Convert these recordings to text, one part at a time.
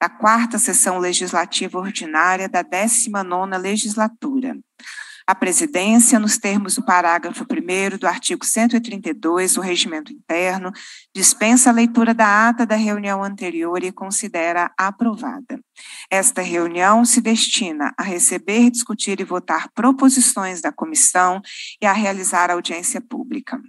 da quarta sessão legislativa ordinária da 19ª legislatura. A presidência, nos termos do parágrafo 1 do artigo 132 do Regimento Interno, dispensa a leitura da ata da reunião anterior e considera aprovada. Esta reunião se destina a receber, discutir e votar proposições da comissão e a realizar audiência pública.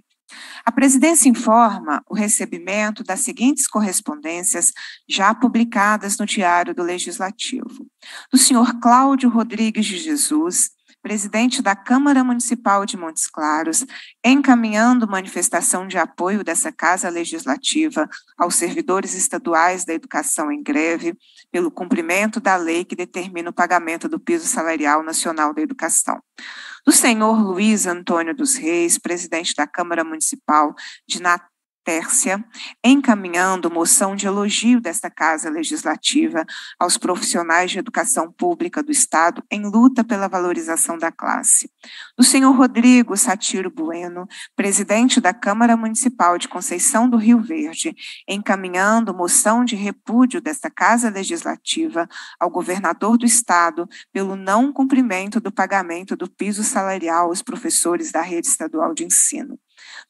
A presidência informa o recebimento das seguintes correspondências já publicadas no Diário do Legislativo. Do senhor Cláudio Rodrigues de Jesus, presidente da Câmara Municipal de Montes Claros, encaminhando manifestação de apoio dessa Casa Legislativa aos servidores estaduais da educação em greve, pelo cumprimento da lei que determina o pagamento do piso salarial nacional da educação. Do senhor Luiz Antônio dos Reis, presidente da Câmara Municipal de Natal Tércia, encaminhando moção de elogio desta Casa Legislativa aos profissionais de educação pública do Estado em luta pela valorização da classe. Do senhor Rodrigo Satiro Bueno, presidente da Câmara Municipal de Conceição do Rio Verde, encaminhando moção de repúdio desta Casa Legislativa ao governador do Estado pelo não cumprimento do pagamento do piso salarial aos professores da rede estadual de ensino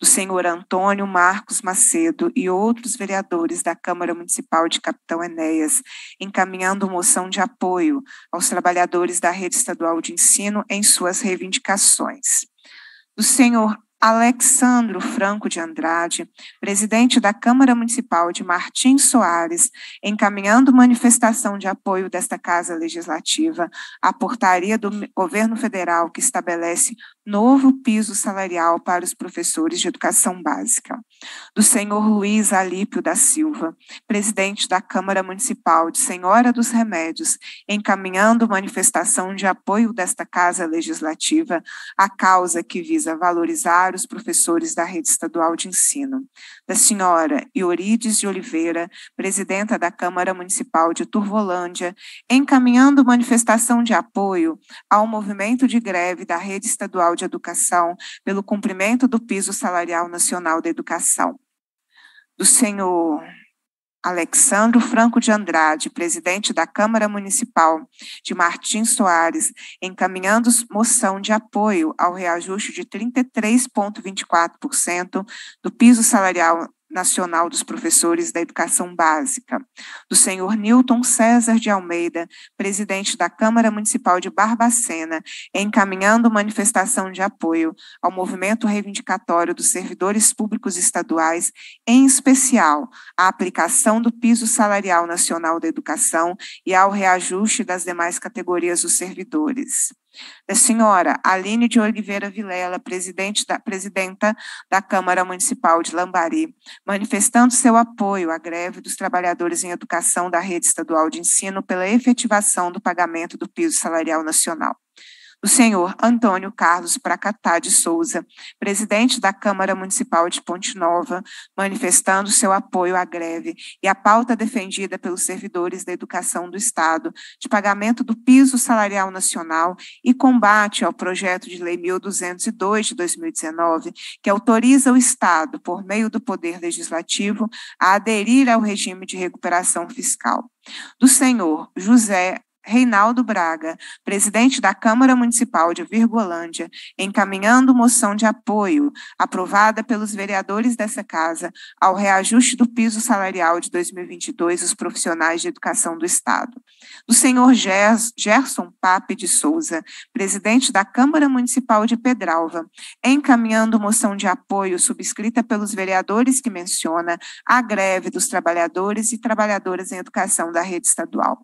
do senhor Antônio Marcos Macedo e outros vereadores da Câmara Municipal de Capitão Enéas, encaminhando moção de apoio aos trabalhadores da rede estadual de ensino em suas reivindicações. Do senhor Alexandro Franco de Andrade, presidente da Câmara Municipal de Martins Soares, encaminhando manifestação de apoio desta Casa Legislativa à portaria do governo federal que estabelece novo piso salarial para os professores de educação básica. Do senhor Luiz Alípio da Silva, presidente da Câmara Municipal de Senhora dos Remédios, encaminhando manifestação de apoio desta Casa Legislativa à causa que visa valorizar os professores da rede estadual de ensino. Da senhora Iorides de Oliveira, presidenta da Câmara Municipal de Turvolândia, encaminhando manifestação de apoio ao movimento de greve da rede estadual de educação pelo cumprimento do piso salarial nacional da educação. Do senhor Alexandro Franco de Andrade, presidente da Câmara Municipal de Martins Soares, encaminhando moção de apoio ao reajuste de 33,24% do piso salarial Nacional dos Professores da Educação Básica, do senhor Newton César de Almeida, presidente da Câmara Municipal de Barbacena, encaminhando manifestação de apoio ao movimento reivindicatório dos servidores públicos estaduais, em especial à aplicação do piso salarial nacional da educação e ao reajuste das demais categorias dos servidores da senhora Aline de Oliveira Vilela, presidente da, presidenta da Câmara Municipal de Lambari, manifestando seu apoio à greve dos trabalhadores em educação da rede estadual de ensino pela efetivação do pagamento do piso salarial nacional o senhor Antônio Carlos Pracatá de Souza, presidente da Câmara Municipal de Ponte Nova, manifestando seu apoio à greve e à pauta defendida pelos servidores da educação do Estado de pagamento do piso salarial nacional e combate ao projeto de lei 1202 de 2019, que autoriza o Estado, por meio do Poder Legislativo, a aderir ao regime de recuperação fiscal. Do senhor José Reinaldo Braga, presidente da Câmara Municipal de Virgolândia, encaminhando moção de apoio, aprovada pelos vereadores dessa casa, ao reajuste do piso salarial de 2022 dos profissionais de educação do Estado. Do senhor Gerson Pape de Souza, presidente da Câmara Municipal de Pedralva, encaminhando moção de apoio subscrita pelos vereadores que menciona a greve dos trabalhadores e trabalhadoras em educação da rede estadual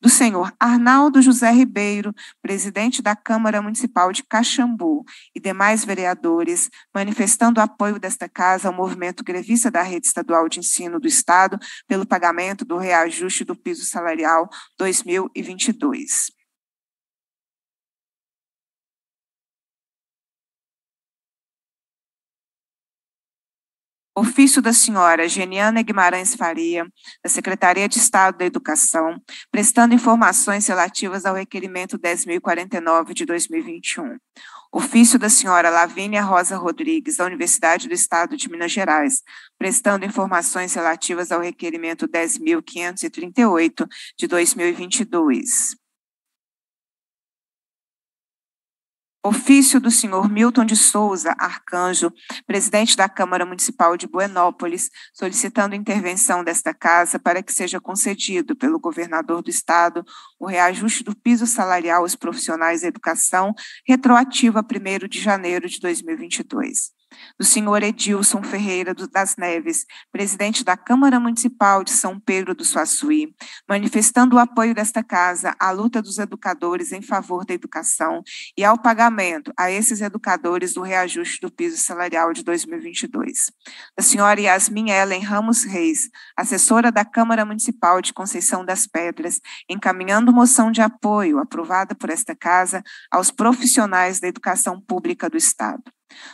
do senhor Arnaldo José Ribeiro, presidente da Câmara Municipal de Caxambu, e demais vereadores, manifestando apoio desta casa ao movimento grevista da Rede Estadual de Ensino do Estado pelo pagamento do reajuste do piso salarial 2022. Ofício da senhora Geniana Guimarães Faria, da Secretaria de Estado da Educação, prestando informações relativas ao requerimento 10.049 de 2021. Ofício da senhora Lavínia Rosa Rodrigues, da Universidade do Estado de Minas Gerais, prestando informações relativas ao requerimento 10.538 de 2022. Ofício do senhor Milton de Souza Arcanjo, presidente da Câmara Municipal de Buenópolis, solicitando intervenção desta casa para que seja concedido pelo governador do estado o reajuste do piso salarial aos profissionais da educação, retroativo a 1 de janeiro de 2022 do senhor Edilson Ferreira das Neves, presidente da Câmara Municipal de São Pedro do Suaçuí, manifestando o apoio desta casa à luta dos educadores em favor da educação e ao pagamento a esses educadores do reajuste do piso salarial de 2022. Da senhora Yasmin Ellen Ramos Reis, assessora da Câmara Municipal de Conceição das Pedras, encaminhando moção de apoio aprovada por esta casa aos profissionais da educação pública do Estado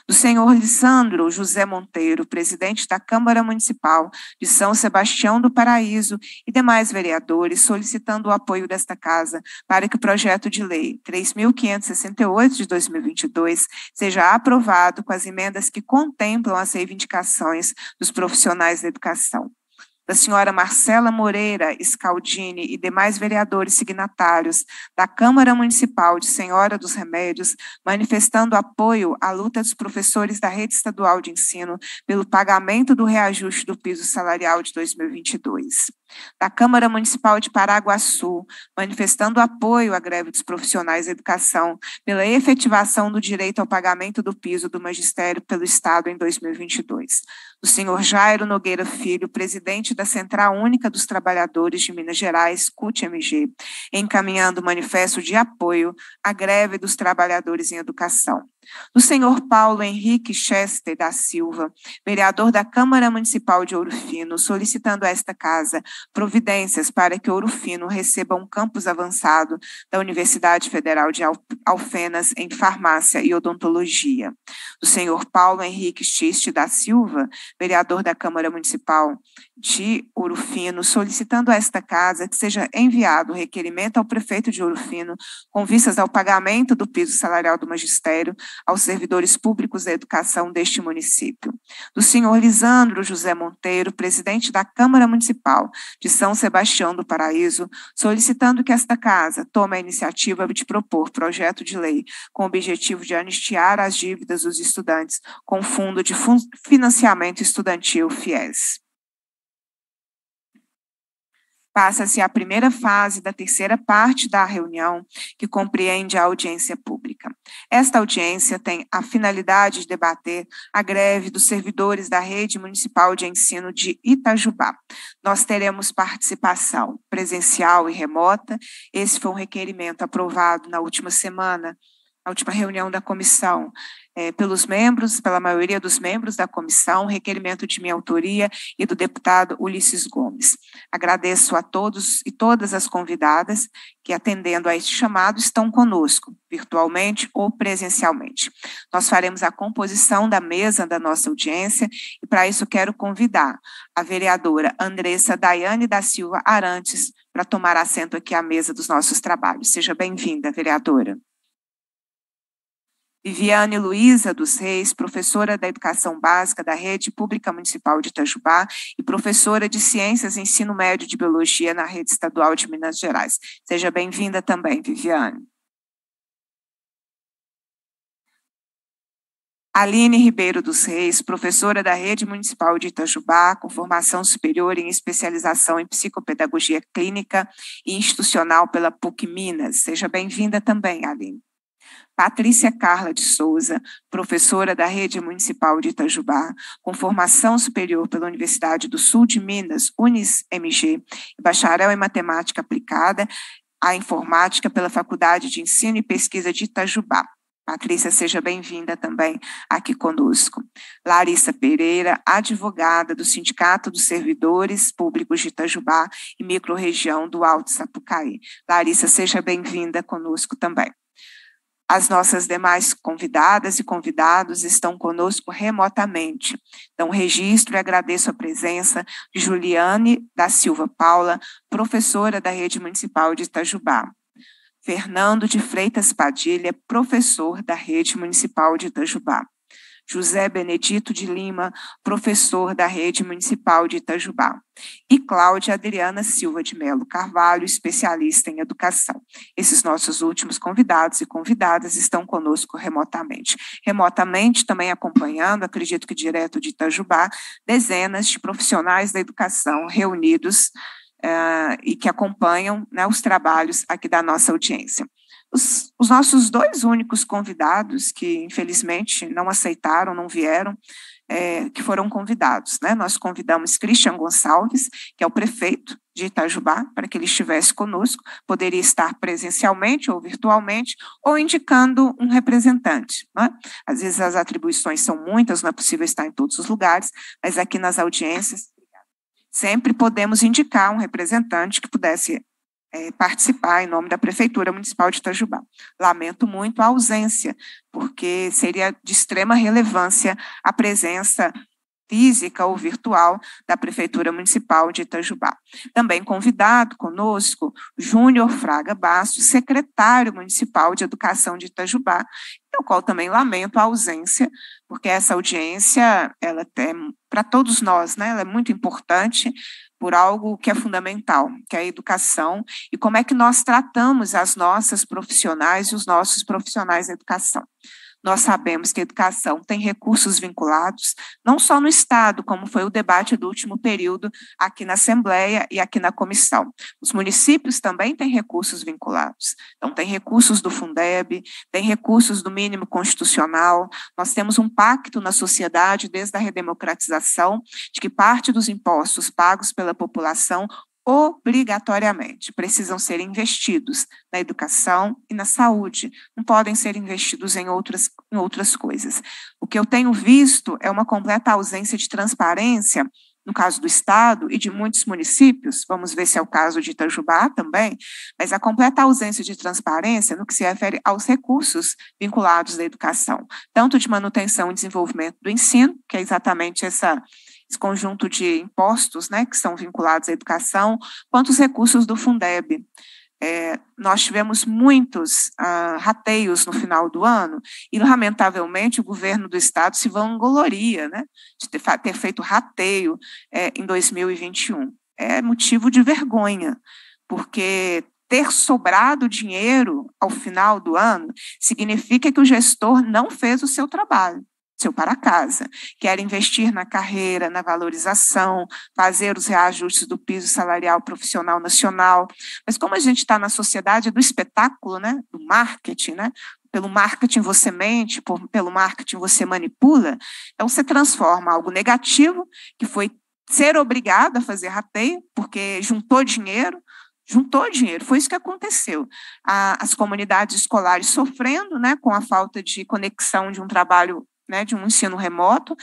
do senhor Lissandro José Monteiro, presidente da Câmara Municipal de São Sebastião do Paraíso, e demais vereadores, solicitando o apoio desta casa para que o projeto de lei 3.568 de 2022 seja aprovado com as emendas que contemplam as reivindicações dos profissionais da educação da senhora Marcela Moreira Scaldini e demais vereadores signatários da Câmara Municipal de Senhora dos Remédios, manifestando apoio à luta dos professores da rede estadual de ensino pelo pagamento do reajuste do piso salarial de 2022 da Câmara Municipal de Paraguaçu, manifestando apoio à greve dos profissionais da educação pela efetivação do direito ao pagamento do piso do magistério pelo Estado em 2022. Do senhor Jairo Nogueira Filho, presidente da Central Única dos Trabalhadores de Minas Gerais, CUT-MG, encaminhando manifesto de apoio à greve dos trabalhadores em educação do senhor Paulo Henrique Chester da Silva, vereador da Câmara Municipal de Ouro Fino, solicitando a esta casa providências para que Ouro Fino receba um campus avançado da Universidade Federal de Alfenas em farmácia e odontologia. Do senhor Paulo Henrique Chiste da Silva, vereador da Câmara Municipal de Ouro Fino, solicitando a esta casa que seja enviado o requerimento ao prefeito de Ouro Fino com vistas ao pagamento do piso salarial do magistério aos servidores públicos da educação deste município. Do senhor Lisandro José Monteiro, presidente da Câmara Municipal de São Sebastião do Paraíso, solicitando que esta casa tome a iniciativa de propor projeto de lei com o objetivo de anistiar as dívidas dos estudantes com o Fundo de Financiamento Estudantil FIES passa-se a primeira fase da terceira parte da reunião, que compreende a audiência pública. Esta audiência tem a finalidade de debater a greve dos servidores da Rede Municipal de Ensino de Itajubá. Nós teremos participação presencial e remota. Esse foi um requerimento aprovado na última semana na última reunião da comissão, é, pelos membros, pela maioria dos membros da comissão, requerimento de minha autoria e do deputado Ulisses Gomes. Agradeço a todos e todas as convidadas que, atendendo a este chamado, estão conosco, virtualmente ou presencialmente. Nós faremos a composição da mesa da nossa audiência e, para isso, quero convidar a vereadora Andressa Daiane da Silva Arantes para tomar assento aqui à mesa dos nossos trabalhos. Seja bem-vinda, vereadora. Viviane Luiza dos Reis, professora da Educação Básica da Rede Pública Municipal de Itajubá e professora de Ciências e Ensino Médio de Biologia na Rede Estadual de Minas Gerais. Seja bem-vinda também, Viviane. Aline Ribeiro dos Reis, professora da Rede Municipal de Itajubá, com formação superior em especialização em psicopedagogia clínica e institucional pela PUC Minas. Seja bem-vinda também, Aline. Patrícia Carla de Souza, professora da Rede Municipal de Itajubá, com formação superior pela Universidade do Sul de Minas, UNIS-MG, bacharel em Matemática Aplicada à Informática pela Faculdade de Ensino e Pesquisa de Itajubá. Patrícia, seja bem-vinda também aqui conosco. Larissa Pereira, advogada do Sindicato dos Servidores Públicos de Itajubá e microrregião do Alto Sapucaí. Larissa, seja bem-vinda conosco também. As nossas demais convidadas e convidados estão conosco remotamente. Então, registro e agradeço a presença de Juliane da Silva Paula, professora da Rede Municipal de Itajubá. Fernando de Freitas Padilha, professor da Rede Municipal de Itajubá. José Benedito de Lima, professor da Rede Municipal de Itajubá, e Cláudia Adriana Silva de Melo Carvalho, especialista em educação. Esses nossos últimos convidados e convidadas estão conosco remotamente. Remotamente, também acompanhando, acredito que direto de Itajubá, dezenas de profissionais da educação reunidos uh, e que acompanham né, os trabalhos aqui da nossa audiência. Os, os, nossos dois únicos convidados, que infelizmente não aceitaram, não vieram, é, que foram convidados. Né? Nós convidamos Christian Gonçalves, que é o prefeito de Itajubá, para que ele estivesse conosco, poderia estar presencialmente ou virtualmente, ou indicando um representante. Né? Às vezes as atribuições são muitas, não é possível estar em todos os lugares, mas aqui nas audiências sempre podemos indicar um representante que pudesse é, participar em nome da Prefeitura Municipal de Itajubá. Lamento muito a ausência, porque seria de extrema relevância a presença física ou virtual da Prefeitura Municipal de Itajubá. Também convidado conosco Júnior Fraga Bastos, secretário municipal de Educação de Itajubá, o qual também lamento a ausência, porque essa audiência, ela é para todos nós, né, ela é muito importante por algo que é fundamental, que é a educação, e como é que nós tratamos as nossas profissionais e os nossos profissionais da educação. Nós sabemos que a educação tem recursos vinculados, não só no Estado, como foi o debate do último período aqui na Assembleia e aqui na comissão. Os municípios também têm recursos vinculados. Então, tem recursos do Fundeb, tem recursos do mínimo constitucional. Nós temos um pacto na sociedade desde a redemocratização de que parte dos impostos pagos pela população obrigatoriamente. Precisam ser investidos na educação e na saúde, não podem ser investidos em outras, em outras coisas. O que eu tenho visto é uma completa ausência de transparência no caso do Estado e de muitos municípios, vamos ver se é o caso de Itajubá também, mas a completa ausência de transparência no que se refere aos recursos vinculados à educação, tanto de manutenção e desenvolvimento do ensino, que é exatamente essa esse conjunto de impostos né, que são vinculados à educação, quanto os recursos do Fundeb. É, nós tivemos muitos ah, rateios no final do ano e, lamentavelmente, o governo do Estado se vangloria né, de ter, ter feito rateio é, em 2021. É motivo de vergonha, porque ter sobrado dinheiro ao final do ano significa que o gestor não fez o seu trabalho seu para casa. Quer investir na carreira, na valorização, fazer os reajustes do piso salarial profissional nacional. Mas como a gente está na sociedade do espetáculo, né, do marketing, né, pelo marketing você mente, por, pelo marketing você manipula, então você transforma algo negativo, que foi ser obrigado a fazer rateio, porque juntou dinheiro, juntou dinheiro, foi isso que aconteceu. As comunidades escolares sofrendo né, com a falta de conexão de um trabalho né, de um ensino remoto,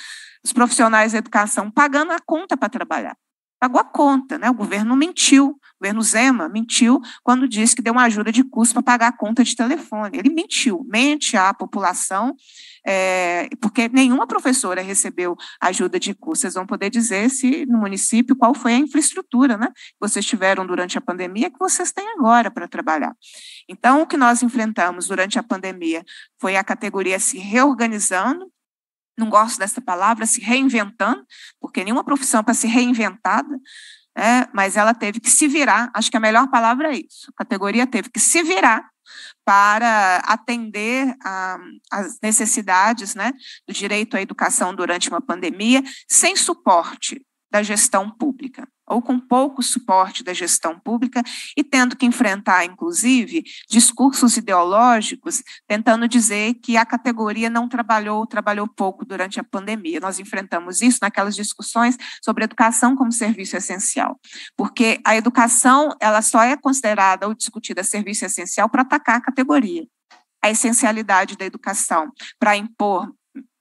os profissionais da educação pagando a conta para trabalhar. Pagou a conta, né? O governo mentiu, o governo Zema mentiu quando disse que deu uma ajuda de custo para pagar a conta de telefone. Ele mentiu, mente à população, é, porque nenhuma professora recebeu ajuda de custo. Vocês vão poder dizer se no município qual foi a infraestrutura, né? Que vocês tiveram durante a pandemia, que vocês têm agora para trabalhar. Então, o que nós enfrentamos durante a pandemia foi a categoria se reorganizando, não gosto dessa palavra, se reinventando, porque nenhuma profissão para ser reinventada, é, mas ela teve que se virar, acho que a melhor palavra é isso, a categoria teve que se virar para atender às necessidades né, do direito à educação durante uma pandemia, sem suporte da gestão pública ou com pouco suporte da gestão pública e tendo que enfrentar, inclusive, discursos ideológicos tentando dizer que a categoria não trabalhou, trabalhou pouco durante a pandemia. Nós enfrentamos isso naquelas discussões sobre educação como serviço essencial, porque a educação ela só é considerada ou discutida serviço essencial para atacar a categoria a essencialidade da educação, para impor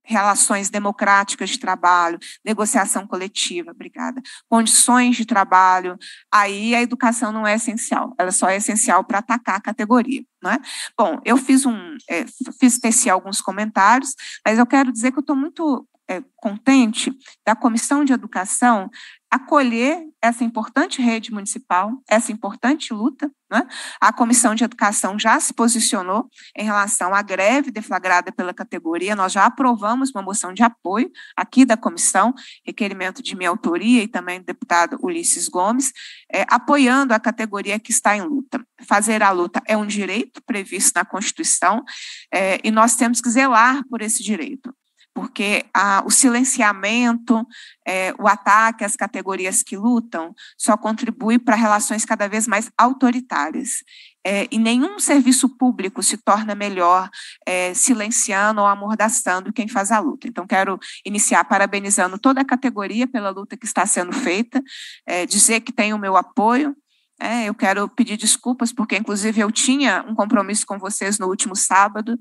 relações democráticas de trabalho, negociação coletiva, obrigada, condições de trabalho, aí a educação não é essencial, ela só é essencial para atacar a categoria. Não é? Bom, eu fiz um, é, fiz tecer alguns comentários, mas eu quero dizer que eu estou muito é, contente da Comissão de Educação acolher essa importante rede municipal, essa importante luta. Né? A Comissão de Educação já se posicionou em relação à greve deflagrada pela categoria, nós já aprovamos uma moção de apoio aqui da comissão, requerimento de minha autoria e também do deputado Ulisses Gomes, é, apoiando a categoria que está em luta. Fazer a luta é um direito previsto na Constituição é, e nós temos que zelar por esse direito porque a, o silenciamento, é, o ataque às categorias que lutam, só contribui para relações cada vez mais autoritárias. É, e nenhum serviço público se torna melhor é, silenciando ou amordaçando quem faz a luta. Então, quero iniciar parabenizando toda a categoria pela luta que está sendo feita, é, dizer que tem o meu apoio, é, eu quero pedir desculpas, porque inclusive eu tinha um compromisso com vocês no último sábado,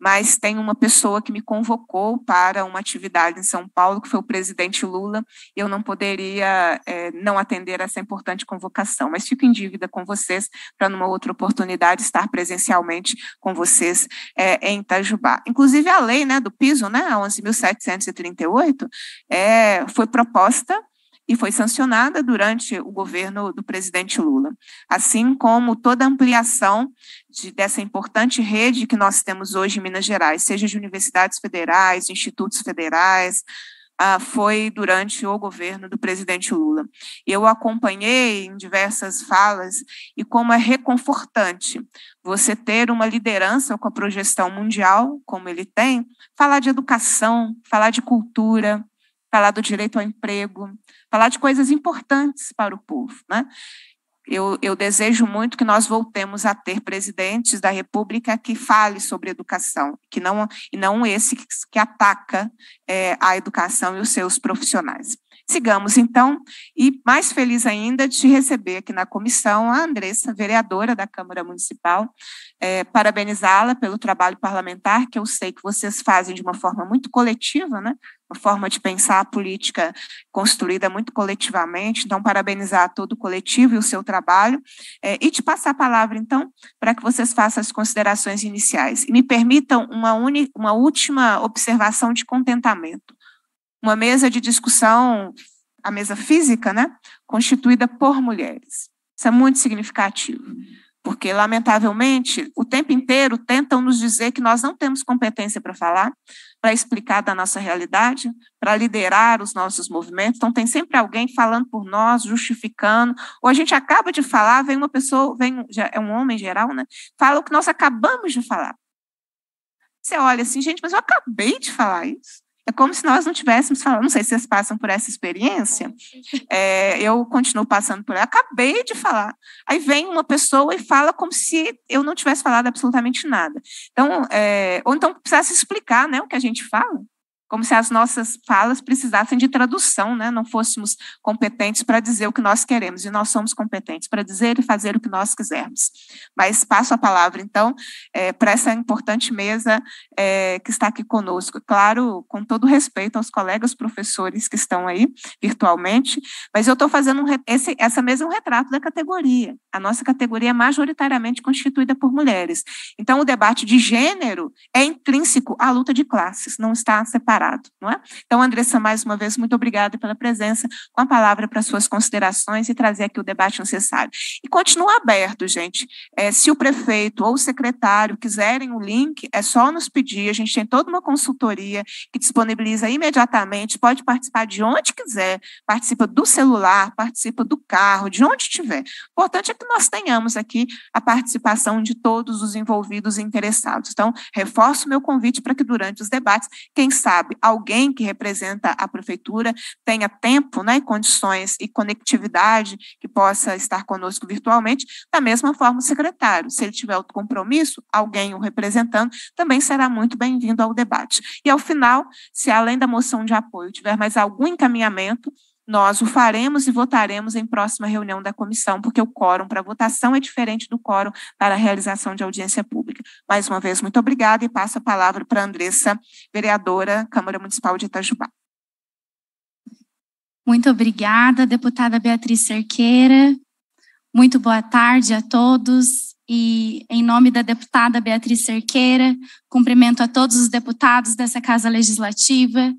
mas tem uma pessoa que me convocou para uma atividade em São Paulo, que foi o presidente Lula, e eu não poderia é, não atender essa importante convocação. Mas fico em dívida com vocês para, numa outra oportunidade, estar presencialmente com vocês é, em Itajubá. Inclusive, a lei né, do piso, né, a 11.738, é, foi proposta e foi sancionada durante o governo do presidente Lula, assim como toda ampliação de, dessa importante rede que nós temos hoje em Minas Gerais, seja de universidades federais, institutos federais, ah, foi durante o governo do presidente Lula. Eu acompanhei em diversas falas e como é reconfortante você ter uma liderança com a projeção mundial, como ele tem, falar de educação, falar de cultura, falar do direito ao emprego, falar de coisas importantes para o povo. Né? Eu, eu, desejo muito que nós voltemos a ter presidentes da República que fale sobre educação, que não e não esse que, ataca é, a educação e os seus profissionais. Sigamos, então, e mais feliz ainda de receber aqui na comissão a Andressa, vereadora da Câmara Municipal, é, parabenizá-la pelo trabalho parlamentar, que eu sei que vocês fazem de uma forma muito coletiva, né? uma forma de pensar a política construída muito coletivamente, então, parabenizar todo o coletivo e o seu trabalho, é, e te passar a palavra, então, para que vocês façam as considerações iniciais. E me permitam uma, uni, uma última observação de contentamento uma mesa de discussão, a mesa física, né, constituída por mulheres. Isso é muito significativo, porque, lamentavelmente, o tempo inteiro tentam nos dizer que nós não temos competência para falar, para explicar da nossa realidade, para liderar os nossos movimentos. Então, tem sempre alguém falando por nós, justificando. Ou a gente acaba de falar, vem uma pessoa, vem é um homem em geral, né? Fala o que nós acabamos de falar. Você olha assim, gente, mas eu acabei de falar isso. É como se nós não tivéssemos falado. Não sei se vocês passam por essa experiência. É, eu continuo passando por ela. Acabei de falar. Aí vem uma pessoa e fala como se eu não tivesse falado absolutamente nada. Então, é, ou então precisasse explicar né, o que a gente fala como se as nossas falas precisassem de tradução, né? não fôssemos competentes para dizer o que nós queremos, e nós somos competentes para dizer e fazer o que nós quisermos. Mas passo a palavra, então, é, para essa importante mesa é, que está aqui conosco, claro, com todo respeito aos colegas professores que estão aí virtualmente, mas eu estou fazendo um, esse, essa mesa é um retrato da categoria. A nossa categoria é majoritariamente constituída por mulheres. Então, o debate de gênero é intrínseco à luta de classes, não está separado não é? Então, Andressa, mais uma vez, muito obrigada pela presença, com a palavra para suas considerações e trazer aqui o debate necessário. E continua aberto, gente. É, se o prefeito ou o secretário quiserem o link, é só nos pedir. A gente tem toda uma consultoria que disponibiliza imediatamente, pode participar de onde quiser, participa do celular, participa do carro, de onde estiver. O importante é que nós tenhamos aqui a participação de todos os envolvidos e interessados. Então, reforço meu convite para que durante os debates, quem sabe, sabe, alguém que representa a prefeitura tenha tempo, né, condições e conectividade que possa estar conosco virtualmente, da mesma forma o secretário, se ele tiver outro compromisso, alguém o representando, também será muito bem-vindo ao debate. E ao final, se além da moção de apoio tiver mais algum encaminhamento, nós o faremos e votaremos em próxima reunião da comissão, porque o quórum para votação é diferente do quórum para a realização de audiência pública. Mais uma vez, muito obrigada e passo a palavra para a Andressa, vereadora, Câmara Municipal de Itajubá. Muito obrigada, deputada Beatriz Cerqueira. Muito boa tarde a todos. E, em nome da deputada Beatriz Cerqueira, cumprimento a todos os deputados dessa Casa Legislativa,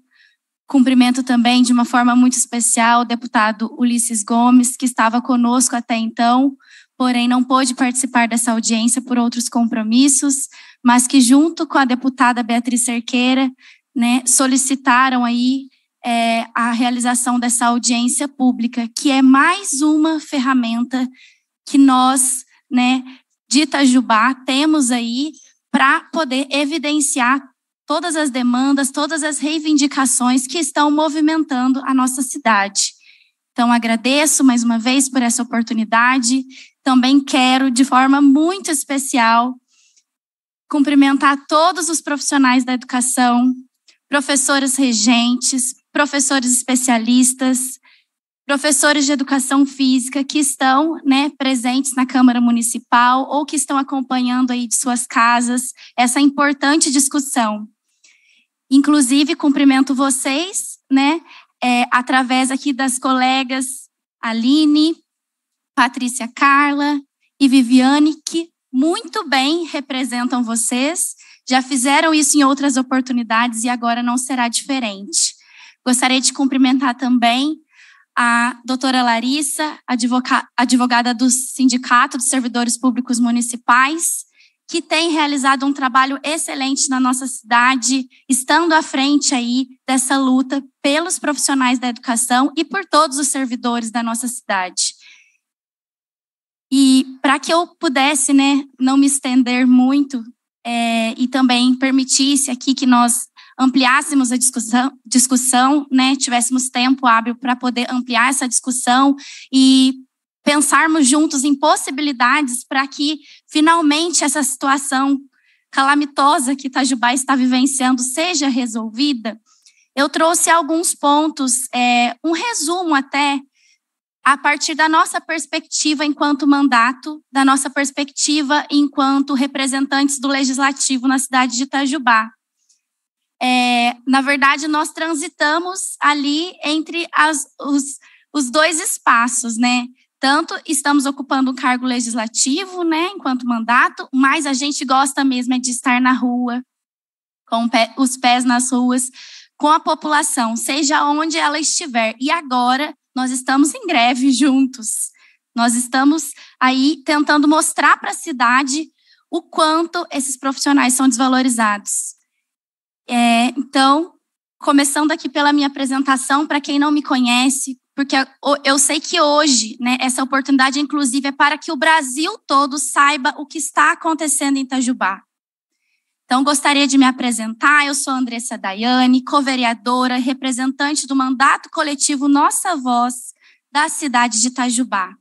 Cumprimento também de uma forma muito especial o deputado Ulisses Gomes, que estava conosco até então, porém não pôde participar dessa audiência por outros compromissos, mas que junto com a deputada Beatriz Cerqueira, né, solicitaram aí é, a realização dessa audiência pública, que é mais uma ferramenta que nós, né, de Itajubá, temos aí para poder evidenciar todas as demandas, todas as reivindicações que estão movimentando a nossa cidade. Então, agradeço mais uma vez por essa oportunidade. Também quero, de forma muito especial, cumprimentar todos os profissionais da educação, professores regentes, professores especialistas, professores de educação física que estão né, presentes na Câmara Municipal ou que estão acompanhando aí de suas casas essa importante discussão. Inclusive, cumprimento vocês, né, é, através aqui das colegas Aline, Patrícia Carla e Viviane, que muito bem representam vocês, já fizeram isso em outras oportunidades e agora não será diferente. Gostaria de cumprimentar também a doutora Larissa, advogada do Sindicato dos Servidores Públicos Municipais, que tem realizado um trabalho excelente na nossa cidade, estando à frente aí dessa luta pelos profissionais da educação e por todos os servidores da nossa cidade. E para que eu pudesse, né, não me estender muito é, e também permitisse aqui que nós ampliássemos a discussão, discussão né, tivéssemos tempo hábil para poder ampliar essa discussão e pensarmos juntos em possibilidades para que finalmente essa situação calamitosa que Itajubá está vivenciando seja resolvida, eu trouxe alguns pontos, é, um resumo até, a partir da nossa perspectiva enquanto mandato, da nossa perspectiva enquanto representantes do legislativo na cidade de Itajubá. É, na verdade, nós transitamos ali entre as, os, os dois espaços, né? Tanto estamos ocupando um cargo legislativo, né, enquanto mandato, mas a gente gosta mesmo é de estar na rua, com os pés nas ruas, com a população, seja onde ela estiver. E agora nós estamos em greve juntos. Nós estamos aí tentando mostrar para a cidade o quanto esses profissionais são desvalorizados. É, então, começando aqui pela minha apresentação, para quem não me conhece, porque eu sei que hoje, né, essa oportunidade, inclusive, é para que o Brasil todo saiba o que está acontecendo em Itajubá. Então, gostaria de me apresentar. Eu sou Andressa Daiane, co-vereadora, representante do mandato coletivo Nossa Voz da cidade de Itajubá.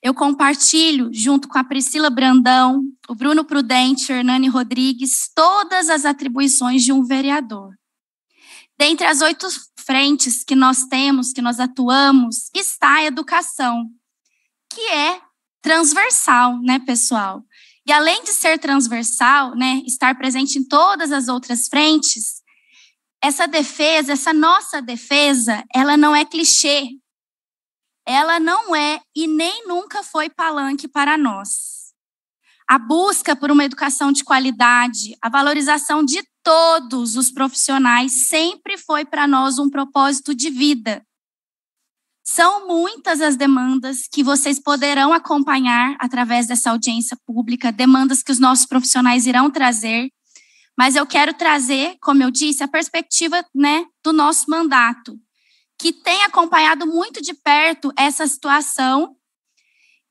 Eu compartilho, junto com a Priscila Brandão, o Bruno Prudente, Hernani Rodrigues, todas as atribuições de um vereador. Dentre as oito frentes que nós temos, que nós atuamos, está a educação, que é transversal, né, pessoal? E além de ser transversal, né, estar presente em todas as outras frentes, essa defesa, essa nossa defesa, ela não é clichê. Ela não é e nem nunca foi palanque para nós. A busca por uma educação de qualidade, a valorização de todos os profissionais sempre foi para nós um propósito de vida. São muitas as demandas que vocês poderão acompanhar através dessa audiência pública, demandas que os nossos profissionais irão trazer, mas eu quero trazer, como eu disse, a perspectiva né, do nosso mandato, que tem acompanhado muito de perto essa situação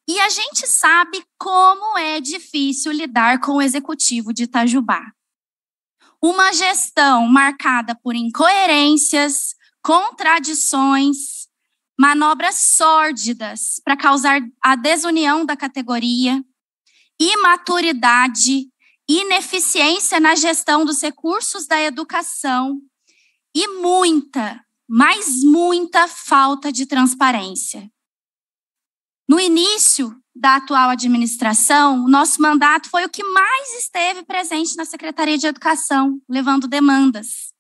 e a gente sabe como é difícil lidar com o executivo de Itajubá uma gestão marcada por incoerências, contradições, manobras sórdidas para causar a desunião da categoria, imaturidade, ineficiência na gestão dos recursos da educação e muita, mas muita falta de transparência. No início da atual administração, nosso mandato foi o que mais esteve presente na Secretaria de Educação, levando demandas.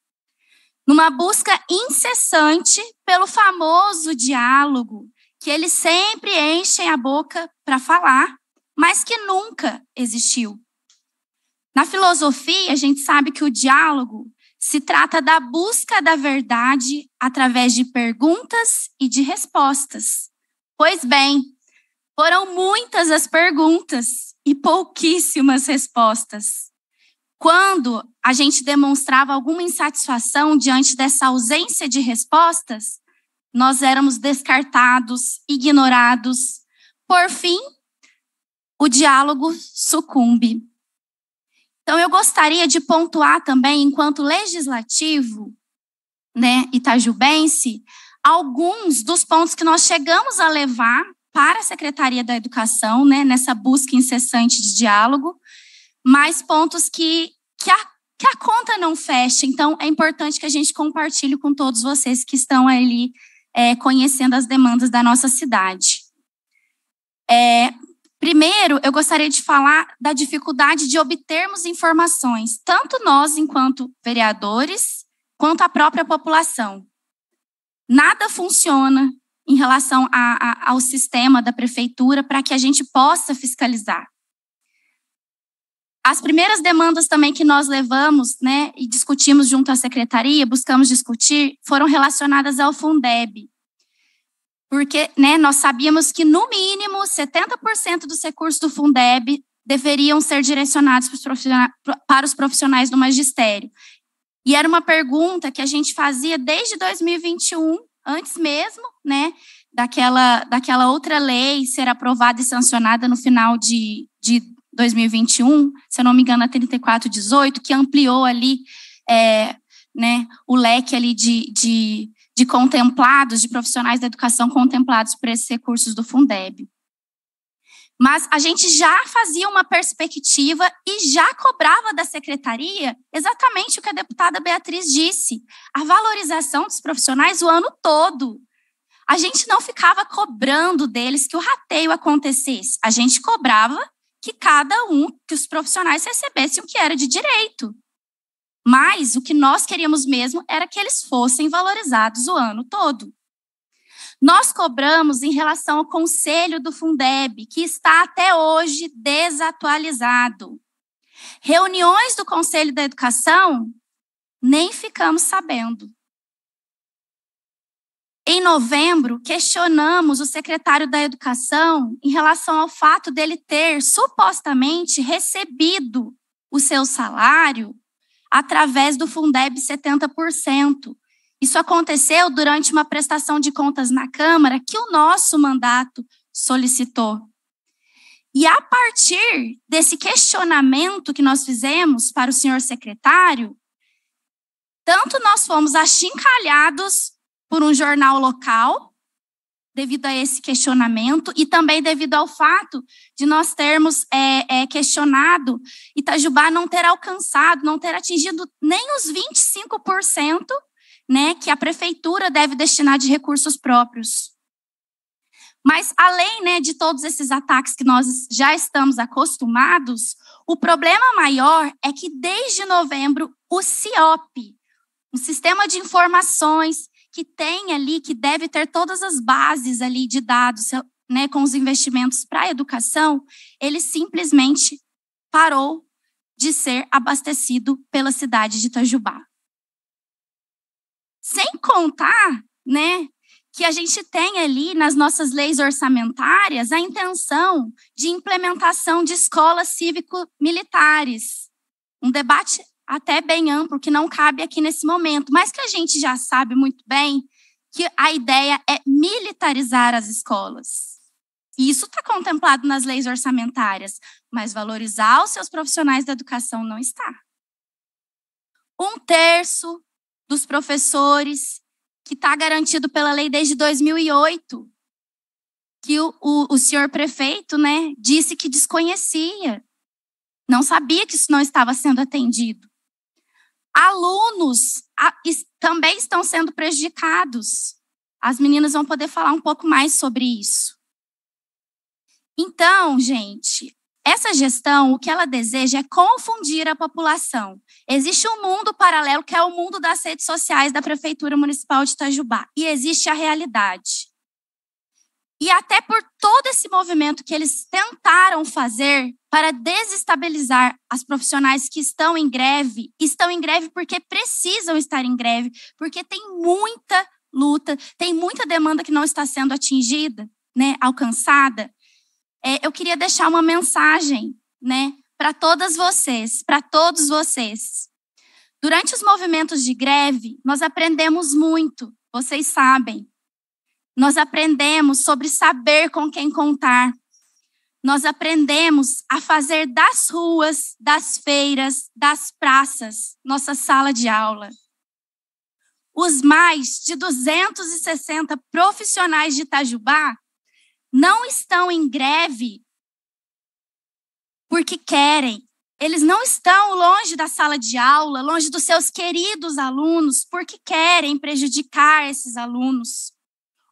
Numa busca incessante pelo famoso diálogo, que eles sempre enchem a boca para falar, mas que nunca existiu. Na filosofia, a gente sabe que o diálogo Se trata da busca da verdade através de perguntas e de respostas. Pois bem, foram muitas as perguntas e pouquíssimas respostas. Quando a gente demonstrava alguma insatisfação diante dessa ausência de respostas, nós éramos descartados, ignorados. Por fim, o diálogo sucumbe. Então, eu gostaria de pontuar também, enquanto legislativo, né, itajubense, alguns dos pontos que nós chegamos a levar para a Secretaria da Educação, né, nessa busca incessante de diálogo, mas pontos que, que, a, que a conta não fecha. Então, é importante que a gente compartilhe com todos vocês que estão ali é, conhecendo as demandas da nossa cidade. É, Primeiro, eu gostaria de falar da dificuldade de obtermos informações, tanto nós, enquanto vereadores, quanto a própria população. Nada funciona em relação a, a, ao sistema da prefeitura para que a gente possa fiscalizar. As primeiras demandas também que nós levamos, né, e discutimos junto à secretaria, buscamos discutir, foram relacionadas ao Fundeb, porque né, nós sabíamos que, no mínimo, 70% dos recursos do Fundeb deveriam ser direcionados para os profissionais do magistério. E era uma pergunta que a gente fazia desde 2021, antes mesmo, né, daquela, daquela outra lei ser aprovada e sancionada no final de, de 2021, se eu não me engano, a 3418, que ampliou ali é, né, o leque ali de, de de contemplados, de profissionais da educação contemplados por esses recursos do Fundeb. Mas a gente já fazia uma perspectiva e já cobrava da secretaria exatamente o que a deputada Beatriz disse: a valorização dos profissionais o ano todo. A gente não ficava cobrando deles que o rateio acontecesse, a gente cobrava que cada um, que os profissionais recebessem o que era de direito. Mas o que nós queríamos mesmo era que eles fossem valorizados o ano todo. Nós cobramos em relação ao conselho do Fundeb, que está até hoje desatualizado. Reuniões do Conselho da Educação, nem ficamos sabendo. Em novembro, questionamos o secretário da Educação em relação ao fato dele ter supostamente recebido o seu salário através do Fundeb 70%. Isso aconteceu durante uma prestação de contas na Câmara que o nosso mandato solicitou. E a partir desse questionamento que nós fizemos para o senhor secretário, tanto nós fomos achincalhados por um jornal local, devido a esse questionamento e também devido ao fato de nós termos é, é, questionado Itajubá não ter alcançado, não ter atingido nem os 25% né, que a prefeitura deve destinar de recursos próprios. Mas, além né, de todos esses ataques que nós já estamos acostumados, o problema maior é que, desde novembro, o CIOP, um sistema de informações que tem ali, que deve ter todas as bases ali de dados, né, com os investimentos para a educação, ele simplesmente parou de ser abastecido pela cidade de Itajubá. Sem contar, né, que a gente tem ali nas nossas leis orçamentárias a intenção de implementação de escolas cívico-militares. Um debate até bem amplo, que não cabe aqui nesse momento, mas que a gente já sabe muito bem que a ideia é militarizar as escolas. E isso está contemplado nas leis orçamentárias, mas valorizar os seus profissionais da educação não está. Um terço dos professores, que está garantido pela lei desde 2008, que o, o, o senhor prefeito né, disse que desconhecia, não sabia que isso não estava sendo atendido. Alunos também estão sendo prejudicados. As meninas vão poder falar um pouco mais sobre isso. Então, gente, essa gestão, o que ela deseja é confundir a população. Existe um mundo paralelo que é o mundo das redes sociais da Prefeitura Municipal de Itajubá. E existe a realidade. E até por todo esse movimento que eles tentaram fazer para desestabilizar as profissionais que estão em greve, estão em greve porque precisam estar em greve, porque tem muita luta, tem muita demanda que não está sendo atingida, né, alcançada. É, eu queria deixar uma mensagem, né, para todas vocês, para todos vocês. Durante os movimentos de greve, nós aprendemos muito, vocês sabem. Nós aprendemos sobre saber com quem contar. Nós aprendemos a fazer das ruas, das feiras, das praças, nossa sala de aula. Os mais de 260 profissionais de Itajubá não estão em greve porque querem. Eles não estão longe da sala de aula, longe dos seus queridos alunos, porque querem prejudicar esses alunos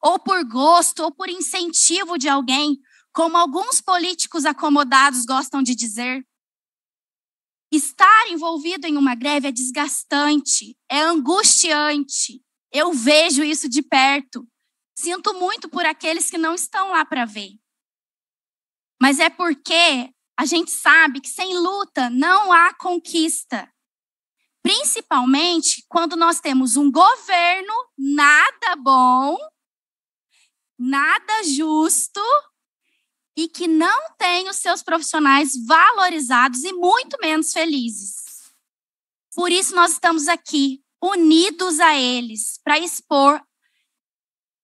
ou por gosto, ou por incentivo de alguém, como alguns políticos acomodados gostam de dizer. Estar envolvido em uma greve é desgastante, é angustiante. Eu vejo isso de perto. Sinto muito por aqueles que não estão lá para ver. Mas é porque a gente sabe que sem luta não há conquista. Principalmente quando nós temos um governo nada bom nada justo e que não tem os seus profissionais valorizados e muito menos felizes. Por isso nós estamos aqui, unidos a eles, para expor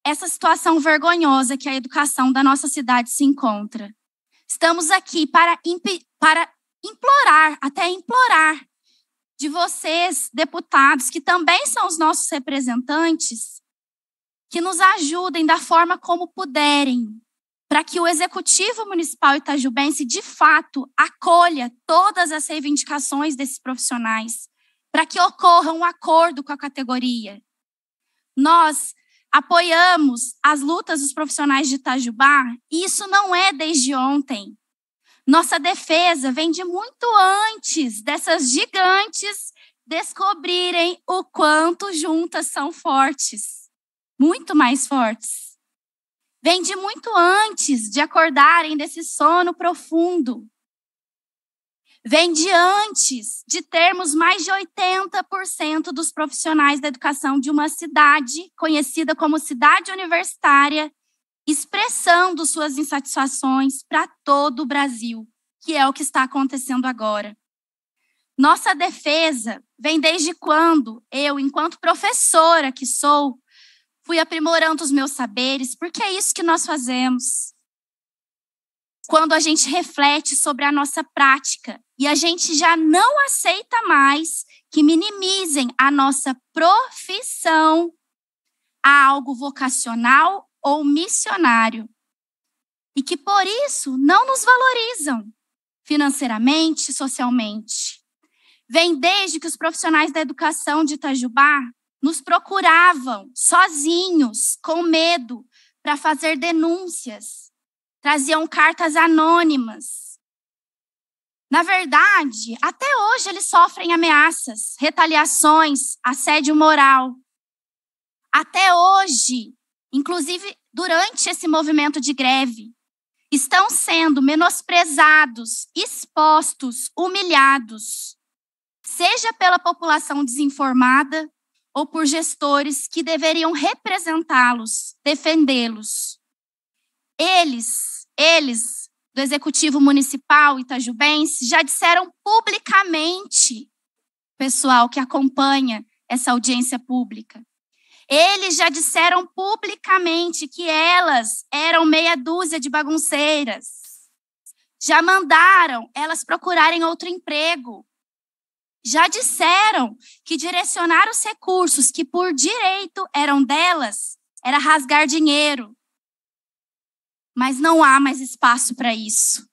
essa situação vergonhosa que a educação da nossa cidade se encontra. Estamos aqui para, para implorar, até implorar, de vocês, deputados, que também são os nossos representantes, que nos ajudem da forma como puderem, para que o Executivo Municipal Itajubense, de fato, acolha todas as reivindicações desses profissionais, para que ocorra um acordo com a categoria. Nós apoiamos as lutas dos profissionais de Itajubá, e isso não é desde ontem. Nossa defesa vem de muito antes dessas gigantes descobrirem o quanto juntas são fortes muito mais fortes. Vem de muito antes de acordarem desse sono profundo. Vem de antes de termos mais de 80% dos profissionais da educação de uma cidade, conhecida como cidade universitária, expressando suas insatisfações para todo o Brasil, que é o que está acontecendo agora. Nossa defesa vem desde quando eu, enquanto professora que sou, fui aprimorando os meus saberes, porque é isso que nós fazemos. Quando a gente reflete sobre a nossa prática e a gente já não aceita mais que minimizem a nossa profissão a algo vocacional ou missionário. E que por isso não nos valorizam financeiramente, socialmente. Vem desde que os profissionais da educação de Itajubá nos procuravam sozinhos, com medo, para fazer denúncias. Traziam cartas anônimas. Na verdade, até hoje eles sofrem ameaças, retaliações, assédio moral. Até hoje, inclusive durante esse movimento de greve, estão sendo menosprezados, expostos, humilhados, seja pela população desinformada, ou por gestores que deveriam representá-los, defendê-los. Eles, eles do Executivo Municipal Itajubense já disseram publicamente, pessoal que acompanha essa audiência pública, eles já disseram publicamente que elas eram meia dúzia de bagunceiras. Já mandaram elas procurarem outro emprego já disseram que direcionar os recursos que por direito eram delas era rasgar dinheiro. Mas não há mais espaço para isso.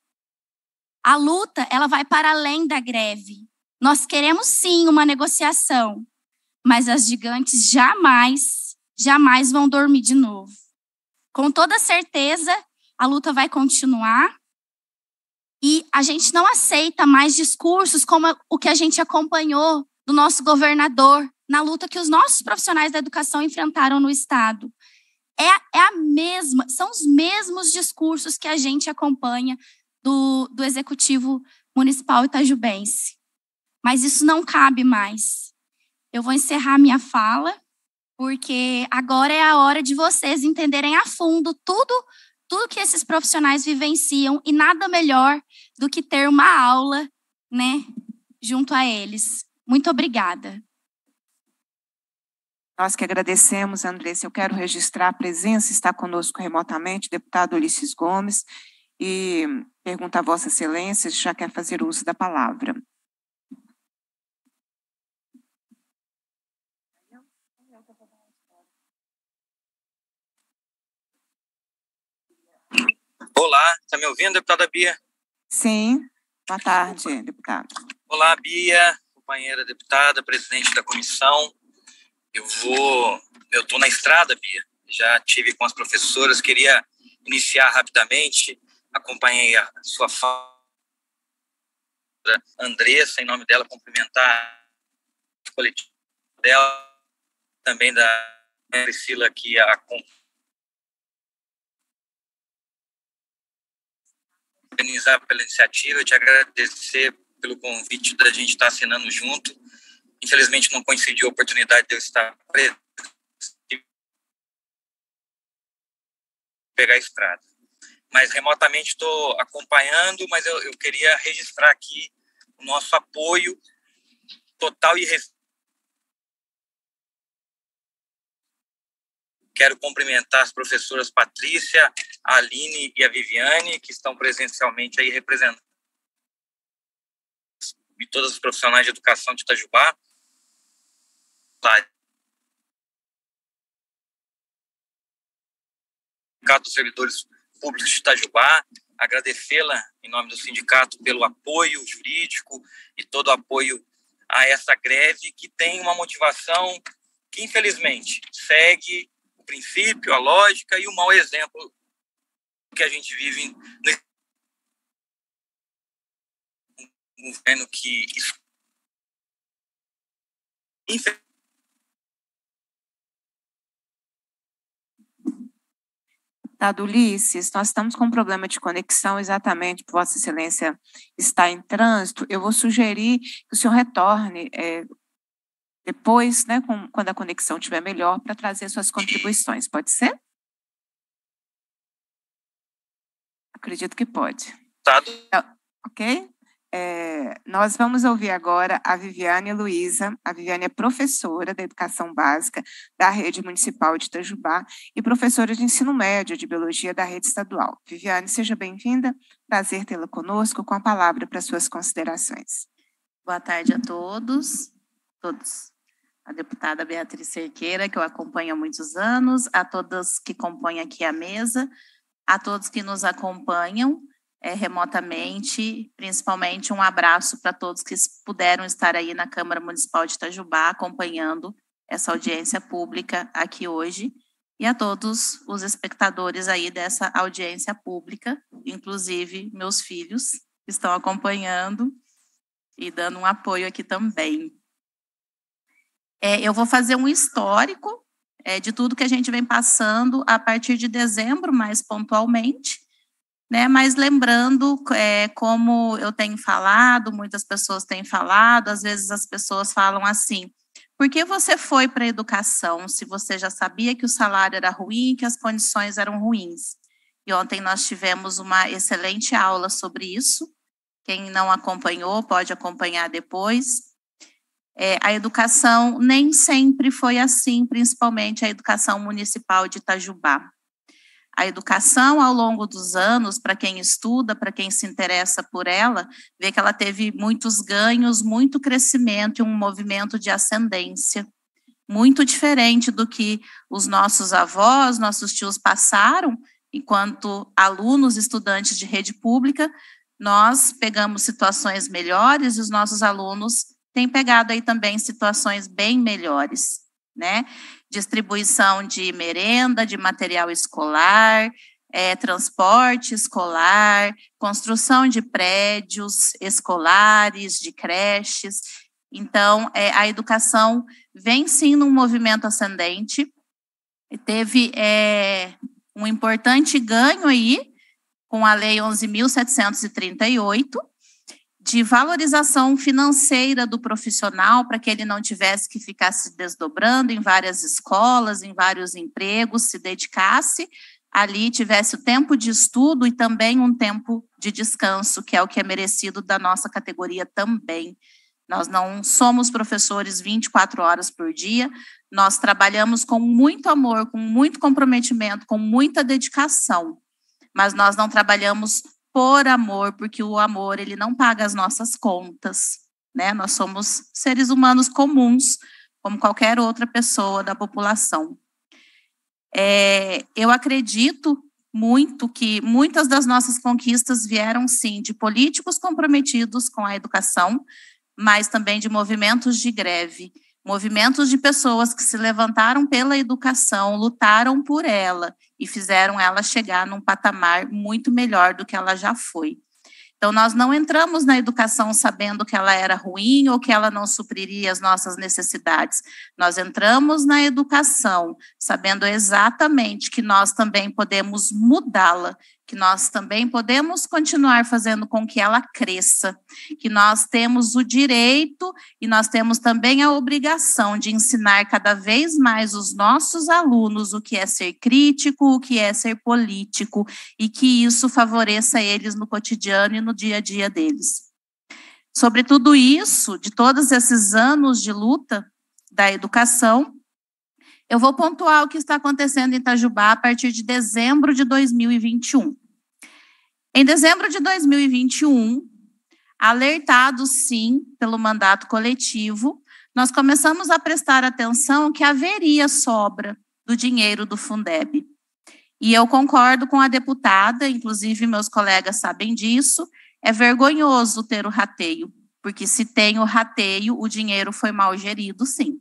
A luta, ela vai para além da greve. Nós queremos sim uma negociação, mas as gigantes jamais, jamais vão dormir de novo. Com toda certeza, a luta vai continuar e a gente não aceita mais discursos como o que a gente acompanhou do nosso governador na luta que os nossos profissionais da educação enfrentaram no Estado. é, é a mesma, são os mesmos discursos que a gente acompanha do, do Executivo Municipal Itajubense. Mas isso não cabe mais. Eu vou encerrar minha fala, porque agora é a hora de vocês entenderem a fundo tudo, tudo que esses profissionais vivenciam e nada melhor do que ter uma aula, né, junto a eles. Muito obrigada. Nós que agradecemos, Andressa. Eu quero registrar a presença, está conosco remotamente, deputado Ulisses Gomes, e pergunta a Vossa Excelência se já quer fazer uso da palavra. Olá, está me ouvindo, deputada Bia? Sim, boa tarde, deputado. Olá, Bia, companheira deputada, presidente da comissão. Eu vou, eu estou na estrada, Bia. Já tive com as professoras, queria iniciar rapidamente. Acompanhei a sua fala, Andressa, em nome dela, cumprimentar o coletivo dela, também da Priscila, que a organizar pela iniciativa, te agradecer pelo convite da gente estar assinando junto Infelizmente não coincidiu a oportunidade de eu estar preso pegar a estrada. Mas remotamente estou acompanhando, mas eu, eu, queria registrar aqui o nosso apoio total e Quero cumprimentar as professoras Patrícia, Aline e a Viviane, que estão presencialmente aí representando e todas as profissionais de educação de Itajubá. Sindicato dos Servidores Públicos de Itajubá, agradecê-la em nome do sindicato pelo apoio jurídico e todo o apoio a essa greve que tem uma motivação que infelizmente segue princípio, a lógica e o mau exemplo que a gente vive no governo que Deputado Ulisses, nós estamos com um problema de conexão, exatamente, Vossa Excelência está em trânsito. Eu vou sugerir que o senhor retorne é, depois, né, com, quando a conexão estiver melhor, para trazer suas contribuições. Pode ser? Acredito que pode. Tá. Ok? É, nós vamos ouvir agora a Viviane Luiza. A Viviane é professora da Educação Básica da Rede Municipal de Itajubá e professora de Ensino Médio de Biologia da Rede Estadual. Viviane, seja bem-vinda. Prazer tê-la conosco com a palavra para suas considerações. Boa tarde a todos, todos. A deputada Beatriz Cerqueira, que eu acompanho há muitos anos, a todos que compõem aqui a mesa, a todos que nos acompanham é, remotamente, principalmente um abraço para todos que puderam estar aí na Câmara Municipal de Itajubá acompanhando essa audiência pública aqui hoje e a todos os espectadores aí dessa audiência pública, inclusive meus filhos que estão acompanhando e dando um apoio aqui também. É, eu vou fazer um histórico é, de tudo que a gente vem passando a partir de dezembro, mais pontualmente, né? Mas lembrando, é, como eu tenho falado, muitas pessoas têm falado, às vezes as pessoas falam assim: por que você foi para a educação se você já sabia que o salário era ruim que as condições eram ruins? E ontem nós tivemos uma excelente aula sobre isso. Quem não acompanhou pode acompanhar depois. É, a educação nem sempre foi assim, principalmente a educação municipal de Itajubá. A educação, ao longo dos anos, para quem estuda, para quem se interessa por ela, vê que ela teve muitos ganhos, muito crescimento e um movimento de ascendência, muito diferente do que os nossos avós, nossos tios passaram, enquanto alunos, estudantes de rede pública, nós pegamos situações melhores e os nossos alunos têm pegado aí também situações bem melhores, né? distribuição de merenda, de material escolar, é, transporte escolar, construção de prédios escolares, de creches. Então, é, a educação vem sim num movimento ascendente. teve é, um importante ganho aí com a Lei 11.738, de valorização financeira do profissional, para que ele não tivesse que ficar se desdobrando em várias escolas, em vários empregos, se dedicasse ali, tivesse o tempo de estudo e também um tempo de descanso, que é o que é merecido da nossa categoria também. Nós não somos professores 24 horas por dia, nós trabalhamos com muito amor, com muito comprometimento, com muita dedicação, mas nós não trabalhamos por amor, porque o amor ele não paga as nossas contas, né? Nós somos seres humanos comuns, como qualquer outra pessoa da população. É, eu acredito muito que muitas das nossas conquistas vieram sim de políticos comprometidos com a educação, mas também de movimentos de greve, movimentos de pessoas que se levantaram pela educação, lutaram por ela e fizeram ela chegar num patamar muito melhor do que ela já foi. Então, nós não entramos na educação sabendo que ela era ruim ou que ela não supriria as nossas necessidades. Nós entramos na educação sabendo exatamente que nós também podemos mudá-la que nós também podemos continuar fazendo com que ela cresça, que nós temos o direito e nós temos também a obrigação de ensinar cada vez mais os nossos alunos o que é ser crítico, o que é ser político, e que isso favoreça eles no cotidiano e no dia a dia deles. Sobre tudo isso, de todos esses anos de luta da educação, eu vou pontuar o que está acontecendo em Itajubá a partir de dezembro de 2021. Em dezembro de 2021, alertados sim pelo mandato coletivo, nós começamos a prestar atenção que haveria sobra do dinheiro do Fundeb. E eu concordo com a deputada, inclusive meus colegas sabem disso, é vergonhoso ter o rateio, porque se tem o rateio, o dinheiro foi mal gerido, sim.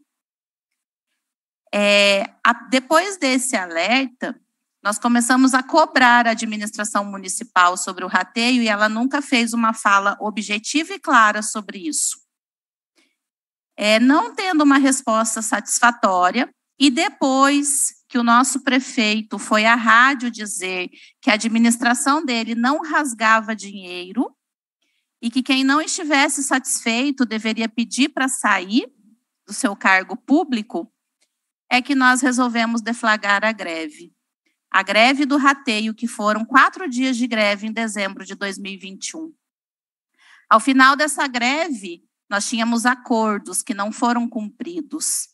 É, a, depois desse alerta, nós começamos a cobrar a administração municipal sobre o rateio e ela nunca fez uma fala objetiva e clara sobre isso. É, não tendo uma resposta satisfatória, e depois que o nosso prefeito foi à rádio dizer que a administração dele não rasgava dinheiro e que quem não estivesse satisfeito deveria pedir para sair do seu cargo público, é que nós resolvemos deflagrar a greve. A greve do rateio, que foram quatro dias de greve em dezembro de 2021. Ao final dessa greve, nós tínhamos acordos que não foram cumpridos.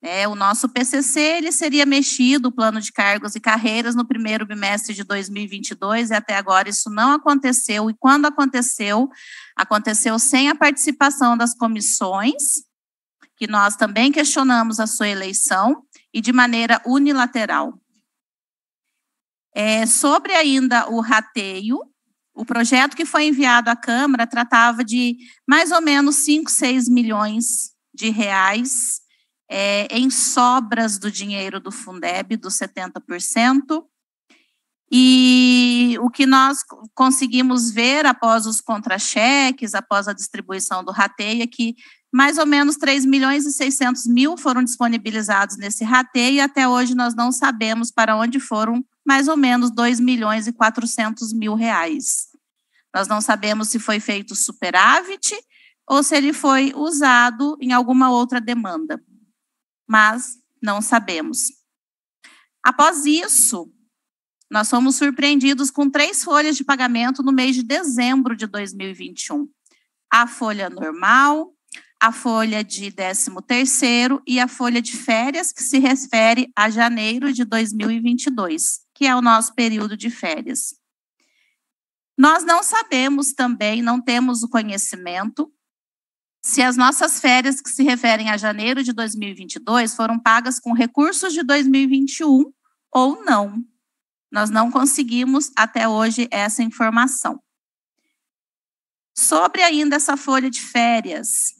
É, o nosso PCC ele seria mexido, o plano de cargos e carreiras, no primeiro bimestre de 2022, e até agora isso não aconteceu. E quando aconteceu, aconteceu sem a participação das comissões que nós também questionamos a sua eleição e de maneira unilateral. É, sobre ainda o rateio, o projeto que foi enviado à Câmara tratava de mais ou menos 5, 6 milhões de reais é, em sobras do dinheiro do Fundeb, dos 70%. E o que nós conseguimos ver após os contra-cheques, após a distribuição do rateio, é que mais ou menos 3 milhões e 600 mil foram disponibilizados nesse rateio e até hoje nós não sabemos para onde foram mais ou menos 2 milhões e 400 mil reais. Nós não sabemos se foi feito superávit ou se ele foi usado em alguma outra demanda, mas não sabemos. Após isso, nós fomos surpreendidos com três folhas de pagamento no mês de dezembro de 2021. A folha normal, a folha de 13º e a folha de férias, que se refere a janeiro de 2022, que é o nosso período de férias. Nós não sabemos também, não temos o conhecimento se as nossas férias que se referem a janeiro de 2022 foram pagas com recursos de 2021 ou não. Nós não conseguimos até hoje essa informação. Sobre ainda essa folha de férias,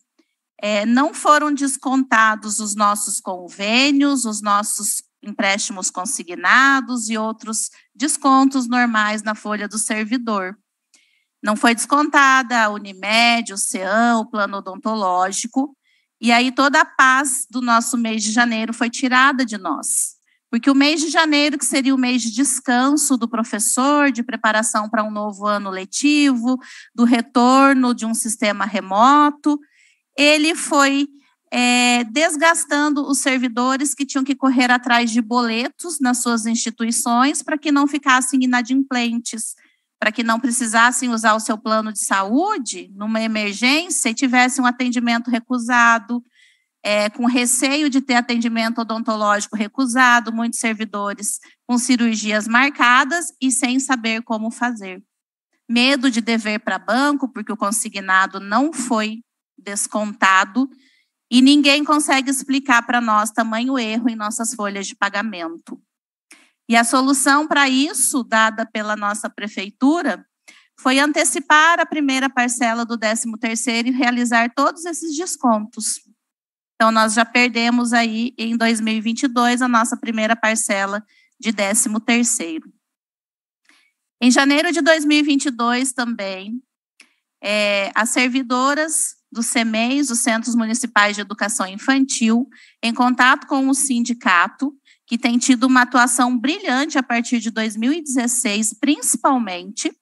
é, não foram descontados os nossos convênios, os nossos empréstimos consignados e outros descontos normais na folha do servidor. Não foi descontada a Unimed, o CEAM, o plano odontológico, e aí toda a paz do nosso mês de janeiro foi tirada de nós. Porque o mês de janeiro, que seria o mês de descanso do professor, de preparação para um novo ano letivo, do retorno de um sistema remoto, ele foi é, desgastando os servidores que tinham que correr atrás de boletos nas suas instituições para que não ficassem inadimplentes, para que não precisassem usar o seu plano de saúde numa emergência e tivessem um atendimento recusado, é, com receio de ter atendimento odontológico recusado, muitos servidores com cirurgias marcadas e sem saber como fazer. Medo de dever para banco, porque o consignado não foi descontado, e ninguém consegue explicar para nós tamanho erro em nossas folhas de pagamento. E a solução para isso, dada pela nossa prefeitura, foi antecipar a primeira parcela do 13º e realizar todos esses descontos. Então, nós já perdemos aí em 2022 a nossa primeira parcela de 13 terceiro. Em janeiro de 2022 também, é, as servidoras dos CEMEIs, os Centros Municipais de Educação Infantil, em contato com o sindicato, que tem tido uma atuação brilhante a partir de 2016, principalmente,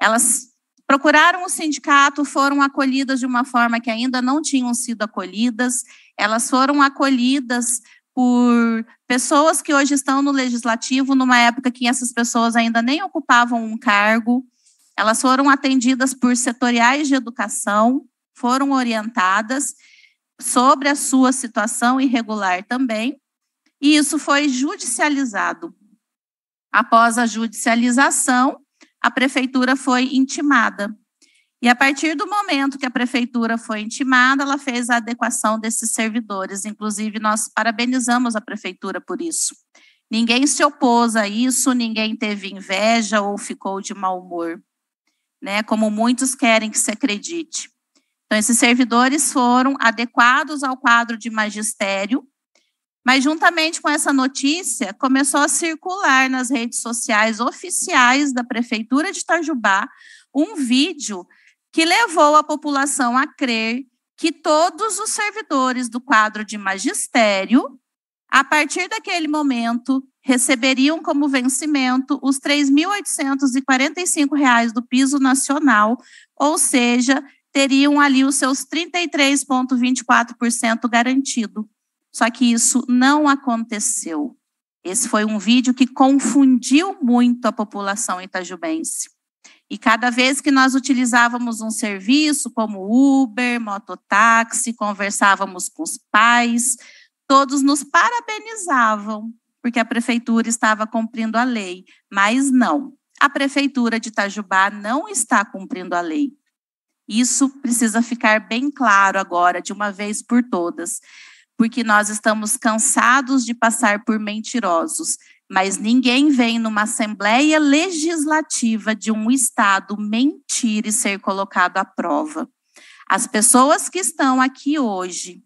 elas procuraram o sindicato, foram acolhidas de uma forma que ainda não tinham sido acolhidas, elas foram acolhidas por pessoas que hoje estão no legislativo, numa época que essas pessoas ainda nem ocupavam um cargo, elas foram atendidas por setoriais de educação, foram orientadas sobre a sua situação irregular também, e isso foi judicializado. Após a judicialização, a prefeitura foi intimada. E a partir do momento que a prefeitura foi intimada, ela fez a adequação desses servidores. Inclusive, nós parabenizamos a prefeitura por isso. Ninguém se opôs a isso, ninguém teve inveja ou ficou de mau humor, né? Como muitos querem que se acredite. Então, esses servidores foram adequados ao quadro de magistério mas, juntamente com essa notícia, começou a circular nas redes sociais oficiais da Prefeitura de Itajubá um vídeo que levou a população a crer que todos os servidores do quadro de magistério, a partir daquele momento, receberiam como vencimento os R$ 3.845 do piso nacional, ou seja, teriam ali os seus 33,24% garantido. Só que isso não aconteceu. Esse foi um vídeo que confundiu muito a população itajubense. E cada vez que nós utilizávamos um serviço como Uber, mototáxi, conversávamos com os pais, todos nos parabenizavam, porque a prefeitura estava cumprindo a lei. Mas não, a prefeitura de Itajubá não está cumprindo a lei. Isso precisa ficar bem claro agora, de uma vez por todas porque nós estamos cansados de passar por mentirosos. Mas ninguém vem numa Assembleia Legislativa de um Estado mentir e ser colocado à prova. As pessoas que estão aqui hoje,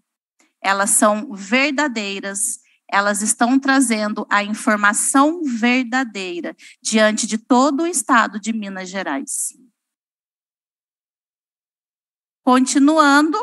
elas são verdadeiras, elas estão trazendo a informação verdadeira diante de todo o Estado de Minas Gerais. Continuando,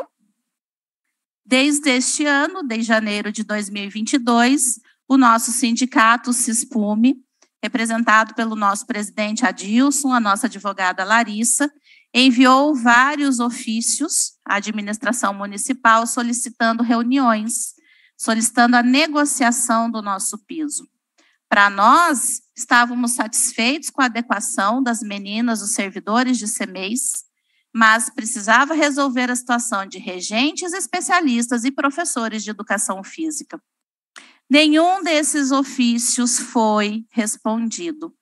Desde este ano, desde janeiro de 2022, o nosso sindicato CISPUME, representado pelo nosso presidente Adilson, a nossa advogada Larissa, enviou vários ofícios à administração municipal solicitando reuniões, solicitando a negociação do nosso piso. Para nós, estávamos satisfeitos com a adequação das meninas, os servidores de CEMEIS, mas precisava resolver a situação de regentes, especialistas e professores de educação física. Nenhum desses ofícios foi respondido.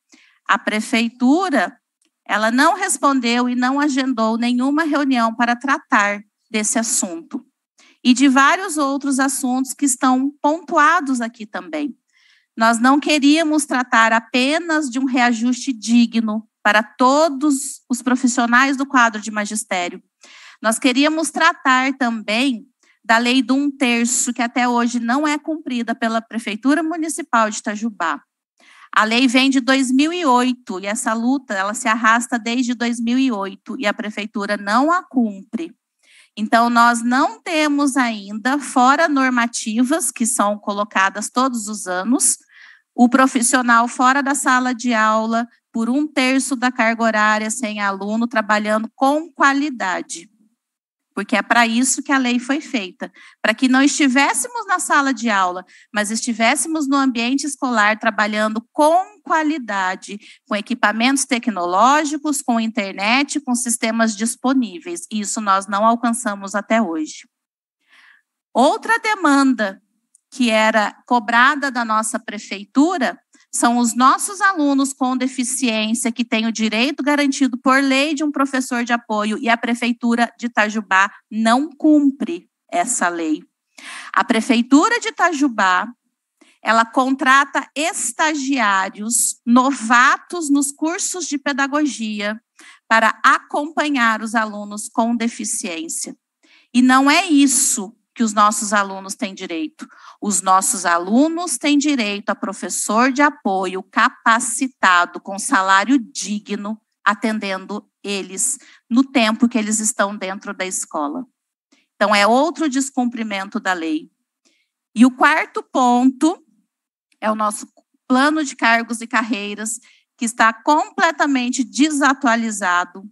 A prefeitura, ela não respondeu e não agendou nenhuma reunião para tratar desse assunto. E de vários outros assuntos que estão pontuados aqui também. Nós não queríamos tratar apenas de um reajuste digno para todos os profissionais do quadro de magistério. Nós queríamos tratar também da lei do um terço, que até hoje não é cumprida pela Prefeitura Municipal de Itajubá. A lei vem de 2008 e essa luta ela se arrasta desde 2008 e a prefeitura não a cumpre. Então, nós não temos ainda, fora normativas que são colocadas todos os anos, o profissional fora da sala de aula, por um terço da carga horária, sem aluno, trabalhando com qualidade porque é para isso que a lei foi feita, para que não estivéssemos na sala de aula, mas estivéssemos no ambiente escolar trabalhando com qualidade, com equipamentos tecnológicos, com internet, com sistemas disponíveis. Isso nós não alcançamos até hoje. Outra demanda que era cobrada da nossa prefeitura são os nossos alunos com deficiência que têm o direito garantido por lei de um professor de apoio e a prefeitura de Itajubá não cumpre essa lei. A prefeitura de Itajubá ela contrata estagiários novatos nos cursos de pedagogia para acompanhar os alunos com deficiência. E não é isso que os nossos alunos têm direito. Os nossos alunos têm direito a professor de apoio capacitado, com salário digno, atendendo eles no tempo que eles estão dentro da escola. Então, é outro descumprimento da lei. E o quarto ponto é o nosso plano de cargos e carreiras, que está completamente desatualizado,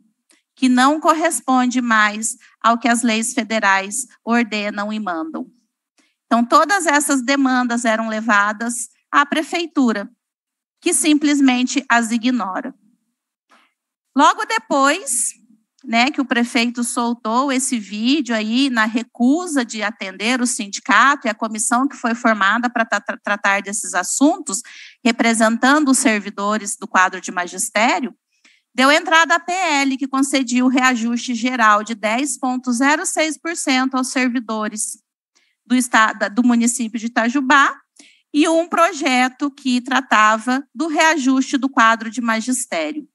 que não corresponde mais ao que as leis federais ordenam e mandam. Então, todas essas demandas eram levadas à prefeitura, que simplesmente as ignora. Logo depois, né, que o prefeito soltou esse vídeo aí na recusa de atender o sindicato e a comissão que foi formada para tra tratar desses assuntos, representando os servidores do quadro de magistério, Deu entrada a PL, que concedia o reajuste geral de 10,06% aos servidores do, estado, do município de Itajubá, e um projeto que tratava do reajuste do quadro de magistério.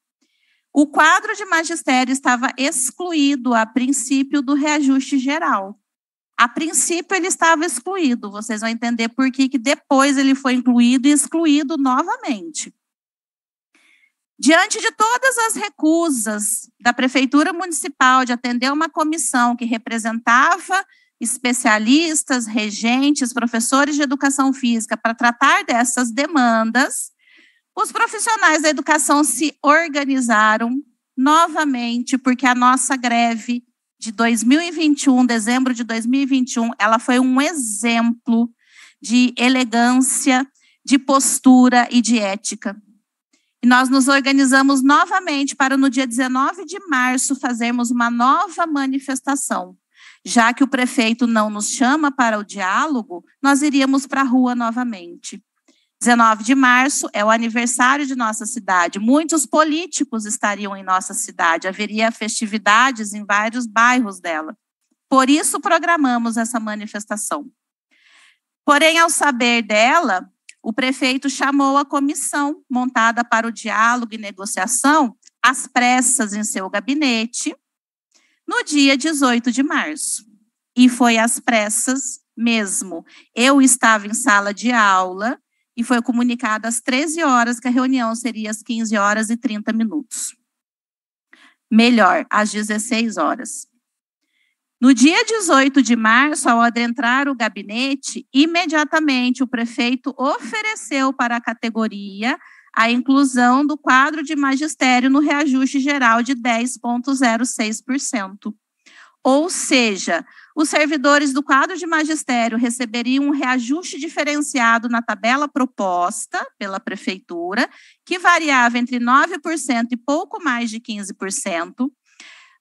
O quadro de magistério estava excluído a princípio do reajuste geral. A princípio ele estava excluído, vocês vão entender por que, que depois ele foi incluído e excluído novamente. Diante de todas as recusas da Prefeitura Municipal de atender uma comissão que representava especialistas, regentes, professores de educação física para tratar dessas demandas, os profissionais da educação se organizaram novamente, porque a nossa greve de 2021, dezembro de 2021, ela foi um exemplo de elegância, de postura e de ética. E nós nos organizamos novamente para no dia 19 de março fazermos uma nova manifestação. Já que o prefeito não nos chama para o diálogo, nós iríamos para a rua novamente. 19 de março é o aniversário de nossa cidade. Muitos políticos estariam em nossa cidade, haveria festividades em vários bairros dela. Por isso programamos essa manifestação. Porém, ao saber dela, o prefeito chamou a comissão montada para o diálogo e negociação às pressas em seu gabinete no dia 18 de março. E foi às pressas mesmo. Eu estava em sala de aula e foi comunicado às 13 horas que a reunião seria às 15 horas e 30 minutos. Melhor, às 16 horas. No dia 18 de março, ao adentrar o gabinete, imediatamente o prefeito ofereceu para a categoria a inclusão do quadro de magistério no reajuste geral de 10,06%. Ou seja, os servidores do quadro de magistério receberiam um reajuste diferenciado na tabela proposta pela prefeitura, que variava entre 9% e pouco mais de 15%,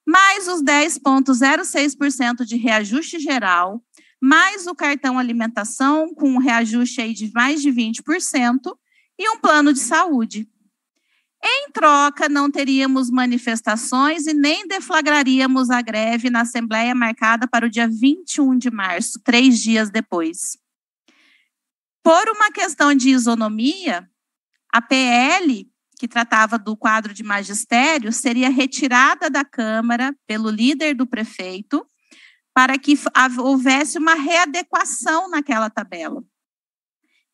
mais os 10,06% de reajuste geral, mais o cartão alimentação, com um reajuste aí de mais de 20%, e um plano de saúde. Em troca, não teríamos manifestações e nem deflagraríamos a greve na Assembleia marcada para o dia 21 de março, três dias depois. Por uma questão de isonomia, a PL que tratava do quadro de magistério seria retirada da Câmara pelo líder do prefeito para que houvesse uma readequação naquela tabela.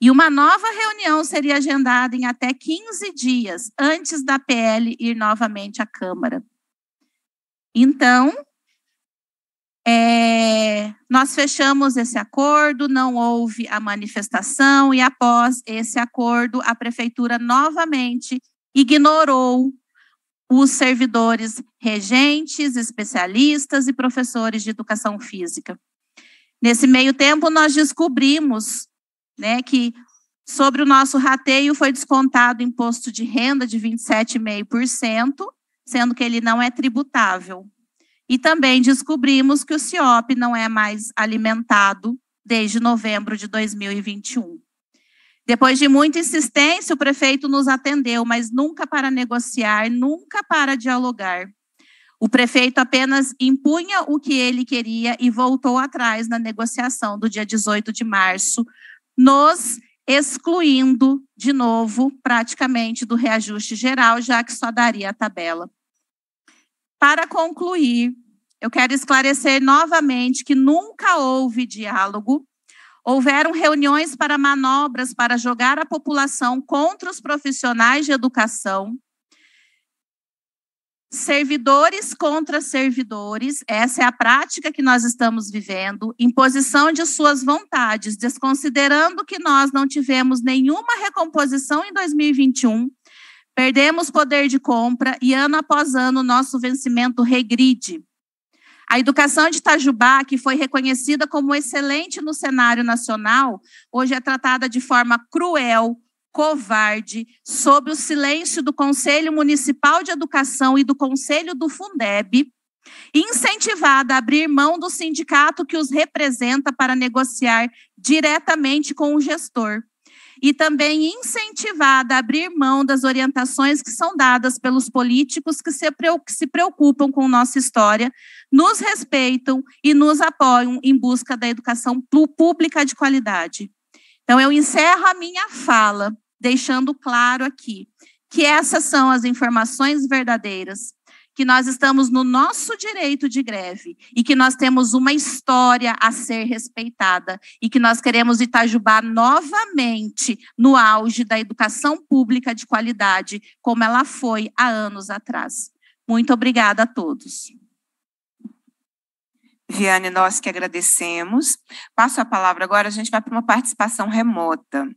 E uma nova reunião seria agendada em até 15 dias antes da PL ir novamente à Câmara. Então, É, nós fechamos esse acordo, não houve a manifestação, e após esse acordo, a prefeitura novamente ignorou os servidores regentes, especialistas e professores de educação física. Nesse meio tempo, nós descobrimos né, que sobre o nosso rateio foi descontado imposto de renda de 27,5%, sendo que ele não é tributável. E também descobrimos que o CIOP não é mais alimentado desde novembro de 2021. Depois de muita insistência, o prefeito nos atendeu, mas nunca para negociar, nunca para dialogar. O prefeito apenas impunha o que ele queria e voltou atrás na negociação do dia 18 de março, nos excluindo de novo, praticamente, do reajuste geral, já que só daria a tabela. Para concluir, eu quero esclarecer novamente que nunca houve diálogo Houveram reuniões para manobras para jogar a população contra os profissionais de educação. Servidores contra servidores, essa é a prática que nós estamos vivendo, imposição de suas vontades, desconsiderando que nós não tivemos nenhuma recomposição em 2021, perdemos poder de compra e ano após ano nosso vencimento regride. A educação de Itajubá, que foi reconhecida como excelente no cenário nacional, hoje é tratada de forma cruel, covarde, sob o silêncio do Conselho Municipal de Educação e do Conselho do Fundeb, incentivada a abrir mão do sindicato que os representa para negociar diretamente com o gestor e também incentivada a abrir mão das orientações que são dadas pelos políticos que se preocupam com nossa história, nos respeitam e nos apoiam em busca da educação pública de qualidade. Então, eu encerro a minha fala deixando claro aqui que essas são as informações verdadeiras que nós estamos no nosso direito de greve e que nós temos uma história a ser respeitada e que nós queremos Itajubá novamente no auge da educação pública de qualidade, como ela foi há anos atrás. Muito obrigada a todos. Viane, nós que agradecemos. Passo a palavra agora, a gente vai para uma participação remota.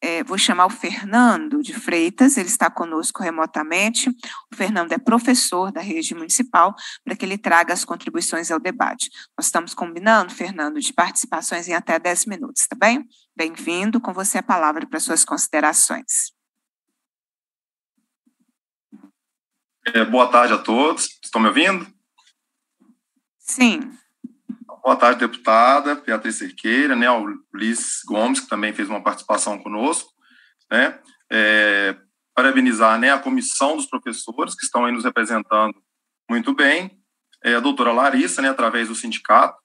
É, vou chamar o Fernando de Freitas, ele está conosco remotamente. O Fernando é professor da rede municipal, para que ele traga as contribuições ao debate. Nós estamos combinando, Fernando, de participações em até 10 minutos, tá bem? Bem-vindo, com você a palavra para suas considerações. É, boa tarde a todos. Estão me ouvindo? Sim. Boa tarde, deputada. Beatriz Cerqueira, né, o Ulisses Gomes, que também fez uma participação conosco, né, é, parabenizar, né, a comissão dos professores que estão aí nos representando muito bem, é, a doutora Larissa, né, através do sindicato,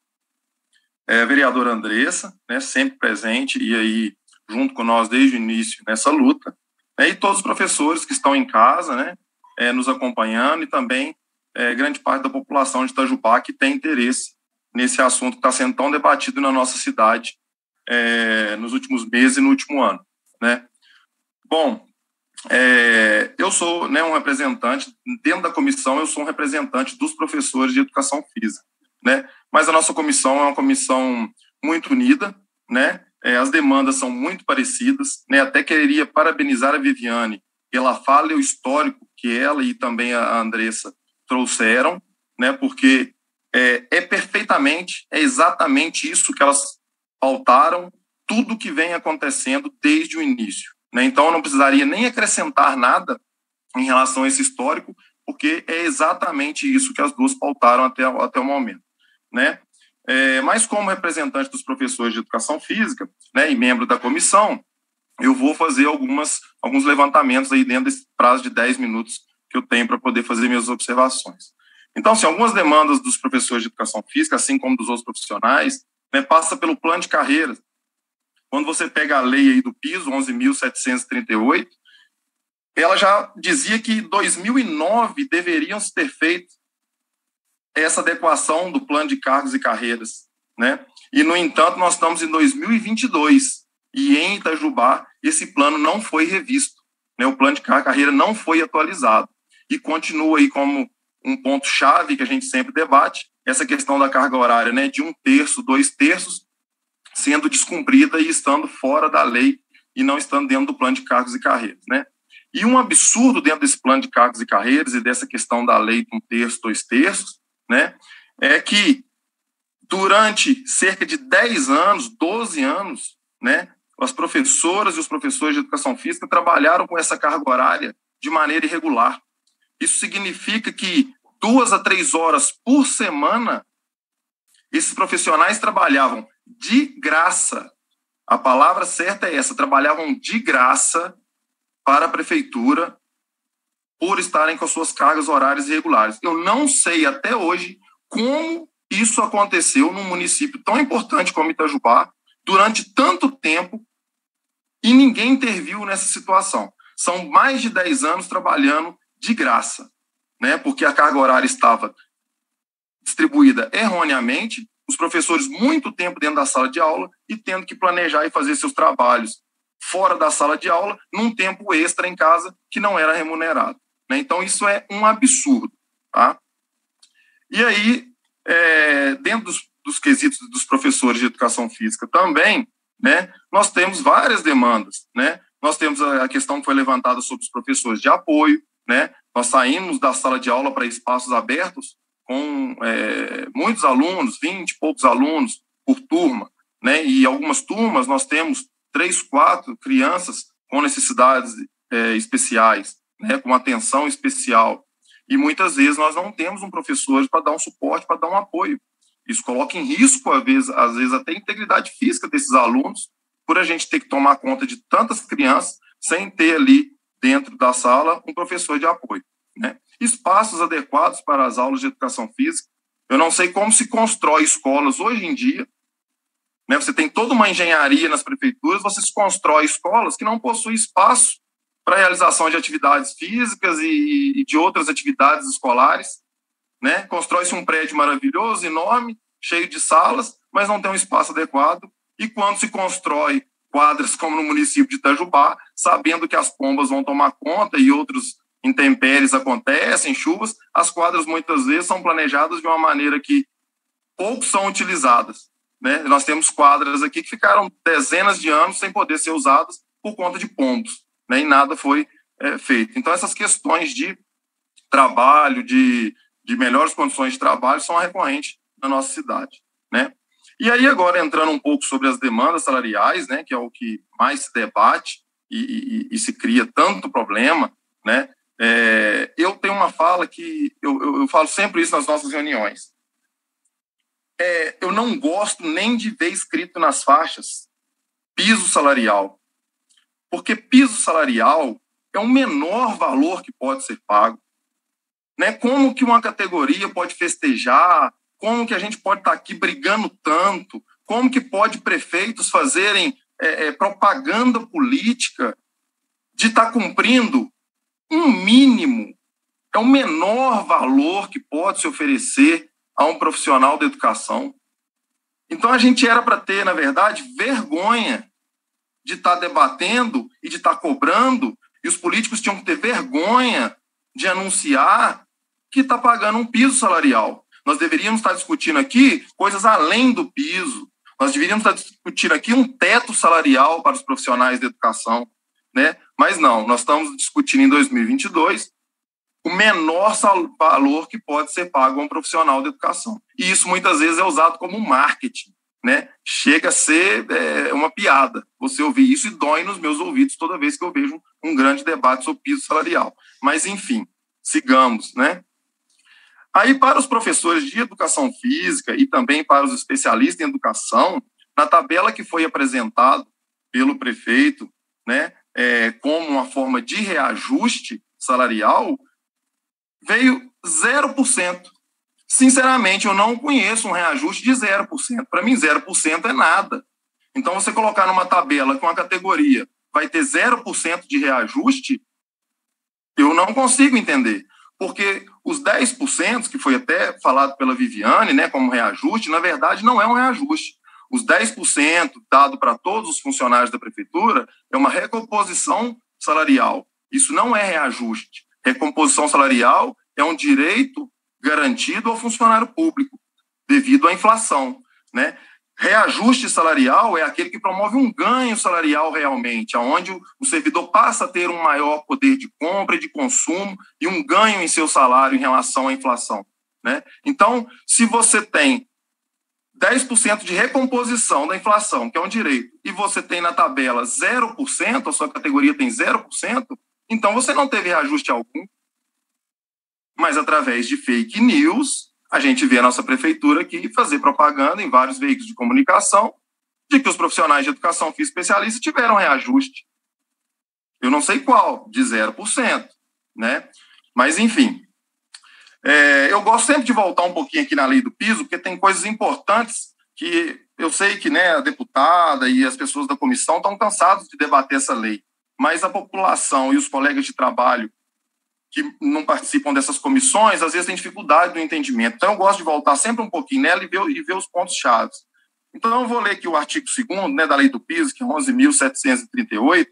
é, a vereadora Andressa, né, sempre presente e aí junto com nós desde o início nessa luta, né, e todos os professores que estão em casa, né, é, nos acompanhando e também é, grande parte da população de Itajubá que tem interesse nesse assunto que está sendo tão debatido na nossa cidade é, nos últimos meses e no último ano, né? Bom, é, eu sou né, um representante, dentro da comissão, eu sou um representante dos professores de educação física, né? Mas a nossa comissão é uma comissão muito unida, né? É, as demandas são muito parecidas, né? Até queria parabenizar a Viviane pela fala e o histórico que ela e também a Andressa trouxeram, né? Porque é, é perfeitamente, é exatamente isso que elas pautaram, tudo que vem acontecendo desde o início. Né? Então, eu não precisaria nem acrescentar nada em relação a esse histórico, porque é exatamente isso que as duas pautaram até, até o momento. Né? É, mas, como representante dos professores de educação física né, e membro da comissão, eu vou fazer algumas, alguns levantamentos aí dentro desse prazo de 10 minutos que eu tenho para poder fazer minhas observações. Então, assim, algumas demandas dos professores de educação física, assim como dos outros profissionais, né, passa pelo plano de carreira. Quando você pega a lei aí do piso, 11.738, ela já dizia que 2009 deveriam se ter feito essa adequação do plano de cargos e carreiras, né? E no entanto, nós estamos em 2022 e em Itajubá esse plano não foi revisto, né? O plano de carreira não foi atualizado e continua aí como um ponto chave que a gente sempre debate essa questão da carga horária, né, de um terço, dois terços, sendo descumprida e estando fora da lei e não estando dentro do plano de cargos e carreiras, né? E um absurdo dentro desse plano de cargos e carreiras e dessa questão da lei de um terço, dois terços, né, é que durante cerca de 10 anos, 12 anos, né, as professoras e os professores de educação física trabalharam com essa carga horária de maneira irregular. Isso significa que duas a três horas por semana, esses profissionais trabalhavam de graça. A palavra certa é essa: trabalhavam de graça para a prefeitura por estarem com suas cargas horárias irregulares. Eu não sei até hoje como isso aconteceu num município tão importante como Itajubá, durante tanto tempo, e ninguém interviu nessa situação. São mais de 10 anos trabalhando de graça, né? porque a carga horária estava distribuída erroneamente, os professores muito tempo dentro da sala de aula e tendo que planejar e fazer seus trabalhos fora da sala de aula, num tempo extra em casa que não era remunerado. Né? Então, isso é um absurdo. Tá? E aí, é, dentro dos, dos quesitos dos professores de educação física também, né, nós temos várias demandas. Né? Nós temos a questão que foi levantada sobre os professores de apoio, né? nós saímos da sala de aula para espaços abertos com é, muitos alunos, 20 e poucos alunos por turma, né? e algumas turmas nós temos três, quatro crianças com necessidades é, especiais, né, com atenção especial. E muitas vezes nós não temos um professor para dar um suporte, para dar um apoio. Isso coloca em risco, às vezes, às vezes, até a integridade física desses alunos, por a gente ter que tomar conta de tantas crianças sem ter ali dentro da sala um professor de apoio. Né? Espaços adequados para as aulas de educação física. Eu não sei como se constrói escolas hoje em dia né? Você tem toda uma engenharia nas prefeituras, você se constrói escolas que não possuem espaço para realização de atividades físicas e, e de outras atividades escolares. Né? Constrói-se um prédio maravilhoso, enorme, cheio de salas, mas não tem um espaço adequado. E quando se constrói quadras como no município de Itajubá, sabendo que as pombas vão tomar conta e outros intempéries acontecem, chuvas, as quadras muitas vezes são planejadas de uma maneira que pouco são utilizadas. Né? Nós temos quadras aqui que ficaram dezenas de anos sem poder ser usadas por conta de pombos, né? e nada foi é, feito. Então, essas questões de trabalho, de, de melhores condições de trabalho, são recorrentes na nossa cidade. E aí, agora, entrando um pouco sobre as demandas salariais, né, que é o que mais se debate e, e, e se cria tanto problema, né, é, eu tenho uma fala que eu, eu, eu falo sempre isso nas nossas reuniões é, eu não gosto nem de ver escrito nas faixas piso salarial, porque piso salarial é o menor valor que pode ser pago. Né? Como que uma categoria pode festejar? Como que a gente pode estar aqui brigando tanto? Como que pode prefeitos fazerem é, é, propaganda política de estar cumprindo um mínimo? É o menor valor que pode se oferecer a um profissional da educação. Então a gente era para ter, na verdade, vergonha de estar tá debatendo e de estar tá cobrando, e os políticos tinham que ter vergonha de anunciar que está pagando um piso salarial. Nós deveríamos estar discutindo aqui coisas além do piso. Nós deveríamos estar discutindo aqui um teto salarial para os profissionais da educação, né? Mas não, nós estamos discutindo em 2022 o menor valor que pode ser pago a um profissional de educação. E isso muitas vezes é usado como marketing. Né? Chega a ser é, uma piada você ouvir isso e dói nos meus ouvidos toda vez que eu vejo um grande debate sobre piso salarial. Mas, enfim, sigamos. Né? Aí, para os professores de educação física e também para os especialistas em educação, na tabela que foi apresentada pelo prefeito, né, é, como uma forma de reajuste salarial, veio 0%. Sinceramente, eu não conheço um reajuste de 0%. Para mim, 0% é nada. Então, você colocar numa tabela com a categoria vai ter 0% de reajuste, eu não consigo entender. Porque os 10%, que foi até falado pela Viviane, né, como reajuste, na verdade não é um reajuste. Os 10% dado para todos os funcionários da prefeitura é uma recomposição salarial. Isso não é reajuste. Recomposição salarial é um direito garantido ao funcionário público. devido à inflação, né? Reajuste salarial é aquele que promove um ganho salarial realmente, aonde o servidor passa a ter um maior poder de compra e de consumo e um ganho em seu salário em relação à inflação. Né? Então, se você tem 10% de recomposição da inflação, que é um direito, e você tem na tabela 0%, a sua categoria tem 0%, então você não teve reajuste algum. Mas através de fake news, a gente vê a nossa prefeitura aqui fazer propaganda em vários veículos de comunicação de que os profissionais de educação física especialista tiveram reajuste. Eu não sei qual, de 0%, né? Mas, enfim. É, eu gosto sempre de voltar um pouquinho aqui na lei do piso, porque tem coisas importantes que eu sei que né, a deputada e as pessoas da comissão estão cansados de debater essa lei, mas a população e os colegas de trabalho que não participam dessas comissões, às vezes têm dificuldade no entendimento. Então, eu gosto de voltar sempre um pouquinho nela e ver, e ver os pontos chaves. Então, eu vou ler aqui o artigo 2 né, da Lei do Piso, que é 11.738,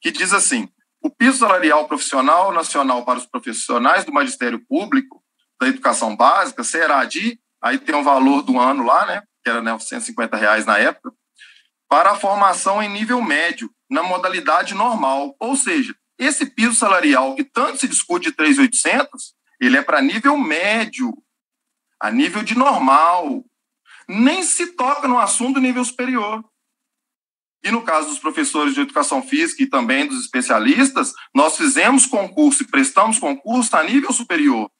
que diz assim, o piso salarial profissional nacional para os profissionais do magistério público da educação básica será de, aí tem um valor do ano lá, né, que era né, 150 reais na época, para a formação em nível médio, na modalidade normal, ou seja, esse piso salarial que tanto se discute de 3.800, ele é para nível médio, a nível de normal. Nem se toca no assunto nível superior. E no caso dos professores de educação física e também dos especialistas, nós fizemos concurso e prestamos concurso a nível superior.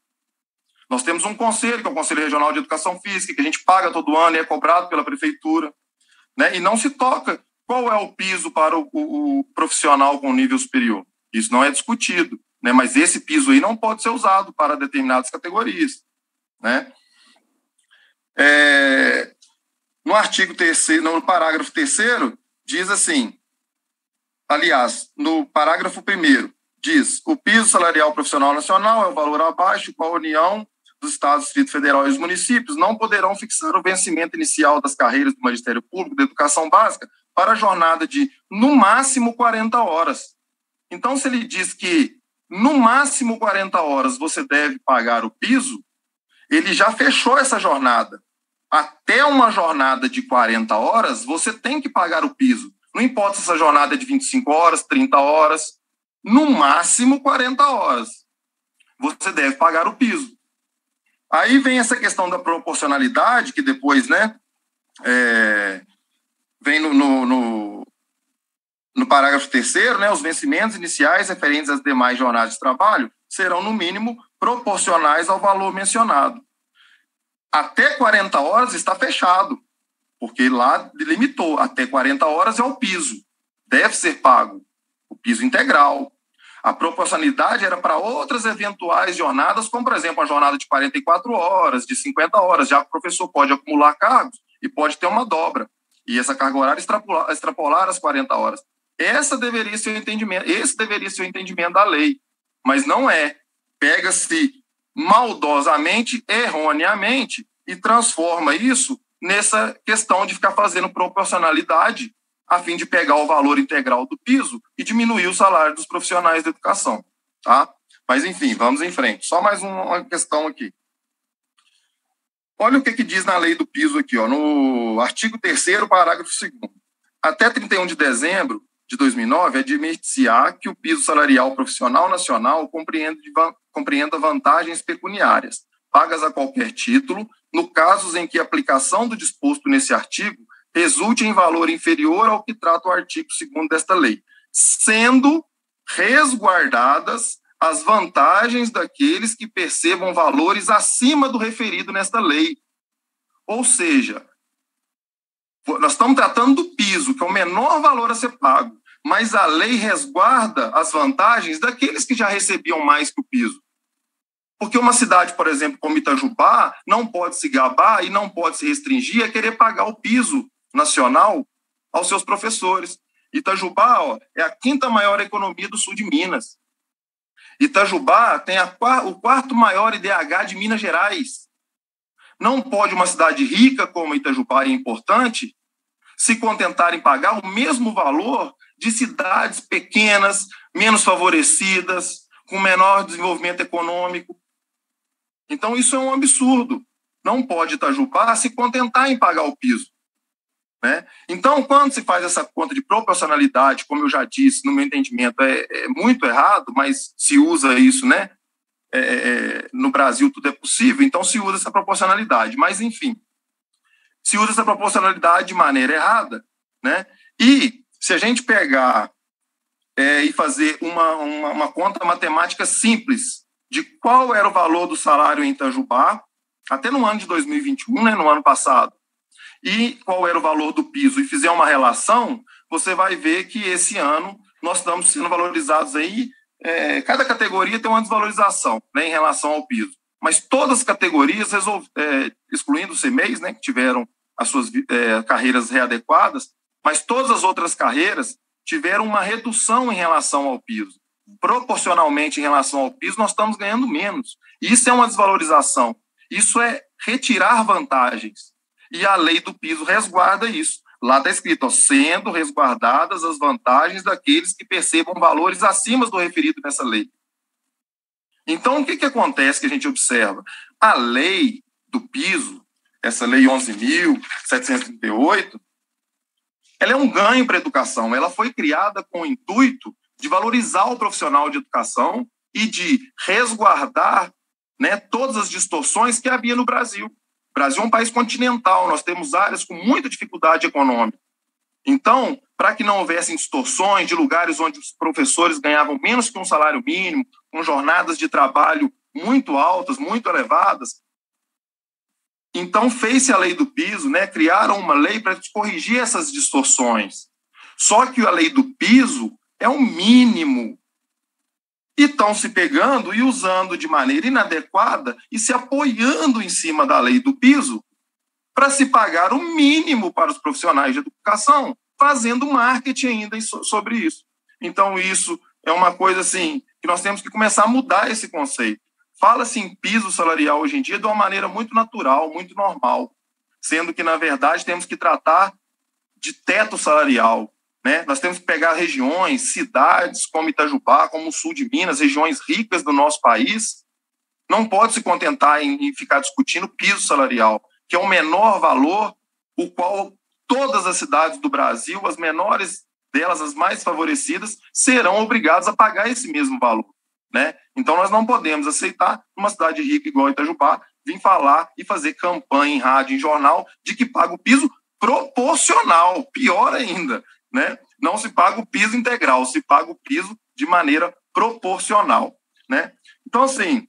Nós temos um conselho, que é o Conselho Regional de Educação Física, que a gente paga todo ano e é cobrado pela prefeitura. Né? E não se toca qual é o piso para o, o, o profissional com nível superior. Isso não é discutido, né? Mas esse piso aí não pode ser usado para determinadas categorias, né? É, no artigo terceiro, no parágrafo terceiro, diz assim, aliás, no parágrafo primeiro, diz, o piso salarial profissional nacional é o valor abaixo qual a União dos Estados, Distrito Federal e os municípios não poderão fixar o vencimento inicial das carreiras do Magistério Público de Educação Básica para a jornada de, no máximo, 40 horas, então, se ele diz que no máximo 40 horas você deve pagar o piso, ele já fechou essa jornada. Até uma jornada de 40 horas, você tem que pagar o piso. Não importa se essa jornada é de 25 horas, 30 horas, no máximo 40 horas. Você deve pagar o piso. Aí vem essa questão da proporcionalidade, que depois, né, é, vem no, no, no, no parágrafo terceiro, né, os vencimentos iniciais referentes às demais jornadas de trabalho serão, no mínimo, proporcionais ao valor mencionado. Até 40 horas está fechado, porque lá delimitou, até 40 horas é o piso, deve ser pago, o piso integral. A proporcionalidade era para outras eventuais jornadas, como, por exemplo, a jornada de 44 horas, de 50 horas, já o professor pode acumular cargos e pode ter uma dobra. E essa carga horária extrapolar, extrapolar as 40 horas. Essa deveria ser o entendimento, esse deveria ser o entendimento da lei, mas não é. Pega-se maldosamente, erroneamente e transforma isso nessa questão de ficar fazendo proporcionalidade a fim de pegar o valor integral do piso e diminuir o salário dos profissionais da educação, tá? Mas enfim, vamos em frente. Só mais uma questão aqui. Olha o que, que diz na lei do piso aqui, ó, no artigo 3 parágrafo 2 Até 31 de dezembro, de 2009 admite-se-á que o piso salarial profissional nacional compreenda vantagens pecuniárias, pagas a qualquer título, no casos em que a aplicação do disposto nesse artigo resulte em valor inferior ao que trata o artigo 2 desta lei, sendo resguardadas as vantagens daqueles que percebam valores acima do referido nesta lei. Ou seja, nós estamos tratando do piso, que é o menor valor a ser pago mas a lei resguarda as vantagens daqueles que já recebiam mais que o piso. Porque uma cidade, por exemplo, como Itajubá, não pode se gabar e não pode se restringir a querer pagar o piso nacional aos seus professores. Itajubá ó, é a quinta maior economia do sul de Minas. Itajubá tem a, o quarto maior IDH de Minas Gerais. Não pode uma cidade rica como Itajubá e importante se contentar em pagar o mesmo valor de cidades pequenas, menos favorecidas, com menor desenvolvimento econômico. Então, isso é um absurdo. não pode Itajubá se contentar em pagar o piso. Né? Então, quando se faz essa conta de proporcionalidade, como eu já disse, no meu entendimento, é, é muito errado, mas se usa isso, né? É, é no Brasil tudo é possível, então se usa essa proporcionalidade. Mas, enfim, se usa essa proporcionalidade de maneira errada, né? E se a gente pegar é, e fazer uma, uma, uma, conta matemática simples de qual era o valor do salário em Itajubá, até no ano de 2021, né, no ano passado, e qual era o valor do piso, e fizer uma relação, você vai ver que esse ano nós estamos sendo valorizados aí, é, cada categoria tem uma desvalorização né, em relação ao piso. Mas todas as categorias, é, excluindo os CMEs, né, que tiveram as suas é, carreiras readequadas, mas todas as outras carreiras tiveram uma redução em relação ao piso. Proporcionalmente em relação ao piso, nós estamos ganhando menos. Isso é uma desvalorização. Isso é retirar vantagens. E a lei do piso resguarda isso. Lá está escrito, ó, sendo resguardadas as vantagens daqueles que percebam valores acima do referido nessa lei. Então, o que, que acontece que a gente observa? A lei do piso, essa lei 11.738, ela é um ganho para a educação. Ela foi criada com o intuito de valorizar o profissional de educação e de resguardar né, todas as distorções que havia no Brasil. O Brasil é um país continental, nós temos áreas com muita dificuldade econômica. Então, para que não houvessem distorções de lugares onde os professores ganhavam menos que um salário mínimo, com jornadas de trabalho muito altas, muito elevadas, então, fez-se a lei do piso, né? criaram uma lei para corrigir essas distorções. Só que a lei do piso é o mínimo. E estão se pegando e usando de maneira inadequada e se apoiando em cima da lei do piso para se pagar o mínimo para os profissionais de educação, fazendo marketing ainda sobre isso. Então, isso é uma coisa assim que nós temos que começar a mudar esse conceito. Fala-se em piso salarial hoje em dia de uma maneira muito natural, muito normal, sendo que, na verdade, temos que tratar de teto salarial. Né? Nós temos que pegar regiões, cidades como Itajubá, como o sul de Minas, regiões ricas do nosso país, não pode se contentar em, ficar discutindo piso salarial, que é o menor valor, o qual todas as cidades do Brasil, as menores delas, as mais favorecidas, serão obrigadas a pagar esse mesmo valor. Né? Então, nós não podemos aceitar, numa cidade rica igual Itajubá, vir falar e fazer campanha em rádio, em jornal, de que paga o piso proporcional, pior ainda. Né? Não se paga o piso integral, se paga o piso de maneira proporcional. Né? Então, assim,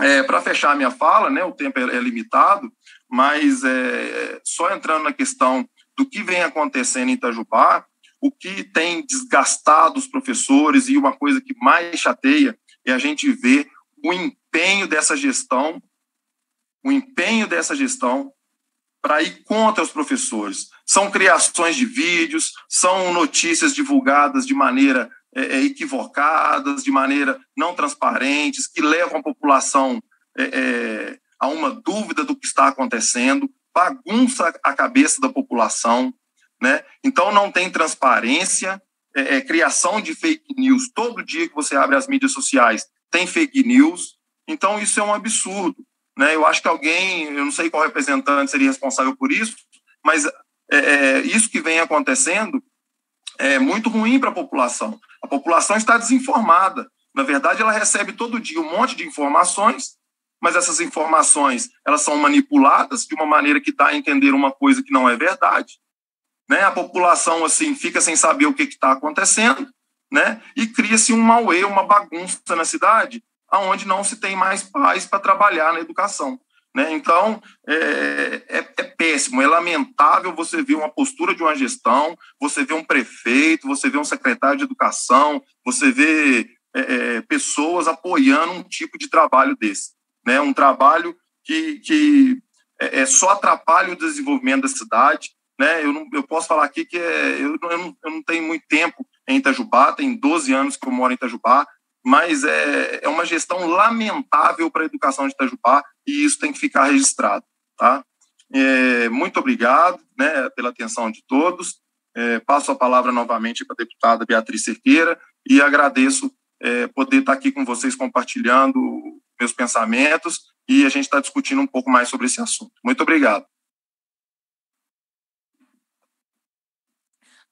é, para fechar minha fala, né, o tempo é, é limitado, mas é, só entrando na questão do que vem acontecendo em Itajubá, o que tem desgastado os professores e uma coisa que mais chateia é a gente ver o empenho dessa gestão, o empenho dessa gestão para ir contra os professores. São criações de vídeos, são notícias divulgadas de maneira é, é equivocadas, de maneira não transparentes, que levam a população é, é, a uma dúvida do que está acontecendo, bagunça a cabeça da população, né? Então não tem transparência, é, é, criação de fake news. Todo dia que você abre as mídias sociais tem fake news. Então, isso é um absurdo. Né? Eu acho que alguém, eu não sei qual representante seria responsável por isso, mas é, é isso que vem acontecendo é muito ruim para a população. A população está desinformada. Na verdade, ela recebe todo dia um monte de informações, mas essas informações elas são manipuladas de uma maneira que dá a entender uma coisa que não é verdade né? A população assim fica sem saber o que está acontecendo, né? E cria-se um mauê, uma bagunça na cidade, aonde não se tem mais paz para trabalhar na educação. Né? Então, é, é, é, péssimo, é lamentável você ver uma postura de uma gestão, você vê um prefeito, você vê um secretário de educação, você vê é, é pessoas apoiando um tipo de trabalho desse. Né? Um trabalho que, que é, é só atrapalha o desenvolvimento da cidade, né? Eu, não, eu posso falar aqui que é, eu, eu, não, eu não tenho muito tempo em Itajubá, tem 12 anos que eu moro em Itajubá, mas é, é uma gestão lamentável para a educação de Itajubá e isso tem que ficar registrado. Tá? É, muito obrigado né, pela atenção de todos. É, passo a palavra novamente para a deputada Beatriz Cerqueira e agradeço é, poder estar aqui com vocês compartilhando meus pensamentos e a gente está discutindo um pouco mais sobre esse assunto. Muito obrigado.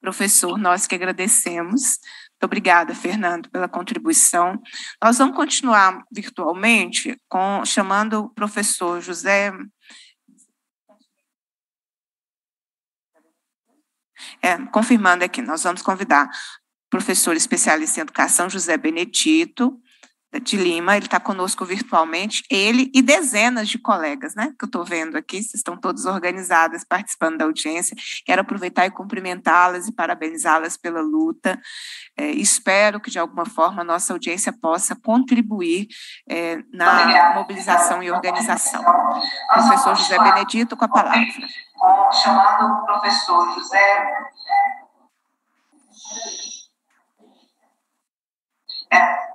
Professor, nós que agradecemos. Muito obrigada, Fernando, pela contribuição. Nós vamos continuar virtualmente com chamando o professor José É, confirmando aqui, nós vamos convidar o professor especialista em educação José Benedito, de Lima, ele está conosco virtualmente, ele e dezenas de colegas, né, que eu estou vendo aqui, vocês estão todos organizadas, participando da audiência, quero aproveitar e cumprimentá-las e parabenizá-las pela luta, é, espero que, de alguma forma, a nossa audiência possa contribuir é, na mobilização e organização. Professor José Benedito, com a palavra. Chamando o professor José... É,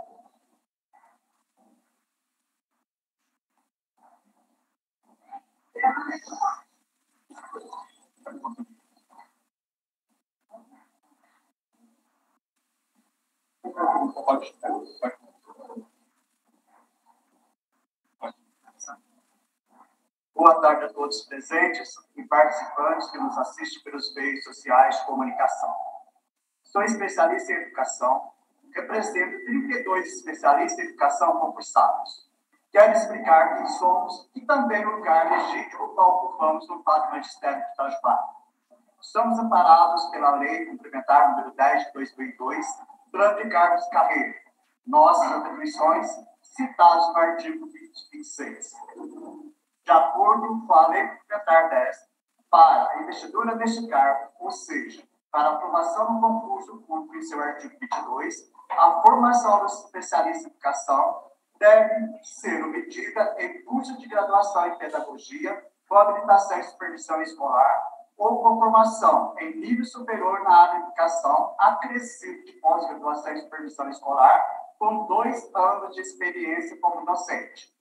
Boa tarde a todos presentes e participantes que nos assistem pelos meios sociais de comunicação. Sou especialista em educação, represento 32 especialistas em educação concursados Quero explicar quem somos e também o lugar legítimo qual ocupamos no quadro magistério de Itajubá. Somos amparados pela Lei Complementar número 10 de 2002, Plano de Cargos Carreira. Nossas atribuições citadas no artigo 26. De acordo com a Lei Complementar 10, para a investidura deste cargo, ou seja, para aprovação no concurso público em seu artigo 22, a formação dos especialistas em educação deve ser obtida em curso de graduação em pedagogia, com habilitação e supervisão escolar, ou com formação em nível superior na área de educação, acrescido de pós-graduação e supervisão escolar, com dois anos de experiência como docente.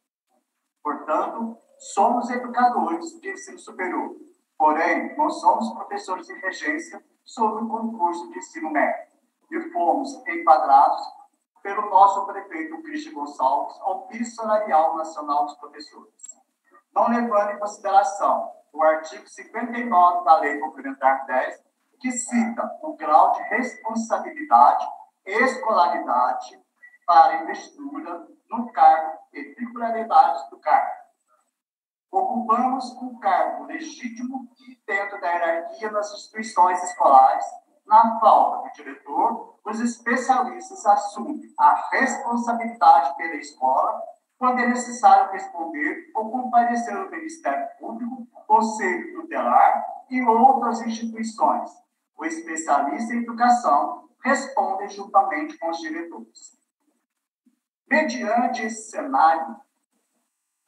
Portanto, somos educadores de ensino superior, porém, não somos professores de regência sobre o concurso de ensino médio, e fomos enquadrados pelo nosso prefeito Cristian Gonçalves ao piso salarial nacional dos professores. Não levando em consideração o artigo 59 da Lei Complementar 10, que cita o grau de responsabilidade e escolaridade para investidura no cargo e titularidade do cargo. Ocupamos um cargo legítimo dentro da hierarquia das instituições escolares na falta de diretor, os especialistas assumem a responsabilidade pela escola quando é necessário responder ou comparecer ao Ministério Público, Conselho Tutelar e outras instituições. O especialista em educação responde juntamente com os diretores. Mediante esse cenário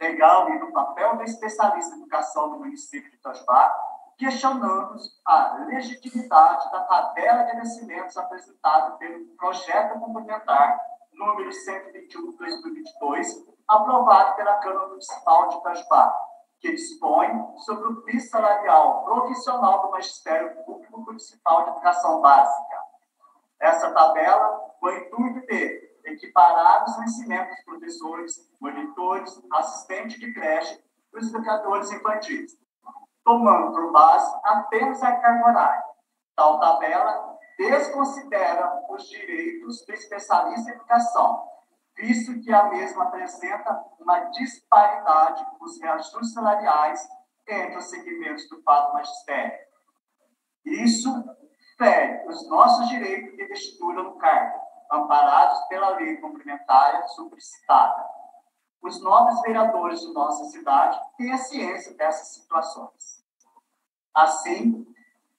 legal e no papel do especialista em educação do município de Itajubá, questionamos a legitimidade da tabela de vencimentos apresentada pelo projeto complementar número 121 de 2022, aprovado pela Câmara Municipal de Itajubá, que dispõe sobre o piso salarial profissional do Magistério Público Municipal de Educação Básica. Essa tabela foi o intuito de equiparar os vencimentos dos professores, monitores, assistentes de creche e os educadores infantis, tomando por base apenas a carga horária. Tal tabela desconsidera os direitos do especialista em educação, visto que a mesma apresenta uma disparidade nos reajustes salariais entre os segmentos do quadro magistério. Isso fere os nossos direitos de investidura no cargo, amparados pela lei complementar supricitada. Os nobres vereadores de nossa cidade têm a ciência dessas situações. Assim,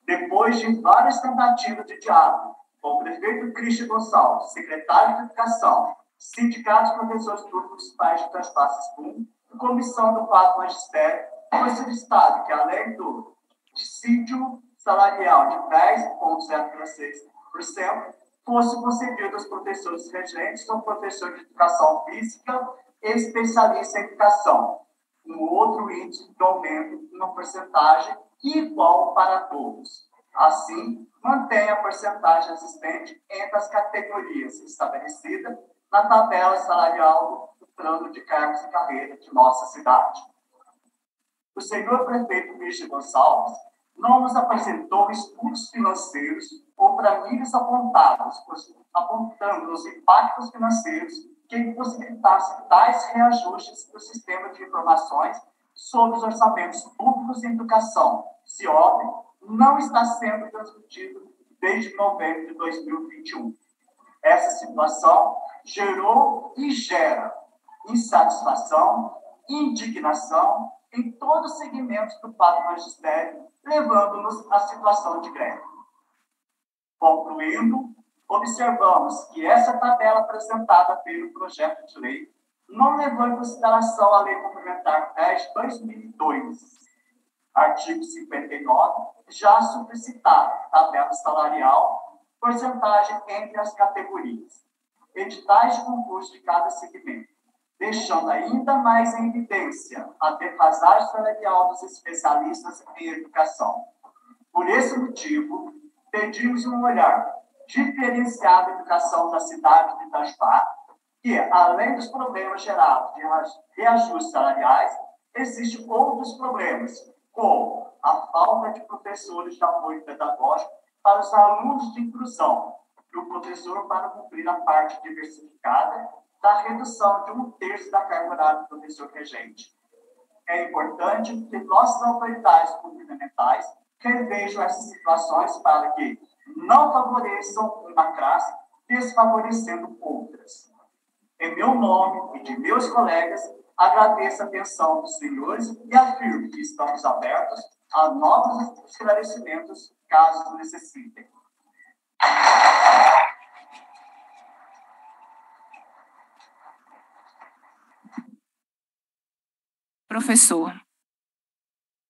depois de várias tentativas de diálogo com o prefeito Cristian Gonçalves, secretário de Educação, sindicatos professores públicos pais de transpasses PUM e comissão do quadro magistério, foi solicitado que, além do dissídio salarial de 10,06%, fosse concedido aos professores regentes ou professor de educação física especialista em educação, um outro índice de aumento, uma porcentagem igual para todos. Assim, mantém a porcentagem existente entre as categorias estabelecida na tabela salarial do plano de cargos e carreira de nossa cidade. O senhor prefeito Michel Gonçalves não nos apresentou estudos financeiros ou planilhas apontados, apontando os impactos financeiros que impossibilitassem tais reajustes do sistema de informações sobre os orçamentos públicos em educação, CIOB, não está sendo transmitido desde novembro de 2021. Essa situação gerou e gera insatisfação, indignação em todos os segmentos do quadro magistério, levando-nos à situação de greve. Concluindo, observamos que essa tabela apresentada pelo projeto de lei não levou em consideração a Lei Complementar 10 de 2002, artigo 59, já solicitado tabela salarial, porcentagem entre as categorias, editais de concurso de cada segmento, deixando ainda mais em evidência a defasagem salarial dos especialistas em educação. Por esse motivo, pedimos um olhar diferenciado à educação da cidade de Itajubá, que, além dos problemas gerados de reajustes salariais, existem outros problemas, como a falta de professores de apoio pedagógico para os alunos de inclusão, e o professor para cumprir a parte diversificada da redução de um terço da carga horária do professor regente. É importante que nossas autoridades governamentais revejam essas situações para que não favoreçam uma classe, desfavorecendo outras. Em meu nome e de meus colegas, agradeço a atenção dos senhores e afirmo que estamos abertos a novos esclarecimentos, caso necessitem. Professor,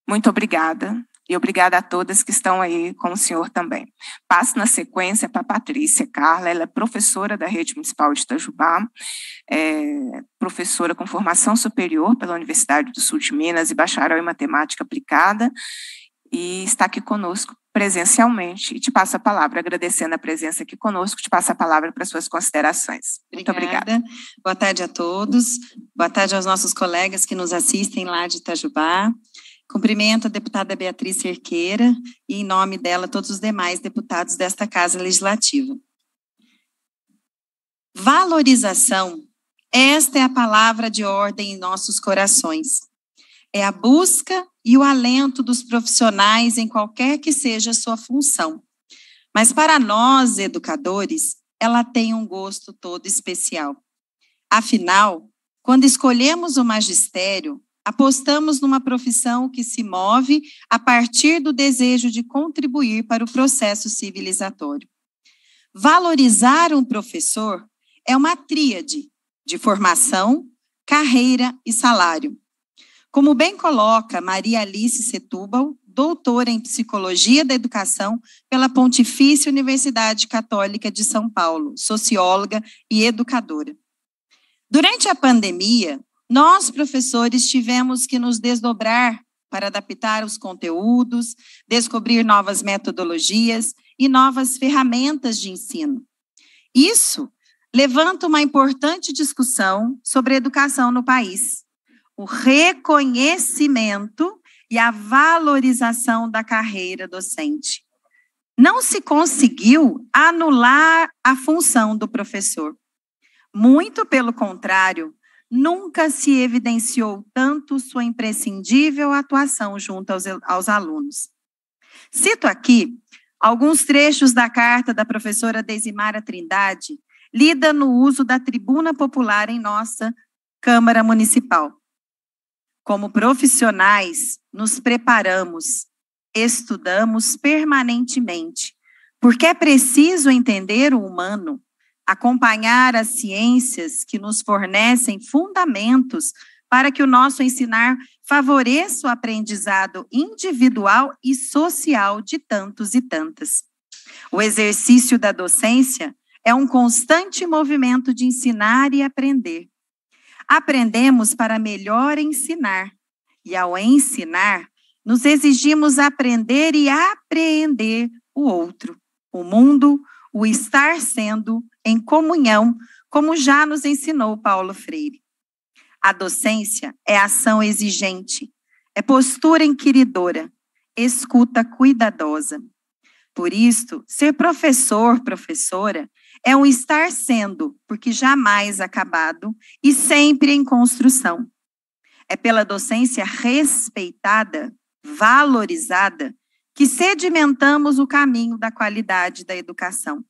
muito obrigada e obrigada a todas que estão aí com o senhor também. Passo na sequência para a Patrícia Carla, ela é professora da Rede Municipal de Itajubá, é professora com formação superior pela Universidade do Sul de Minas e bacharel em matemática aplicada, e está aqui conosco presencialmente. E te passo a palavra, agradecendo a presença aqui conosco, te passo a palavra para suas considerações. Muito obrigada. obrigada. Boa tarde a todos. Boa tarde aos nossos colegas que nos assistem lá de Itajubá. Cumprimento a deputada Beatriz Cerqueira e, em nome dela, todos os demais deputados desta Casa Legislativa. Valorização, esta é a palavra de ordem em nossos corações. É a busca e o alento dos profissionais em qualquer que seja a sua função. Mas para nós, educadores, ela tem um gosto todo especial. Afinal, quando escolhemos o magistério, apostamos numa profissão que se move a partir do desejo de contribuir para o processo civilizatório. Valorizar um professor é uma tríade de formação, carreira e salário. Como bem coloca Maria Alice Setúbal, doutora em Psicologia da Educação pela Pontifícia Universidade Católica de São Paulo, socióloga e educadora. Durante a pandemia, nós, professores, tivemos que nos desdobrar para adaptar os conteúdos, descobrir novas metodologias e novas ferramentas de ensino. Isso levanta uma importante discussão sobre educação no país. O reconhecimento e a valorização da carreira docente. Não se conseguiu anular a função do professor. Muito pelo contrário, nunca se evidenciou tanto sua imprescindível atuação junto aos, aos alunos. Cito aqui alguns trechos da carta da professora Desimara Trindade, lida no uso da tribuna popular em nossa Câmara Municipal. Como profissionais, nos preparamos, estudamos permanentemente, porque é preciso entender o humano, acompanhar as ciências que nos fornecem fundamentos para que o nosso ensinar favoreça o aprendizado individual e social de tantos e tantas. O exercício da docência é um constante movimento de ensinar e aprender. Aprendemos para melhor ensinar, e ao ensinar, nos exigimos aprender e apreender o outro, o mundo, o estar sendo em comunhão, como já nos ensinou Paulo Freire. A docência é ação exigente, é postura inquiridora, escuta cuidadosa. Por isto, ser professor, professora, é um estar sendo, porque jamais acabado e sempre em construção. É pela docência respeitada, valorizada, que sedimentamos o caminho da qualidade da educação.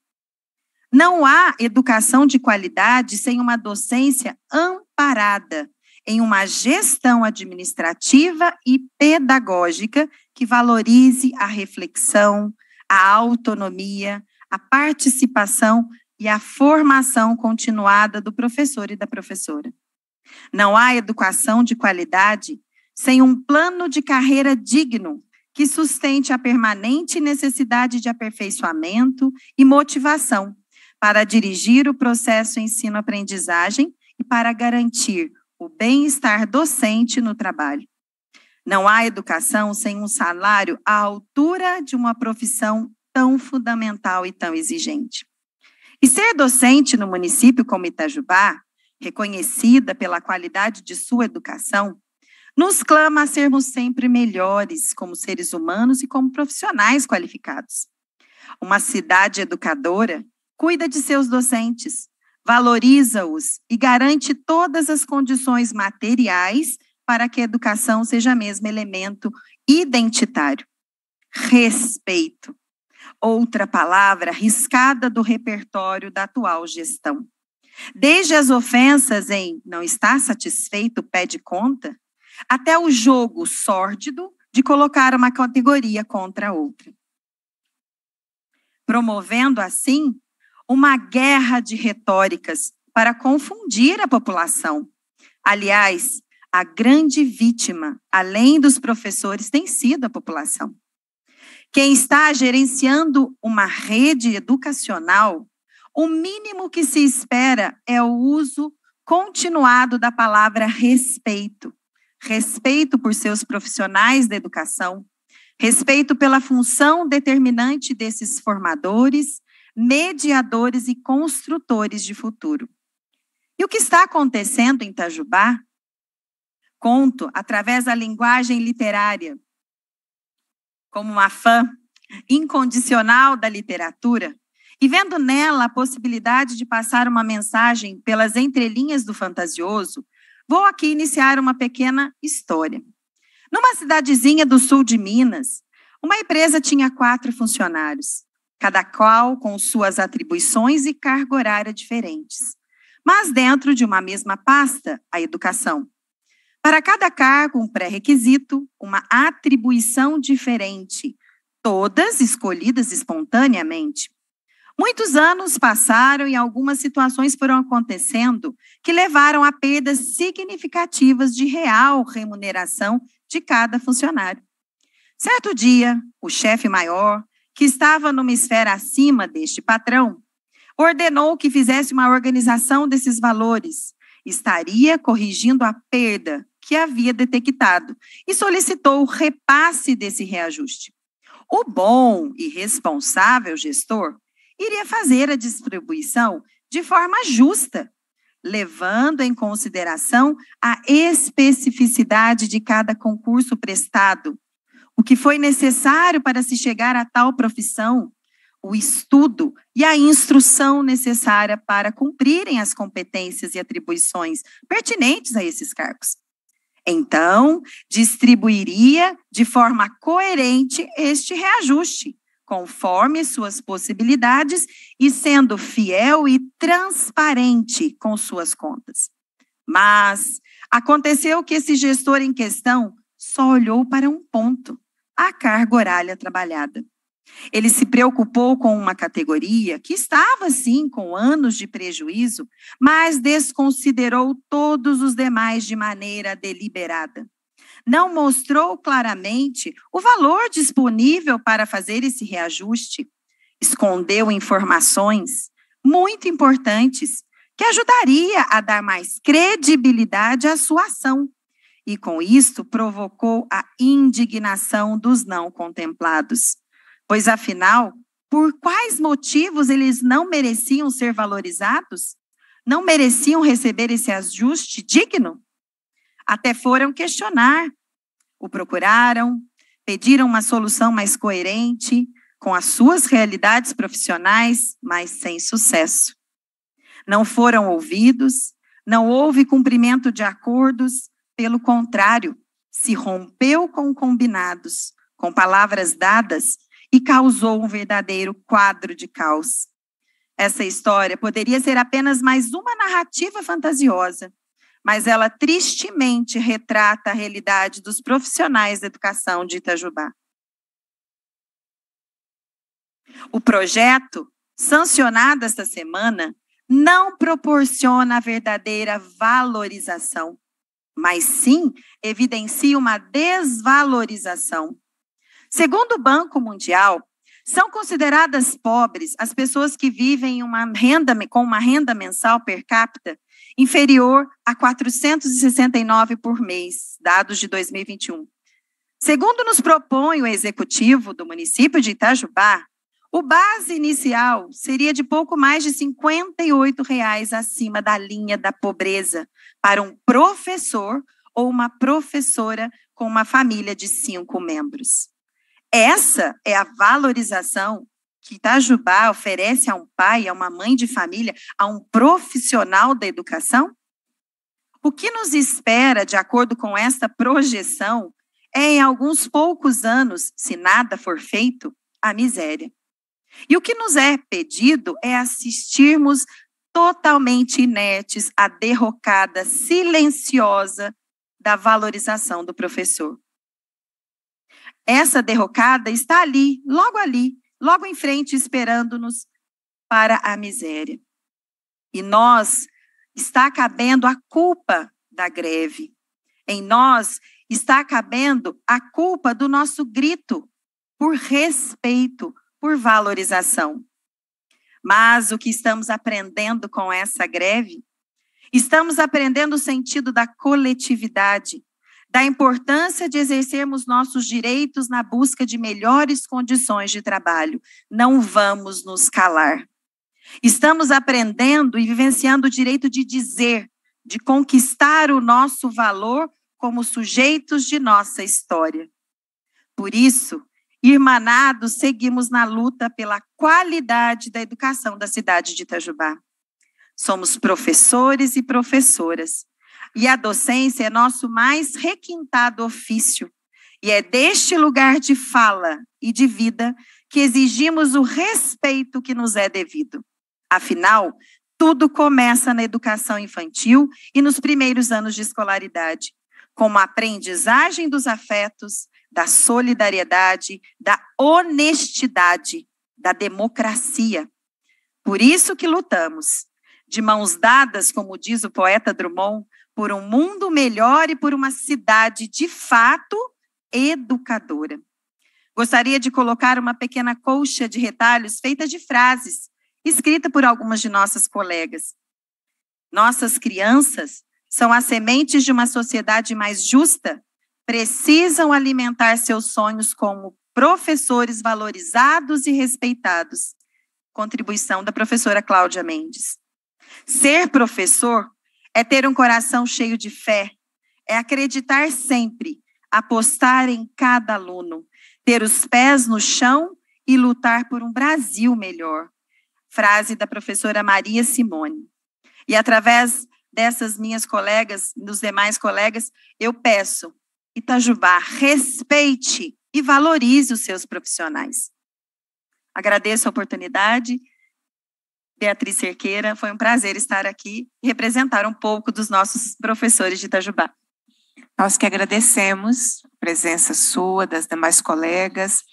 Não há educação de qualidade sem uma docência amparada em uma gestão administrativa e pedagógica que valorize a reflexão, a autonomia, a participação e a formação continuada do professor e da professora. Não há educação de qualidade sem um plano de carreira digno que sustente a permanente necessidade de aperfeiçoamento e motivação para dirigir o processo ensino-aprendizagem e para garantir o bem-estar docente no trabalho. Não há educação sem um salário à altura de uma profissão tão fundamental e tão exigente. E ser docente no município como Itajubá, reconhecida pela qualidade de sua educação, nos clama a sermos sempre melhores como seres humanos e como profissionais qualificados. Uma cidade educadora cuida de seus docentes, valoriza-os e garante todas as condições materiais para que a educação seja mesmo elemento identitário. Respeito. Outra palavra riscada do repertório da atual gestão. Desde as ofensas em não está satisfeito, pede conta, até o jogo sórdido de colocar uma categoria contra a outra. Promovendo, assim, uma guerra de retóricas para confundir a população. Aliás, a grande vítima, além dos professores, tem sido a população. Quem está gerenciando uma rede educacional, o mínimo que se espera é o uso continuado da palavra respeito respeito por seus profissionais da educação, respeito pela função determinante desses formadores, mediadores e construtores de futuro. E o que está acontecendo em Itajubá? Conto através da linguagem literária, como uma fã incondicional da literatura, e vendo nela a possibilidade de passar uma mensagem pelas entrelinhas do fantasioso, Vou aqui iniciar uma pequena história. Numa cidadezinha do sul de Minas, uma empresa tinha quatro funcionários, cada qual com suas atribuições e carga horária diferentes, mas dentro de uma mesma pasta, a educação. Para cada cargo, um pré-requisito, uma atribuição diferente, todas escolhidas espontaneamente. Muitos anos passaram e algumas situações foram acontecendo que levaram a perdas significativas de real remuneração de cada funcionário. Certo dia, o chefe maior, que estava numa esfera acima deste patrão, ordenou que fizesse uma organização desses valores. Estaria corrigindo a perda que havia detectado e solicitou o repasse desse reajuste. O bom e responsável gestor iria fazer a distribuição de forma justa, levando em consideração a especificidade de cada concurso prestado, o que foi necessário para se chegar a tal profissão, o estudo e a instrução necessária para cumprirem as competências e atribuições pertinentes a esses cargos. Então, distribuiria de forma coerente este reajuste, conforme suas possibilidades e sendo fiel e transparente com suas contas. Mas aconteceu que esse gestor em questão só olhou para um ponto, a carga horária trabalhada. Ele se preocupou com uma categoria que estava, sim, com anos de prejuízo, mas desconsiderou todos os demais de maneira deliberada não mostrou claramente o valor disponível para fazer esse reajuste, escondeu informações muito importantes que ajudaria a dar mais credibilidade à sua ação. E com isto provocou a indignação dos não contemplados. Pois afinal, por quais motivos eles não mereciam ser valorizados? Não mereciam receber esse ajuste digno? Até foram questionar. O procuraram, pediram uma solução mais coerente com as suas realidades profissionais, mas sem sucesso. Não foram ouvidos, não houve cumprimento de acordos, pelo contrário, se rompeu com combinados, com palavras dadas e causou um verdadeiro quadro de caos. Essa história poderia ser apenas mais uma narrativa fantasiosa, mas ela tristemente retrata a realidade dos profissionais da educação de Itajubá. O projeto, sancionado esta semana, não proporciona a verdadeira valorização, mas sim evidencia uma desvalorização. Segundo o Banco Mundial, são consideradas pobres as pessoas que vivem uma renda, com uma renda mensal per capita inferior a 469 por mês, dados de 2021. Segundo nos propõe o executivo do município de Itajubá, o base inicial seria de pouco mais de 58 reais acima da linha da pobreza para um professor ou uma professora com uma família de cinco membros. Essa é a valorização que Itajubá oferece a um pai, a uma mãe de família, a um profissional da educação? O que nos espera, de acordo com esta projeção, é, em alguns poucos anos, se nada for feito, a miséria. E o que nos é pedido é assistirmos totalmente inertes à derrocada silenciosa da valorização do professor. Essa derrocada está ali, logo ali, logo em frente, esperando-nos para a miséria. E nós está cabendo a culpa da greve. Em nós está cabendo a culpa do nosso grito por respeito, por valorização. Mas o que estamos aprendendo com essa greve? Estamos aprendendo o sentido da coletividade, da importância de exercermos nossos direitos na busca de melhores condições de trabalho. Não vamos nos calar. Estamos aprendendo e vivenciando o direito de dizer, de conquistar o nosso valor como sujeitos de nossa história. Por isso, irmanados, seguimos na luta pela qualidade da educação da cidade de Itajubá. Somos professores e professoras e a docência é nosso mais requintado ofício. E é deste lugar de fala e de vida que exigimos o respeito que nos é devido. Afinal, tudo começa na educação infantil e nos primeiros anos de escolaridade, como a aprendizagem dos afetos, da solidariedade, da honestidade, da democracia. Por isso que lutamos, de mãos dadas, como diz o poeta Drummond, por um mundo melhor e por uma cidade de fato educadora. Gostaria de colocar uma pequena colcha de retalhos feita de frases, escrita por algumas de nossas colegas. Nossas crianças são as sementes de uma sociedade mais justa, precisam alimentar seus sonhos como professores valorizados e respeitados. Contribuição da professora Cláudia Mendes. Ser professor é ter um coração cheio de fé, é acreditar sempre, apostar em cada aluno, ter os pés no chão e lutar por um Brasil melhor. Frase da professora Maria Simone. E através dessas minhas colegas, dos demais colegas, eu peço, Itajubá, respeite e valorize os seus profissionais. Agradeço a oportunidade Beatriz Cerqueira. Foi um prazer estar aqui e representar um pouco dos nossos professores de Itajubá. Nós que agradecemos a presença sua, das demais colegas,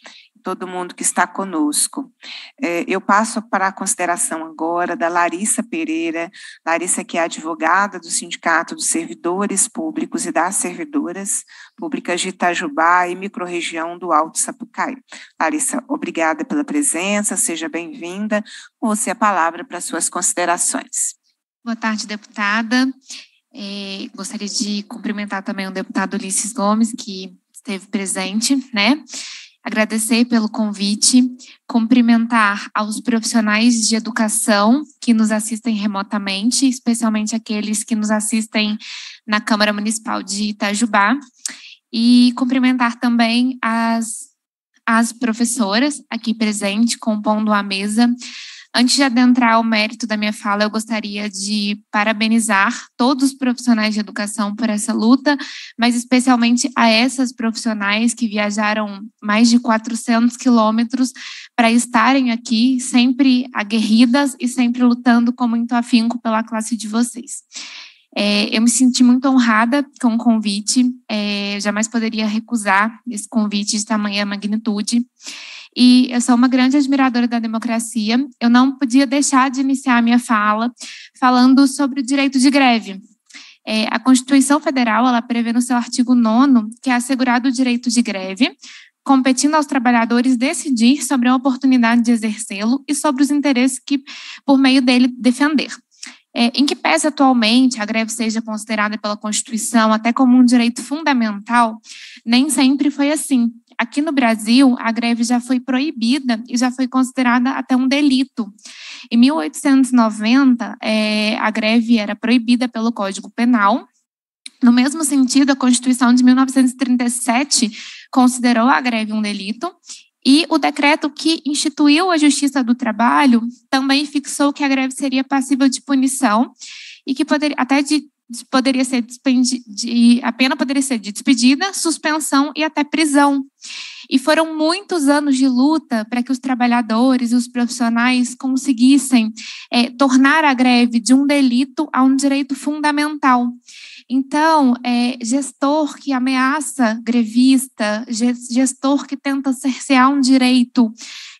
todo mundo que está conosco. É, eu passo para a consideração agora da Larissa Pereira, Larissa que é advogada do Sindicato dos Servidores Públicos e das Servidoras Públicas de Itajubá e microrregião do Alto Sapucaí. Larissa, obrigada pela presença, seja bem-vinda. Você a palavra para suas considerações. Boa tarde, deputada. É, gostaria de cumprimentar também o deputado Ulisses Gomes, que esteve presente, né? Agradecer pelo convite, cumprimentar aos profissionais de educação que nos assistem remotamente, especialmente aqueles que nos assistem na Câmara Municipal de Itajubá, e cumprimentar também as, as professoras aqui presentes, compondo a mesa, Antes de adentrar ao mérito da minha fala, eu gostaria de parabenizar todos os profissionais de educação por essa luta, mas especialmente a essas profissionais que viajaram mais de 400 quilômetros para estarem aqui, sempre aguerridas e sempre lutando com muito afinco pela classe de vocês. É, eu me senti muito honrada com o convite, é, jamais poderia recusar esse convite de tamanha magnitude e eu sou uma grande admiradora da democracia. Eu não podia deixar de iniciar a minha fala falando sobre o direito de greve. É, a Constituição Federal ela prevê no seu artigo 9 que é assegurado o direito de greve, competindo aos trabalhadores decidir sobre a oportunidade de exercê-lo e sobre os interesses que, por meio dele, defender. É, em que pese atualmente a greve seja considerada pela Constituição até como um direito fundamental, nem sempre foi assim. Aqui no Brasil, a greve já foi proibida e já foi considerada até um delito. Em 1890, é, a greve era proibida pelo Código Penal. No mesmo sentido, a Constituição de 1937 considerou a greve um delito e o decreto que instituiu a Justiça do Trabalho também fixou que a greve seria passível de punição e que poderia até de poderia ser de, a pena poderia ser de despedida, suspensão e até prisão. E foram muitos anos de luta para que os trabalhadores e os profissionais conseguissem é, tornar a greve de um delito a um direito fundamental. Então, é, gestor que ameaça grevista, gestor que tenta cercear um direito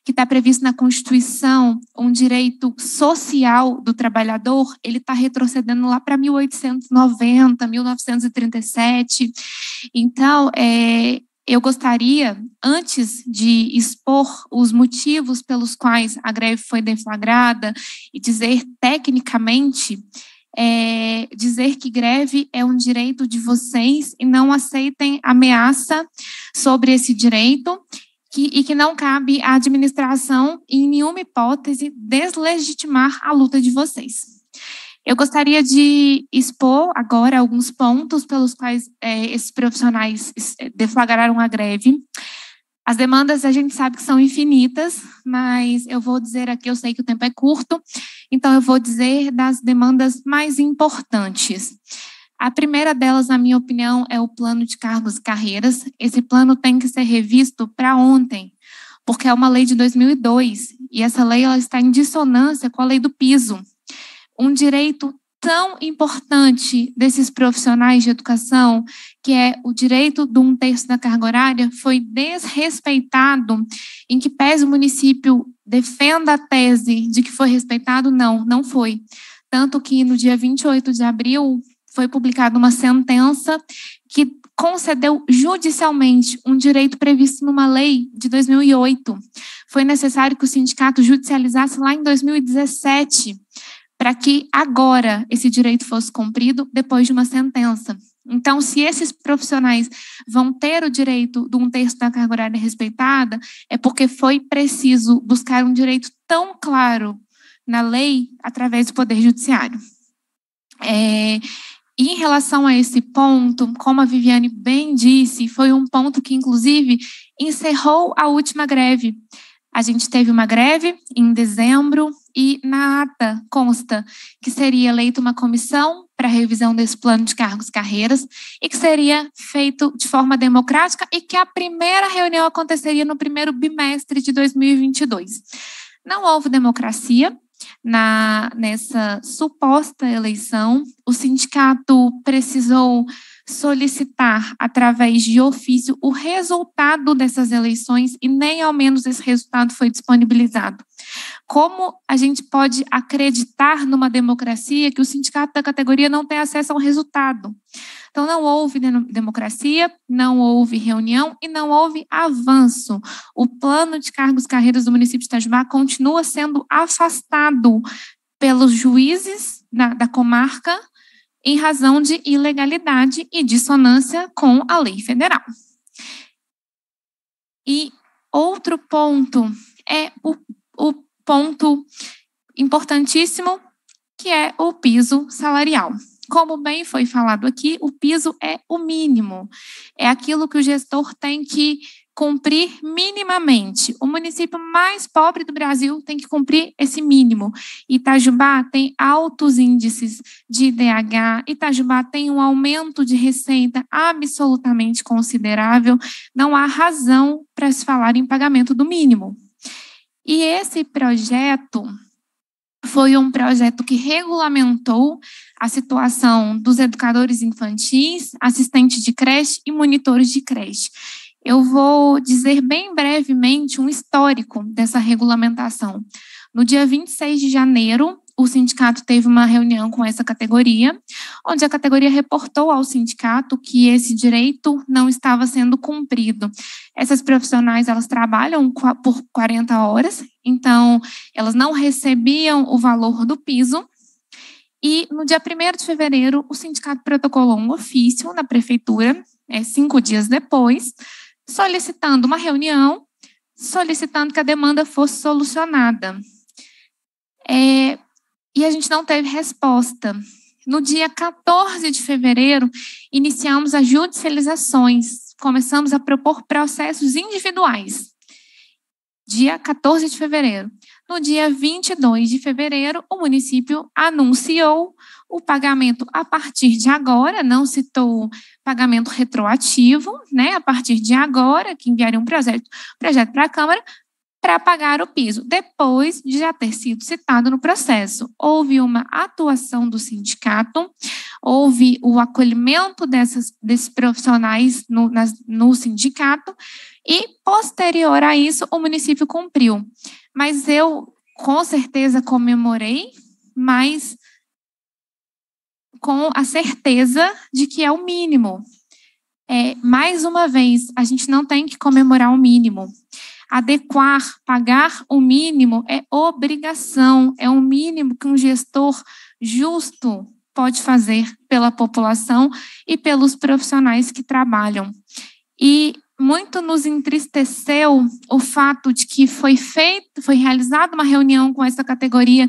que está previsto na Constituição, um direito social do trabalhador, ele está retrocedendo lá para 1890, 1937. Então, é, eu gostaria, antes de expor os motivos pelos quais a greve foi deflagrada e dizer tecnicamente, é, dizer que greve é um direito de vocês e não aceitem ameaça sobre esse direito que, e que não cabe à administração, em nenhuma hipótese, deslegitimar a luta de vocês. Eu gostaria de expor agora alguns pontos pelos quais é, esses profissionais é, deflagraram a greve. As demandas a gente sabe que são infinitas, mas eu vou dizer aqui, eu sei que o tempo é curto, então eu vou dizer das demandas mais importantes. A primeira delas, na minha opinião, é o plano de cargos e carreiras. Esse plano tem que ser revisto para ontem, porque é uma lei de 2002 e essa lei ela está em dissonância com a lei do piso. Um direito tão importante desses profissionais de educação, que é o direito de um terço da carga horária, foi desrespeitado, em que pese o município defenda a tese de que foi respeitado, não, não foi. Tanto que no dia 28 de abril, foi publicada uma sentença que concedeu judicialmente um direito previsto numa lei de 2008. Foi necessário que o sindicato judicializasse lá em 2017 para que agora esse direito fosse cumprido depois de uma sentença. Então, se esses profissionais vão ter o direito de um terço da carga horária respeitada, é porque foi preciso buscar um direito tão claro na lei através do Poder Judiciário. É, e em relação a esse ponto, como a Viviane bem disse, foi um ponto que, inclusive, encerrou a última greve. A gente teve uma greve em dezembro e na ata consta que seria eleita uma comissão para revisão desse plano de cargos e carreiras e que seria feito de forma democrática e que a primeira reunião aconteceria no primeiro bimestre de 2022. Não houve democracia, na, nessa suposta eleição, o sindicato precisou solicitar, através de ofício, o resultado dessas eleições e nem ao menos esse resultado foi disponibilizado. Como a gente pode acreditar numa democracia que o sindicato da categoria não tem acesso ao resultado? Então, não houve democracia, não houve reunião e não houve avanço. O plano de cargos e carreiras do município de Itajubá continua sendo afastado pelos juízes da, da comarca em razão de ilegalidade e dissonância com a lei federal. E Outro ponto é o, o ponto importantíssimo, que é o piso salarial. Como bem foi falado aqui, o piso é o mínimo, é aquilo que o gestor tem que cumprir minimamente. O município mais pobre do Brasil tem que cumprir esse mínimo. Itajubá tem altos índices de IDH, Itajubá tem um aumento de receita absolutamente considerável, não há razão para se falar em pagamento do mínimo. E esse projeto foi um projeto que regulamentou a situação dos educadores infantis, assistentes de creche e monitores de creche. Eu vou dizer bem brevemente um histórico dessa regulamentação. No dia 26 de janeiro, o sindicato teve uma reunião com essa categoria, onde a categoria reportou ao sindicato que esse direito não estava sendo cumprido. Essas profissionais, elas trabalham por 40 horas, então elas não recebiam o valor do piso, e no dia 1 de fevereiro, o sindicato protocolou um ofício na prefeitura, é, cinco dias depois, solicitando uma reunião, solicitando que a demanda fosse solucionada. É, e a gente não teve resposta. No dia 14 de fevereiro, iniciamos as judicializações, começamos a propor processos individuais. Dia 14 de fevereiro. No dia 22 de fevereiro, o município anunciou o pagamento a partir de agora, não citou pagamento retroativo, né? A partir de agora, que enviaria um projeto, projeto para a Câmara, para pagar o piso, depois de já ter sido citado no processo. Houve uma atuação do sindicato, houve o acolhimento dessas, desses profissionais no, nas, no sindicato, e, posterior a isso, o município cumpriu. Mas eu, com certeza, comemorei, mas com a certeza de que é o mínimo. É, mais uma vez, a gente não tem que comemorar o mínimo. Adequar, pagar o mínimo é obrigação, é o mínimo que um gestor justo pode fazer pela população e pelos profissionais que trabalham. E muito nos entristeceu o fato de que foi feito, foi realizada uma reunião com essa categoria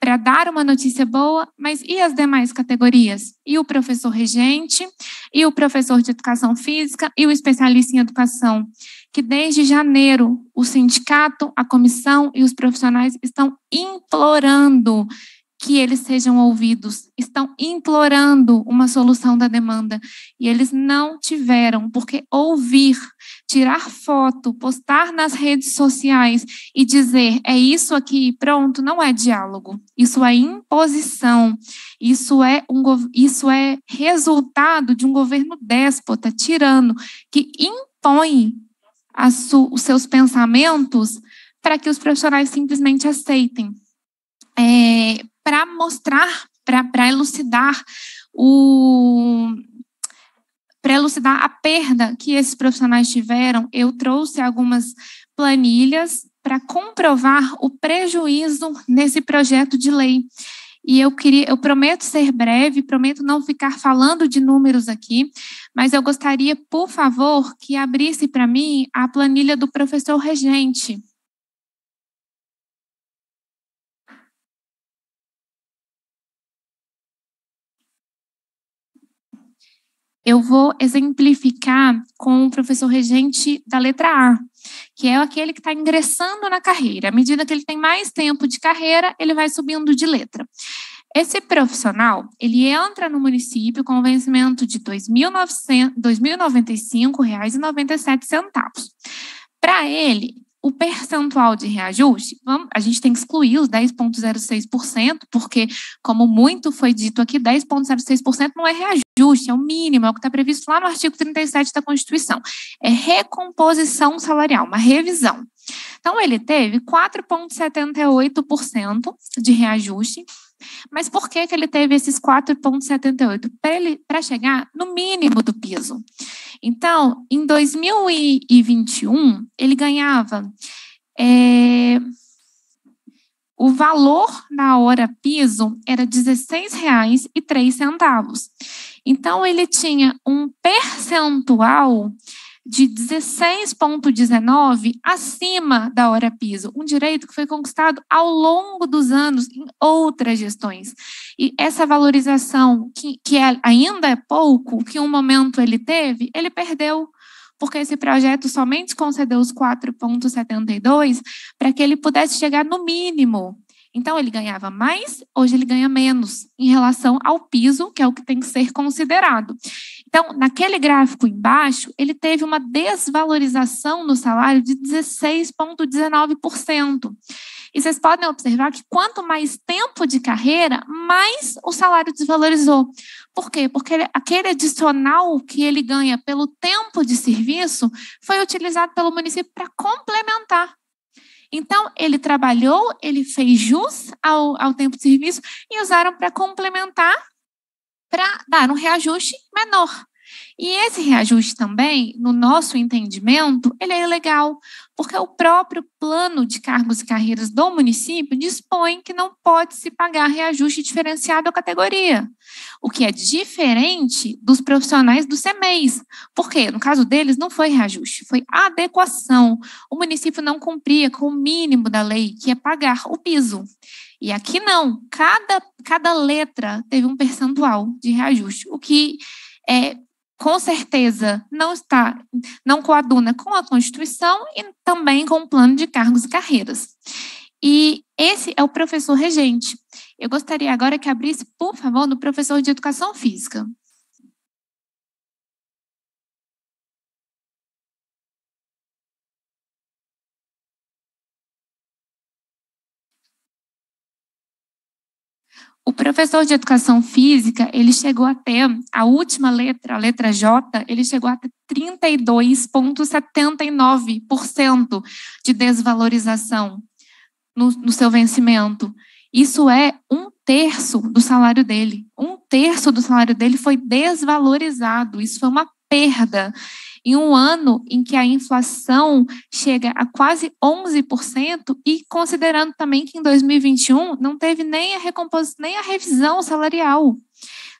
para dar uma notícia boa, mas e as demais categorias? E o professor regente, e o professor de educação física, e o especialista em educação? Que desde janeiro o sindicato, a comissão e os profissionais estão implorando que eles sejam ouvidos, estão implorando uma solução da demanda e eles não tiveram, porque ouvir, tirar foto, postar nas redes sociais e dizer é isso aqui, pronto, não é diálogo. Isso é imposição. Isso é um isso é resultado de um governo déspota, tirano, que impõe os seus pensamentos para que os profissionais simplesmente aceitem. É, para mostrar, para elucidar o para elucidar a perda que esses profissionais tiveram, eu trouxe algumas planilhas para comprovar o prejuízo nesse projeto de lei. E eu queria, eu prometo ser breve, prometo não ficar falando de números aqui, mas eu gostaria, por favor, que abrisse para mim a planilha do professor regente. eu vou exemplificar com o professor regente da letra A, que é aquele que está ingressando na carreira. À medida que ele tem mais tempo de carreira, ele vai subindo de letra. Esse profissional, ele entra no município com o vencimento de R$ 2.095,97. Para ele, o percentual de reajuste, vamos, a gente tem que excluir os 10,06%, porque, como muito foi dito aqui, 10,06% não é reajuste, é o mínimo, é o que está previsto lá no artigo 37 da Constituição. É recomposição salarial, uma revisão. Então, ele teve 4,78% de reajuste, mas por que, que ele teve esses 4,78? Para chegar no mínimo do piso. Então, em 2021, ele ganhava é, o valor da hora piso era R$ 16,03. Então, ele tinha um percentual de 16,19 acima da hora piso, um direito que foi conquistado ao longo dos anos em outras gestões. E essa valorização, que, que é, ainda é pouco, que um momento ele teve, ele perdeu porque esse projeto somente concedeu os 4,72 para que ele pudesse chegar no mínimo então, ele ganhava mais, hoje ele ganha menos em relação ao piso, que é o que tem que ser considerado. Então, naquele gráfico embaixo, ele teve uma desvalorização no salário de 16,19%. E vocês podem observar que quanto mais tempo de carreira, mais o salário desvalorizou. Por quê? Porque aquele adicional que ele ganha pelo tempo de serviço foi utilizado pelo município para complementar então, ele trabalhou, ele fez jus ao, ao tempo de serviço e usaram para complementar, para dar um reajuste menor. E esse reajuste também, no nosso entendimento, ele é ilegal, porque o próprio plano de cargos e carreiras do município dispõe que não pode se pagar reajuste diferenciado à categoria, o que é diferente dos profissionais do CEMEIS, porque no caso deles não foi reajuste, foi adequação. O município não cumpria com o mínimo da lei, que é pagar o piso. E aqui não, cada, cada letra teve um percentual de reajuste, o que é, com certeza não está, não coaduna com a Constituição e também com o plano de cargos e carreiras. E esse é o professor regente. Eu gostaria agora que abrisse, por favor, no professor de educação física. O professor de educação física, ele chegou a ter a última letra, a letra J, ele chegou a ter 32,79% de desvalorização no, no seu vencimento. Isso é um terço do salário dele. Um terço do salário dele foi desvalorizado. Isso foi uma perda. Em um ano em que a inflação chega a quase 11%, e considerando também que em 2021 não teve nem a recomposição, nem a revisão salarial,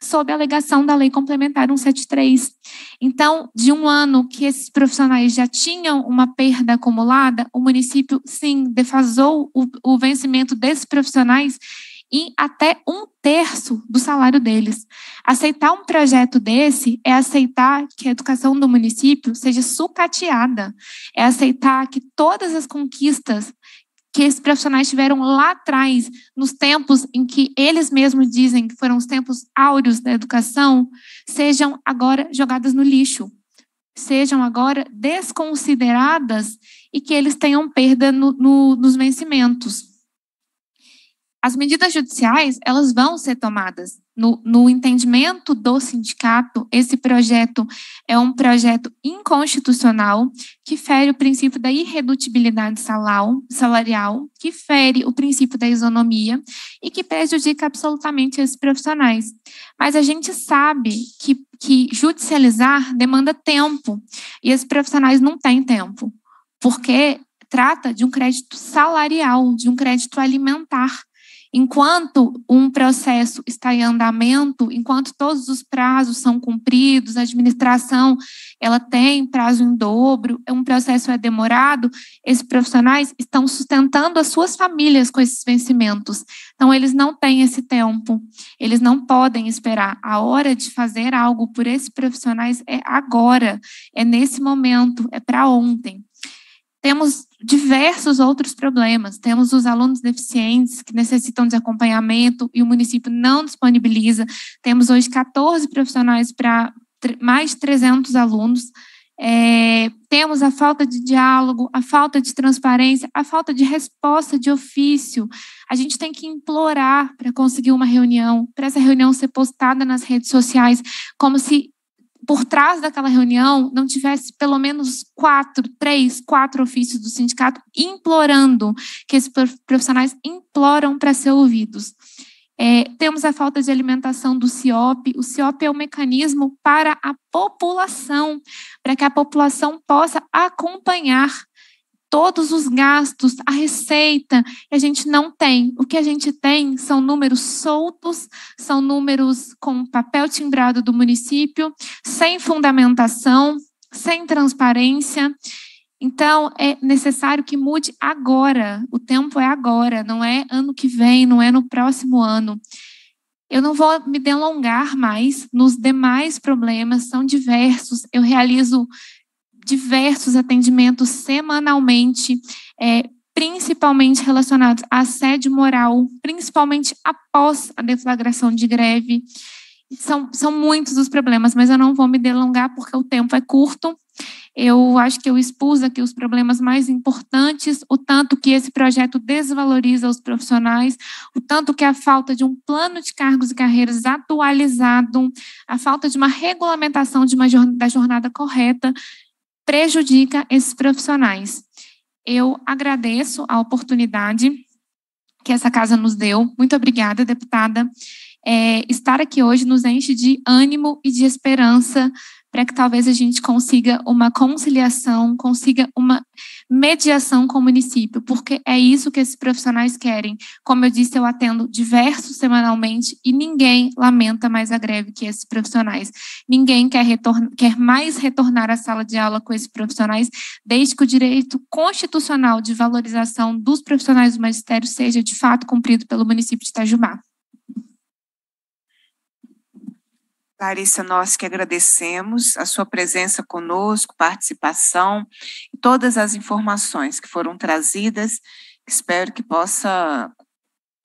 sob a alegação da Lei Complementar 173. Então, de um ano que esses profissionais já tinham uma perda acumulada, o município, sim, defasou o, o vencimento desses profissionais em até um terço do salário deles. Aceitar um projeto desse é aceitar que a educação do município seja sucateada, é aceitar que todas as conquistas que esses profissionais tiveram lá atrás, nos tempos em que eles mesmos dizem que foram os tempos áureos da educação, sejam agora jogadas no lixo, sejam agora desconsideradas e que eles tenham perda no, no, nos vencimentos as medidas judiciais elas vão ser tomadas. No, no, entendimento do sindicato, esse projeto é um projeto inconstitucional que fere o princípio da irredutibilidade salarial, que fere o princípio da isonomia e que prejudica absolutamente esses profissionais. Mas a gente sabe que, que judicializar demanda tempo e esses profissionais não têm tempo, porque trata de um crédito salarial, de um crédito alimentar Enquanto um processo está em andamento, enquanto todos os prazos são cumpridos, a administração ela tem prazo em dobro, um processo é demorado, esses profissionais estão sustentando as suas famílias com esses vencimentos. Então, eles não têm esse tempo, eles não podem esperar. A hora de fazer algo por esses profissionais é agora, é nesse momento, é para ontem. Temos diversos outros problemas. Temos os alunos deficientes que necessitam de acompanhamento e o município não disponibiliza. Temos hoje 14 profissionais para mais de 300 alunos. É, temos a falta de diálogo, a falta de transparência, a falta de resposta de ofício. A gente tem que implorar para conseguir uma reunião, para essa reunião ser postada nas redes sociais, como se por trás daquela reunião não tivesse pelo menos quatro, três, quatro ofícios do sindicato implorando, que esses profissionais imploram para ser ouvidos. É, temos a falta de alimentação do CIOP. O CIOP é um mecanismo para a população, para que a população possa acompanhar todos os gastos, a receita, a gente não tem. O que a gente tem são números soltos, são números com papel timbrado do município, sem fundamentação, sem transparência. Então, é necessário que mude agora. O tempo é agora, não é ano que vem, não é no próximo ano. Eu não vou me delongar mais nos demais problemas, são diversos. Eu realizo diversos atendimentos semanalmente, é, principalmente relacionados à assédio moral, principalmente após a deflagração de greve. São, são muitos os problemas, mas eu não vou me delongar porque o tempo é curto. Eu acho que eu expus aqui os problemas mais importantes, o tanto que esse projeto desvaloriza os profissionais, o tanto que a falta de um plano de cargos e carreiras atualizado, a falta de uma regulamentação de uma, da jornada correta prejudica esses profissionais. Eu agradeço a oportunidade que essa casa nos deu. Muito obrigada, deputada. É, estar aqui hoje nos enche de ânimo e de esperança para que talvez a gente consiga uma conciliação, consiga uma mediação com o município, porque é isso que esses profissionais querem. Como eu disse, eu atendo diversos semanalmente e ninguém lamenta mais a greve que esses profissionais. Ninguém quer, quer mais retornar à sala de aula com esses profissionais, desde que o direito constitucional de valorização dos profissionais do magistério seja de fato cumprido pelo município de Itajubá. Larissa, nós que agradecemos a sua presença conosco, participação e todas as informações que foram trazidas. Espero que possa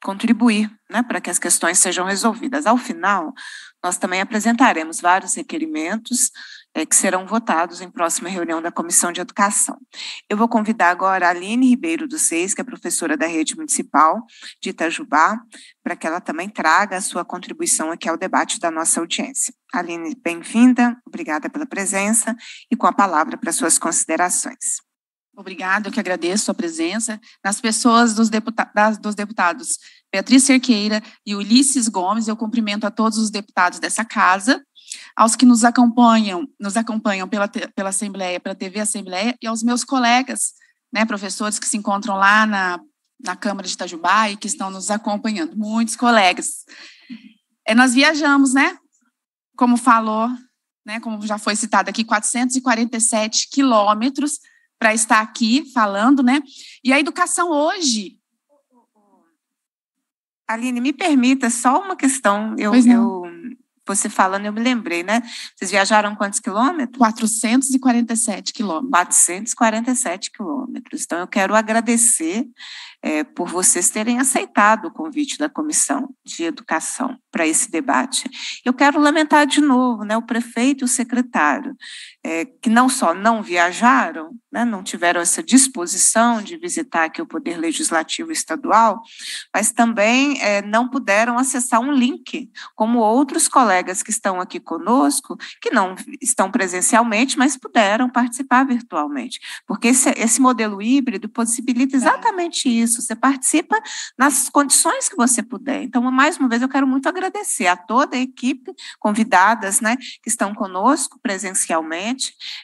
contribuir né, para que as questões sejam resolvidas. Ao final, nós também apresentaremos vários requerimentos é, que serão votados em próxima reunião da Comissão de Educação. Eu vou convidar agora a Aline Ribeiro dos Seis, que é professora da Rede Municipal de Itajubá, para que ela também traga a sua contribuição aqui ao debate da nossa audiência. Aline, bem-vinda, obrigada pela presença e com a palavra para suas considerações. Obrigada, eu que agradeço a presença. Nas pessoas dos, deputa dos deputados Beatriz Cerqueira e Ulisses Gomes, eu cumprimento a todos os deputados dessa casa, aos que nos acompanham, nos acompanham pela, pela Assembleia, pela TV Assembleia, e aos meus colegas, né, professores que se encontram lá na, na Câmara de Itajubá e que estão nos acompanhando, muitos colegas. É, nós viajamos, né, como falou, né, como já foi citado aqui, 447 quilômetros para estar aqui falando, né? E a educação hoje. Aline, me permita só uma questão. Eu, eu, você falando, eu me lembrei, né? Vocês viajaram quantos quilômetros? 447 quilômetros. 447 quilômetros. Então, eu quero agradecer é, por vocês terem aceitado o convite da Comissão de Educação para esse debate. Eu quero lamentar de novo, né, o prefeito e o secretário, é, que não só não viajaram, né, não tiveram essa disposição de visitar aqui o Poder Legislativo Estadual, mas também é, não puderam acessar um link, como outros colegas que estão aqui conosco, que não estão presencialmente, mas puderam participar virtualmente, porque esse, esse modelo híbrido possibilita exatamente isso isso, você participa nas condições que você puder. Então, mais uma vez, eu quero muito agradecer a toda a equipe, convidadas, né, que estão conosco presencialmente.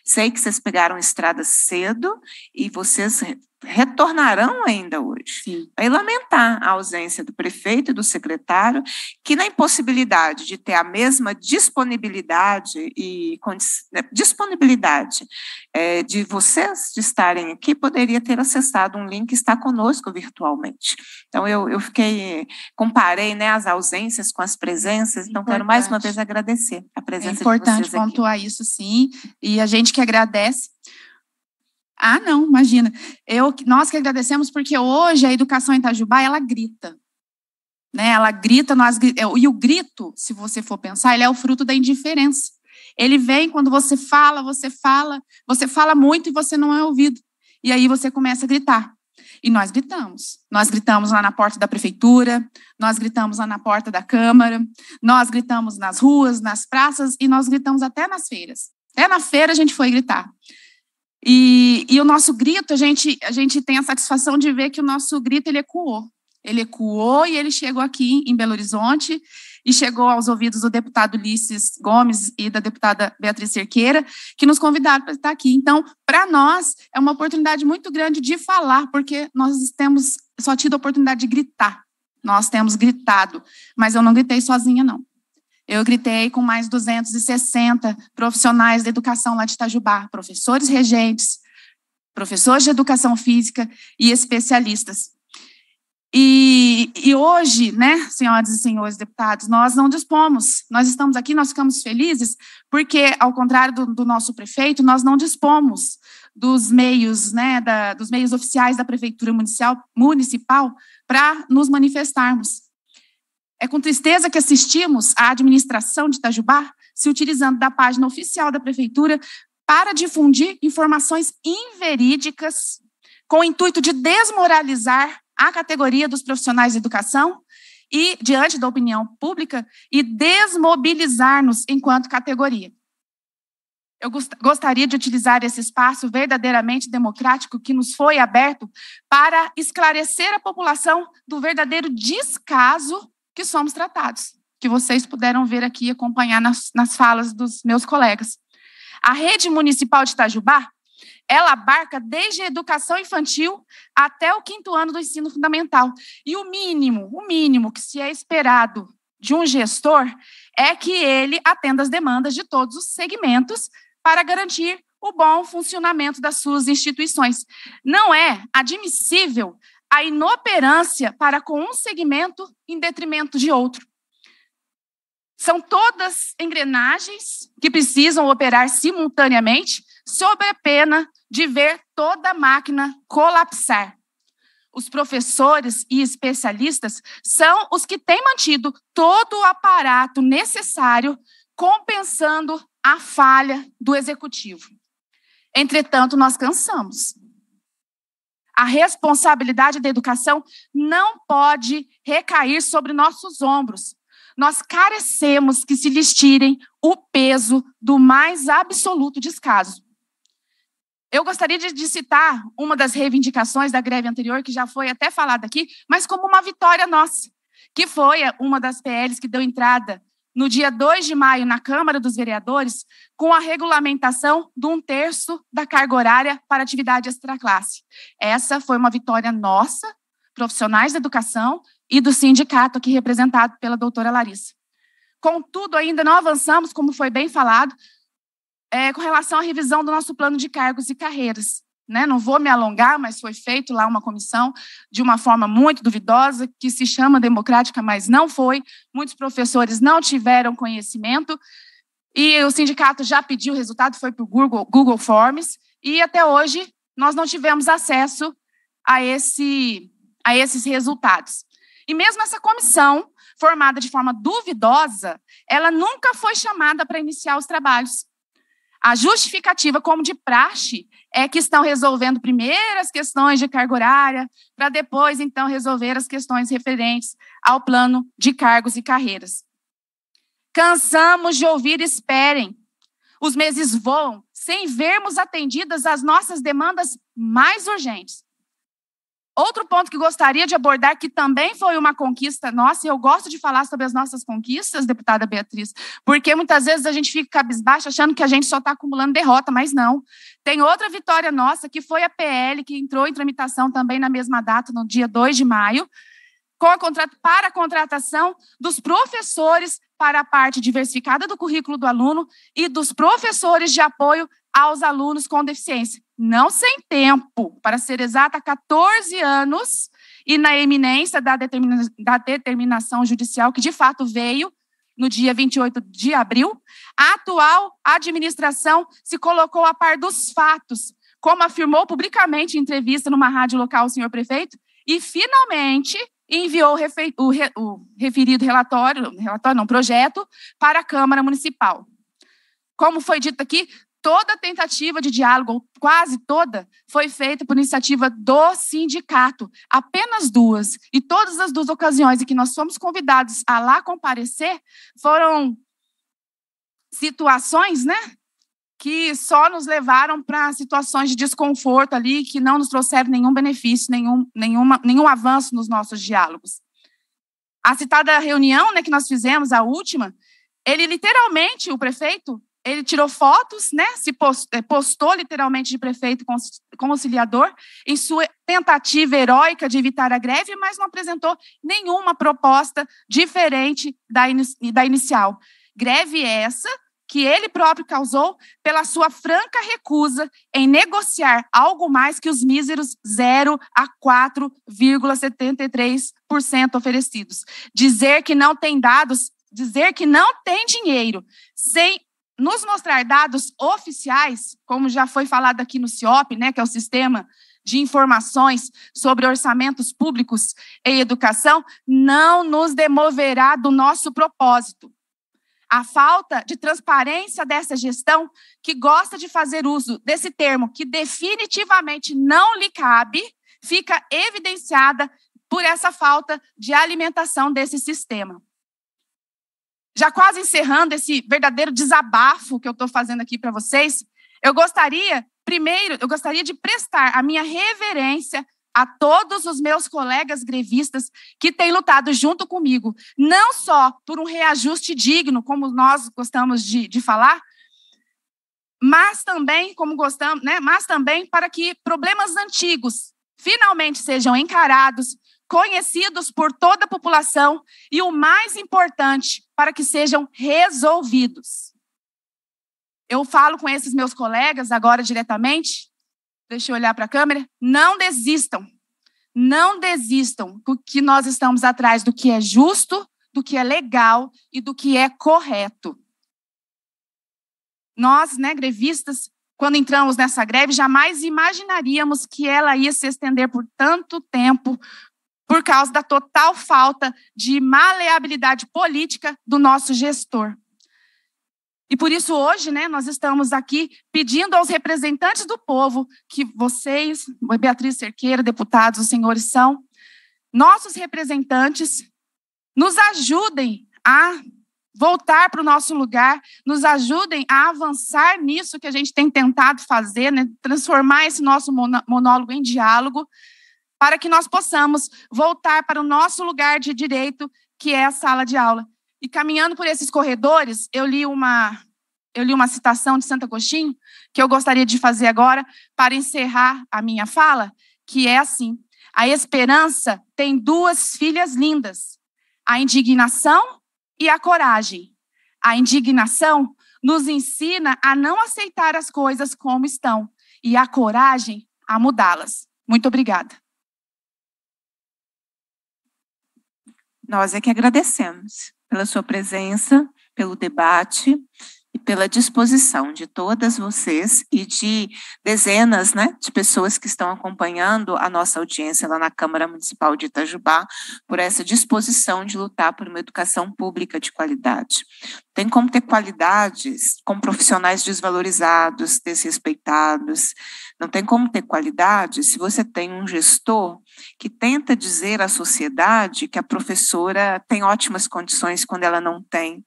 Sei que vocês pegaram estrada cedo e vocês retornarão ainda hoje. Sim. Vai lamentar a ausência do prefeito e do secretário, que na impossibilidade de ter a mesma disponibilidade e né, disponibilidade é, de vocês de estarem aqui, poderia ter acessado um link que está conosco virtualmente. Então, eu, eu fiquei, comparei né, as ausências com as presenças, então importante. quero mais uma vez agradecer a presença é importante de vocês aqui. pontuar isso, sim, e a gente que agradece ah, não, imagina. Eu, nós que agradecemos porque hoje a educação em Itajubá, ela grita. Né? Ela grita, nós, e o grito, se você for pensar, ele é o fruto da indiferença. Ele vem quando você fala, você fala, você fala muito e você não é ouvido. E aí você começa a gritar. E nós gritamos. Nós gritamos lá na porta da prefeitura, nós gritamos lá na porta da Câmara, nós gritamos nas ruas, nas praças e nós gritamos até nas feiras. Até na feira a gente foi gritar. E, e o nosso grito, a gente, a gente tem a satisfação de ver que o nosso grito ele ecoou. Ele ecoou e ele chegou aqui em Belo Horizonte e chegou aos ouvidos do deputado Ulisses Gomes e da deputada Beatriz Cerqueira, que nos convidaram para estar aqui. Então, para nós, é uma oportunidade muito grande de falar, porque nós temos só tido a oportunidade de gritar. Nós temos gritado, mas eu não gritei sozinha, não. Eu gritei com mais 260 profissionais da educação lá de Itajubá, professores regentes, professores de educação física e especialistas. E, e, hoje, né, senhoras e senhores deputados, nós não dispomos, nós estamos aqui, nós ficamos felizes, porque, ao contrário do, do nosso prefeito, nós não dispomos dos meios, né, da, dos meios oficiais da prefeitura municipal, municipal para nos manifestarmos. É com tristeza que assistimos à administração de Itajubá se utilizando da página oficial da prefeitura para difundir informações inverídicas com o intuito de desmoralizar a categoria dos profissionais de educação e diante da opinião pública e desmobilizar-nos enquanto categoria. Eu gostaria de utilizar esse espaço verdadeiramente democrático que nos foi aberto para esclarecer a população do verdadeiro descaso que somos tratados, que vocês puderam ver aqui e acompanhar nas, nas falas dos meus colegas. A rede municipal de Itajubá ela abarca desde a educação infantil até o quinto ano do ensino fundamental. E o mínimo, o mínimo que se é esperado de um gestor é que ele atenda as demandas de todos os segmentos para garantir o bom funcionamento das suas instituições. Não é admissível a inoperância para com um segmento em detrimento de outro. São todas engrenagens que precisam operar simultaneamente sob a pena de ver toda a máquina colapsar. Os professores e especialistas são os que têm mantido todo o aparato necessário, compensando a falha do executivo. Entretanto, nós cansamos. A responsabilidade da educação não pode recair sobre nossos ombros. Nós carecemos que se lhes tirem o peso do mais absoluto descaso. Eu gostaria de, citar uma das reivindicações da greve anterior, que já foi até falada aqui, mas como uma vitória nossa, que foi uma das PLs que deu entrada no dia 2 de maio na Câmara dos Vereadores, com a regulamentação de um terço da carga horária para atividade extraclasse. Essa foi uma vitória nossa, profissionais da educação e do sindicato aqui representado pela doutora Larissa. Contudo, ainda não avançamos, como foi bem falado, é, com relação à revisão do nosso plano de cargos e carreiras. Né? Não vou me alongar, mas foi feito lá uma comissão de uma forma muito duvidosa, que se chama democrática, mas não foi. Muitos professores não tiveram conhecimento. E o sindicato já pediu o resultado, foi para o Google, Google Forms, e até hoje nós não tivemos acesso a, esse, a esses resultados. E mesmo essa comissão, formada de forma duvidosa, ela nunca foi chamada para iniciar os trabalhos. A justificativa, como de praxe, é que estão resolvendo primeiro as questões de carga horária, para depois, então, resolver as questões referentes ao plano de cargos e carreiras. Cansamos de ouvir esperem. Os meses voam sem vermos atendidas as nossas demandas mais urgentes. Outro ponto que gostaria de abordar, que também foi uma conquista nossa, e eu gosto de falar sobre as nossas conquistas, deputada Beatriz, porque muitas vezes a gente fica cabisbaixo achando que a gente só está acumulando derrota, mas não. Tem outra vitória nossa, que foi a PL, que entrou em tramitação também na mesma data, no dia 2 de maio, com a para a contratação dos professores para a parte diversificada do currículo do aluno e dos professores de apoio aos alunos com deficiência. Não sem tempo, para ser exata, 14 anos, e na eminência da, determina, da determinação judicial, que de fato veio no dia 28 de abril, a atual administração se colocou a par dos fatos, como afirmou publicamente em entrevista numa rádio local o senhor prefeito, e finalmente enviou o, o referido relatório, relatório não, projeto, para a Câmara Municipal. Como foi dito aqui, toda tentativa de diálogo, quase toda, foi feita por iniciativa do sindicato. Apenas duas. E todas as duas ocasiões em que nós fomos convidados a lá comparecer foram situações, né? Que só nos levaram para situações de desconforto ali, que não nos trouxeram nenhum benefício, nenhum, nenhuma, nenhum avanço nos nossos diálogos. A citada reunião né, que nós fizemos, a última, ele literalmente, o prefeito, ele tirou fotos, né, se eh, postou literalmente de prefeito conciliador em sua tentativa heróica de evitar a greve, mas não apresentou nenhuma proposta diferente da, da inicial. Greve essa que ele próprio causou pela sua franca recusa em negociar algo mais que os míseros 0 a 4,73% oferecidos. Dizer que não tem dados, dizer que não tem dinheiro, sem nos mostrar dados oficiais, como já foi falado aqui no CIOP, né, que é o sistema de informações sobre orçamentos públicos em educação, não nos demoverá do nosso propósito a falta de transparência dessa gestão, que gosta de fazer uso desse termo que definitivamente não lhe cabe, fica evidenciada por essa falta de alimentação desse sistema. Já quase encerrando esse verdadeiro desabafo que eu estou fazendo aqui para vocês, eu gostaria, primeiro, eu gostaria de prestar a minha reverência a todos os meus colegas grevistas que têm lutado junto comigo, não só por um reajuste digno, como nós gostamos de, de falar, mas também, como gostamos, né, mas também para que problemas antigos finalmente sejam encarados, conhecidos por toda a população e o mais importante, para que sejam resolvidos. Eu falo com esses meus colegas agora diretamente, Deixa eu olhar para a câmera. Não desistam. Não desistam, porque nós estamos atrás do que é justo, do que é legal e do que é correto. Nós, né, grevistas, quando entramos nessa greve, jamais imaginaríamos que ela ia se estender por tanto tempo, por causa da total falta de maleabilidade política do nosso gestor. E por isso hoje, né, nós estamos aqui pedindo aos representantes do povo que vocês, Beatriz Cerqueira, deputados, os senhores são nossos representantes, nos ajudem a voltar para o nosso lugar, nos ajudem a avançar nisso que a gente tem tentado fazer, né, transformar esse nosso monólogo em diálogo, para que nós possamos voltar para o nosso lugar de direito, que é a sala de aula. E caminhando por esses corredores, eu li uma eu li uma citação de Santo Agostinho que eu gostaria de fazer agora para encerrar a minha fala, que é assim: a esperança tem duas filhas lindas, a indignação e a coragem. A indignação nos ensina a não aceitar as coisas como estão e a coragem a mudá-las. Muito obrigada. Nós é que agradecemos pela sua presença, pelo debate e pela disposição de todas vocês e de dezenas né, de pessoas que estão acompanhando a nossa audiência lá na Câmara Municipal de Itajubá, por essa disposição de lutar por uma educação pública de qualidade. Tem como ter qualidades com profissionais desvalorizados, desrespeitados. Não tem como ter qualidade se você tem um gestor que tenta dizer à sociedade que a professora tem ótimas condições quando ela não tem.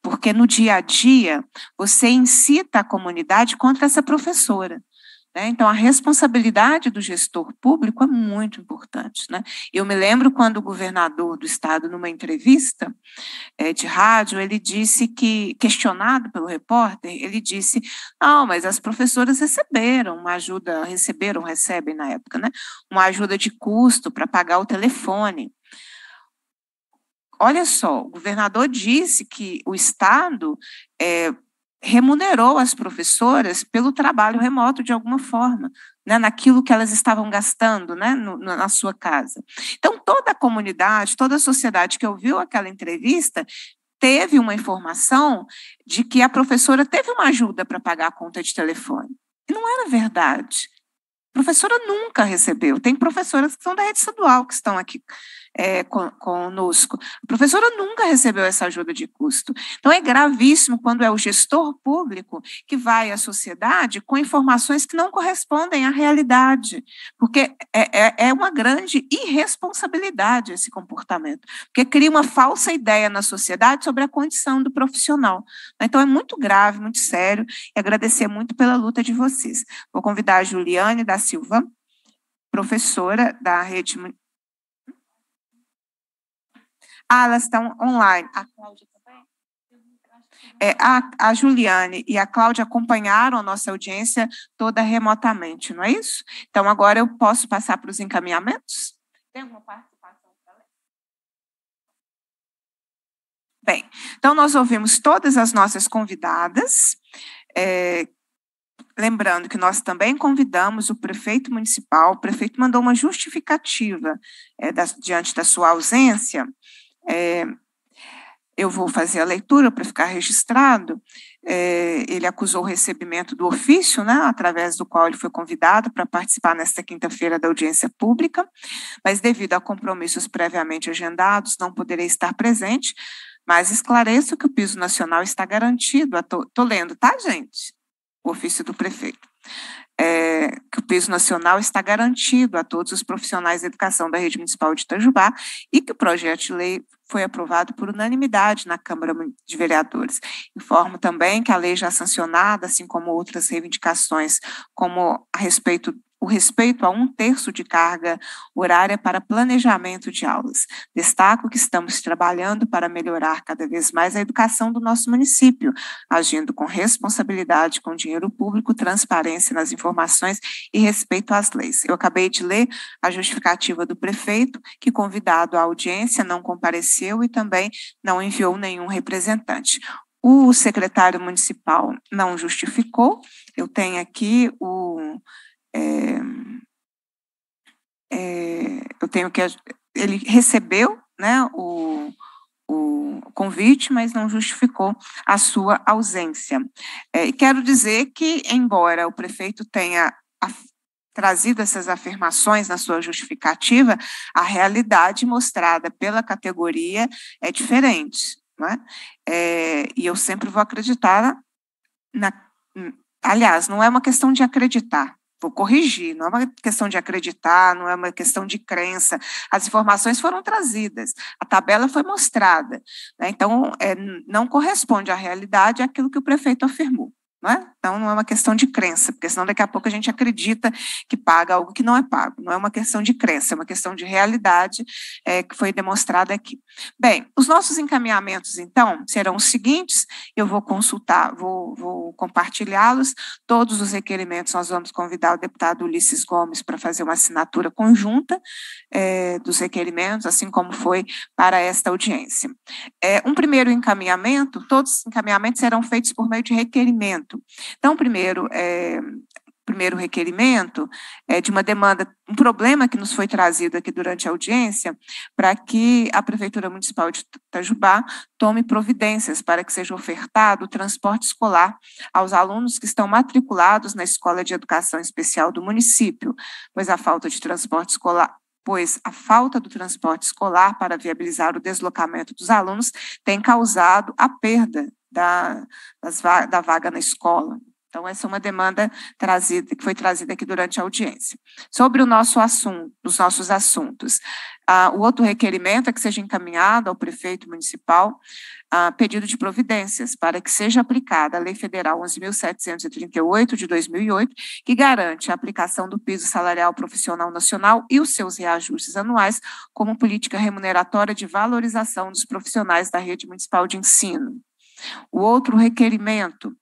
Porque no dia a dia, você incita a comunidade contra essa professora. Né? Então, a responsabilidade do gestor público é muito importante. Né? Eu me lembro quando o governador do estado, numa entrevista é, de rádio, ele disse que, questionado pelo repórter, ele disse: não, mas as professoras receberam uma ajuda, receberam, recebem na época, né? uma ajuda de custo para pagar o telefone. Olha só, o governador disse que o Estado é, remunerou as professoras pelo trabalho remoto de alguma forma, né, naquilo que elas estavam gastando né, no, na sua casa. Então, toda a comunidade, toda a sociedade que ouviu aquela entrevista teve uma informação de que a professora teve uma ajuda para pagar a conta de telefone. E não era verdade. A professora nunca recebeu. Tem professoras que são da rede estadual que estão aqui é, conosco. A professora nunca recebeu essa ajuda de custo. Então, é gravíssimo quando é o gestor público que vai à sociedade com informações que não correspondem à realidade, porque é, é, é uma grande irresponsabilidade esse comportamento, porque cria uma falsa ideia na sociedade sobre a condição do profissional. Então, é muito grave, muito sério, e agradecer muito pela luta de vocês. Vou convidar a Juliane da Silva, professora da rede ah, elas estão online. A Cláudia também? É, a, a Juliane e a Cláudia acompanharam a nossa audiência toda remotamente, não é isso? Então, agora eu posso passar para os encaminhamentos? Tem alguma participação? Bem, então nós ouvimos todas as nossas convidadas, é, lembrando que nós também convidamos o prefeito municipal, o prefeito mandou uma justificativa é, da, diante da sua ausência, é, eu vou fazer a leitura para ficar registrado. É, ele acusou o recebimento do ofício, né, através do qual ele foi convidado para participar nesta quinta-feira da audiência pública, mas devido a compromissos previamente agendados, não poderei estar presente, mas esclareço que o piso nacional está garantido. Estou lendo, tá, gente? O ofício do prefeito. É, que o piso nacional está garantido a todos os profissionais da educação da rede municipal de Itajubá e que o projeto de lei foi aprovado por unanimidade na Câmara de Vereadores. Informo também que a lei já sancionada, assim como outras reivindicações, como a respeito o respeito a um terço de carga horária para planejamento de aulas. Destaco que estamos trabalhando para melhorar cada vez mais a educação do nosso município, agindo com responsabilidade com dinheiro público, transparência nas informações e respeito às leis. Eu acabei de ler a justificativa do prefeito, que, convidado à audiência, não compareceu e também não enviou nenhum representante. O secretário municipal não justificou. Eu tenho aqui o é, é, eu tenho que ele recebeu, né, o, o convite, mas não justificou a sua ausência. É, e quero dizer que, embora o prefeito tenha trazido essas afirmações na sua justificativa, a realidade mostrada pela categoria é diferente. Não é? e eu sempre vou acreditar na. Aliás, não é uma questão de acreditar, vou corrigir, não é uma questão de acreditar, não é uma questão de crença. As informações foram trazidas, a tabela foi mostrada. Né? Então, é, não corresponde à realidade aquilo que o prefeito afirmou. Não é? Então, não é uma questão de crença, porque senão daqui a pouco a gente acredita que paga algo que não é pago. Não é uma questão de crença, é uma questão de realidade é, que foi demonstrada aqui. Bem, os nossos encaminhamentos, então, serão os seguintes: eu vou consultar, vou, vou compartilhá-los. Todos os requerimentos, nós vamos convidar o deputado Ulisses Gomes para fazer uma assinatura conjunta é, dos requerimentos, assim como foi para esta audiência. É, um primeiro encaminhamento, todos os encaminhamentos serão feitos por meio de requerimento requerimento. Então, primeiro, é, primeiro requerimento é de uma demanda, um problema que nos foi trazido aqui durante a audiência, para que a Prefeitura Municipal de Itajubá tome providências para que seja ofertado o transporte escolar aos alunos que estão matriculados na Escola de Educação Especial do município, pois a falta de transporte escolar pois a falta do transporte escolar para viabilizar o deslocamento dos alunos tem causado a perda da, da vaga na escola. Então, essa é uma demanda trazida, que foi trazida aqui durante a audiência. Sobre o nosso assunto, os nossos assuntos, ah, o outro requerimento é que seja encaminhado ao prefeito municipal ah, pedido de providências para que seja aplicada a Lei Federal 11.738 de 2008, que garante a aplicação do piso salarial profissional nacional e os seus reajustes anuais como política remuneratória de valorização dos profissionais da rede municipal de ensino. O outro requerimento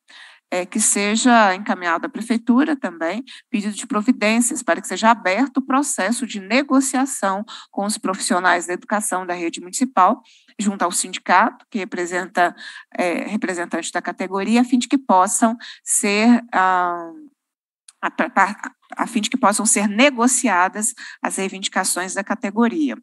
é que seja encaminhado à prefeitura também pedido de providências para que seja aberto o processo de negociação com os profissionais da educação da rede municipal, junto ao sindicato, que representa é, representante da categoria, a fim de que possam ser ah, a, a, a fim de que possam ser negociadas as reivindicações da categoria.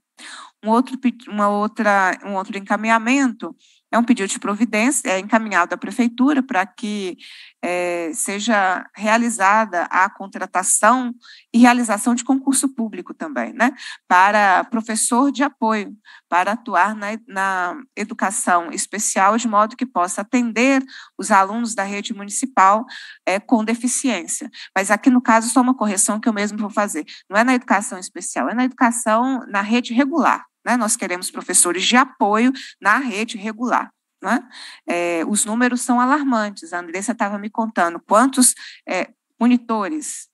Um outro, uma outra, um outro encaminhamento é um pedido de providência, é encaminhado à prefeitura para que é, seja realizada a contratação e realização de concurso público também, né, para professor de apoio, para atuar na, na educação especial, de modo que possa atender os alunos da rede municipal é, com deficiência. Mas aqui, no caso, só uma correção que eu mesmo vou fazer. Não é na educação especial, é na educação na rede regular. Né? Nós queremos professores de apoio na rede regular. Né? É, os números são alarmantes. A Andressa estava me contando quantos é, monitores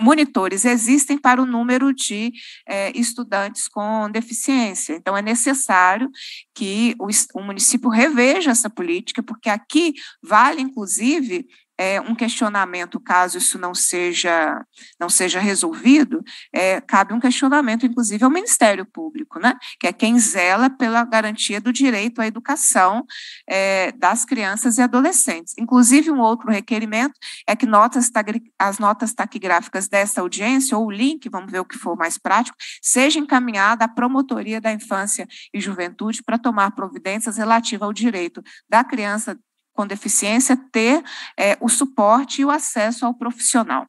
monitores existem para o número de é, estudantes com deficiência. Então, é necessário que o, o município reveja essa política, porque aqui vale, inclusive, é, um questionamento, caso isso não seja, não seja resolvido, é, cabe um questionamento, inclusive, ao Ministério Público, né, que é quem zela pela garantia do direito à educação é, das crianças e adolescentes. Inclusive, um outro requerimento é que notas, as notas taquigráficas dessa audiência, ou o link, vamos ver o que for mais prático, seja encaminhada à promotoria da infância e juventude para tomar providências relativas ao direito da criança com deficiência ter é, o suporte e o acesso ao profissional.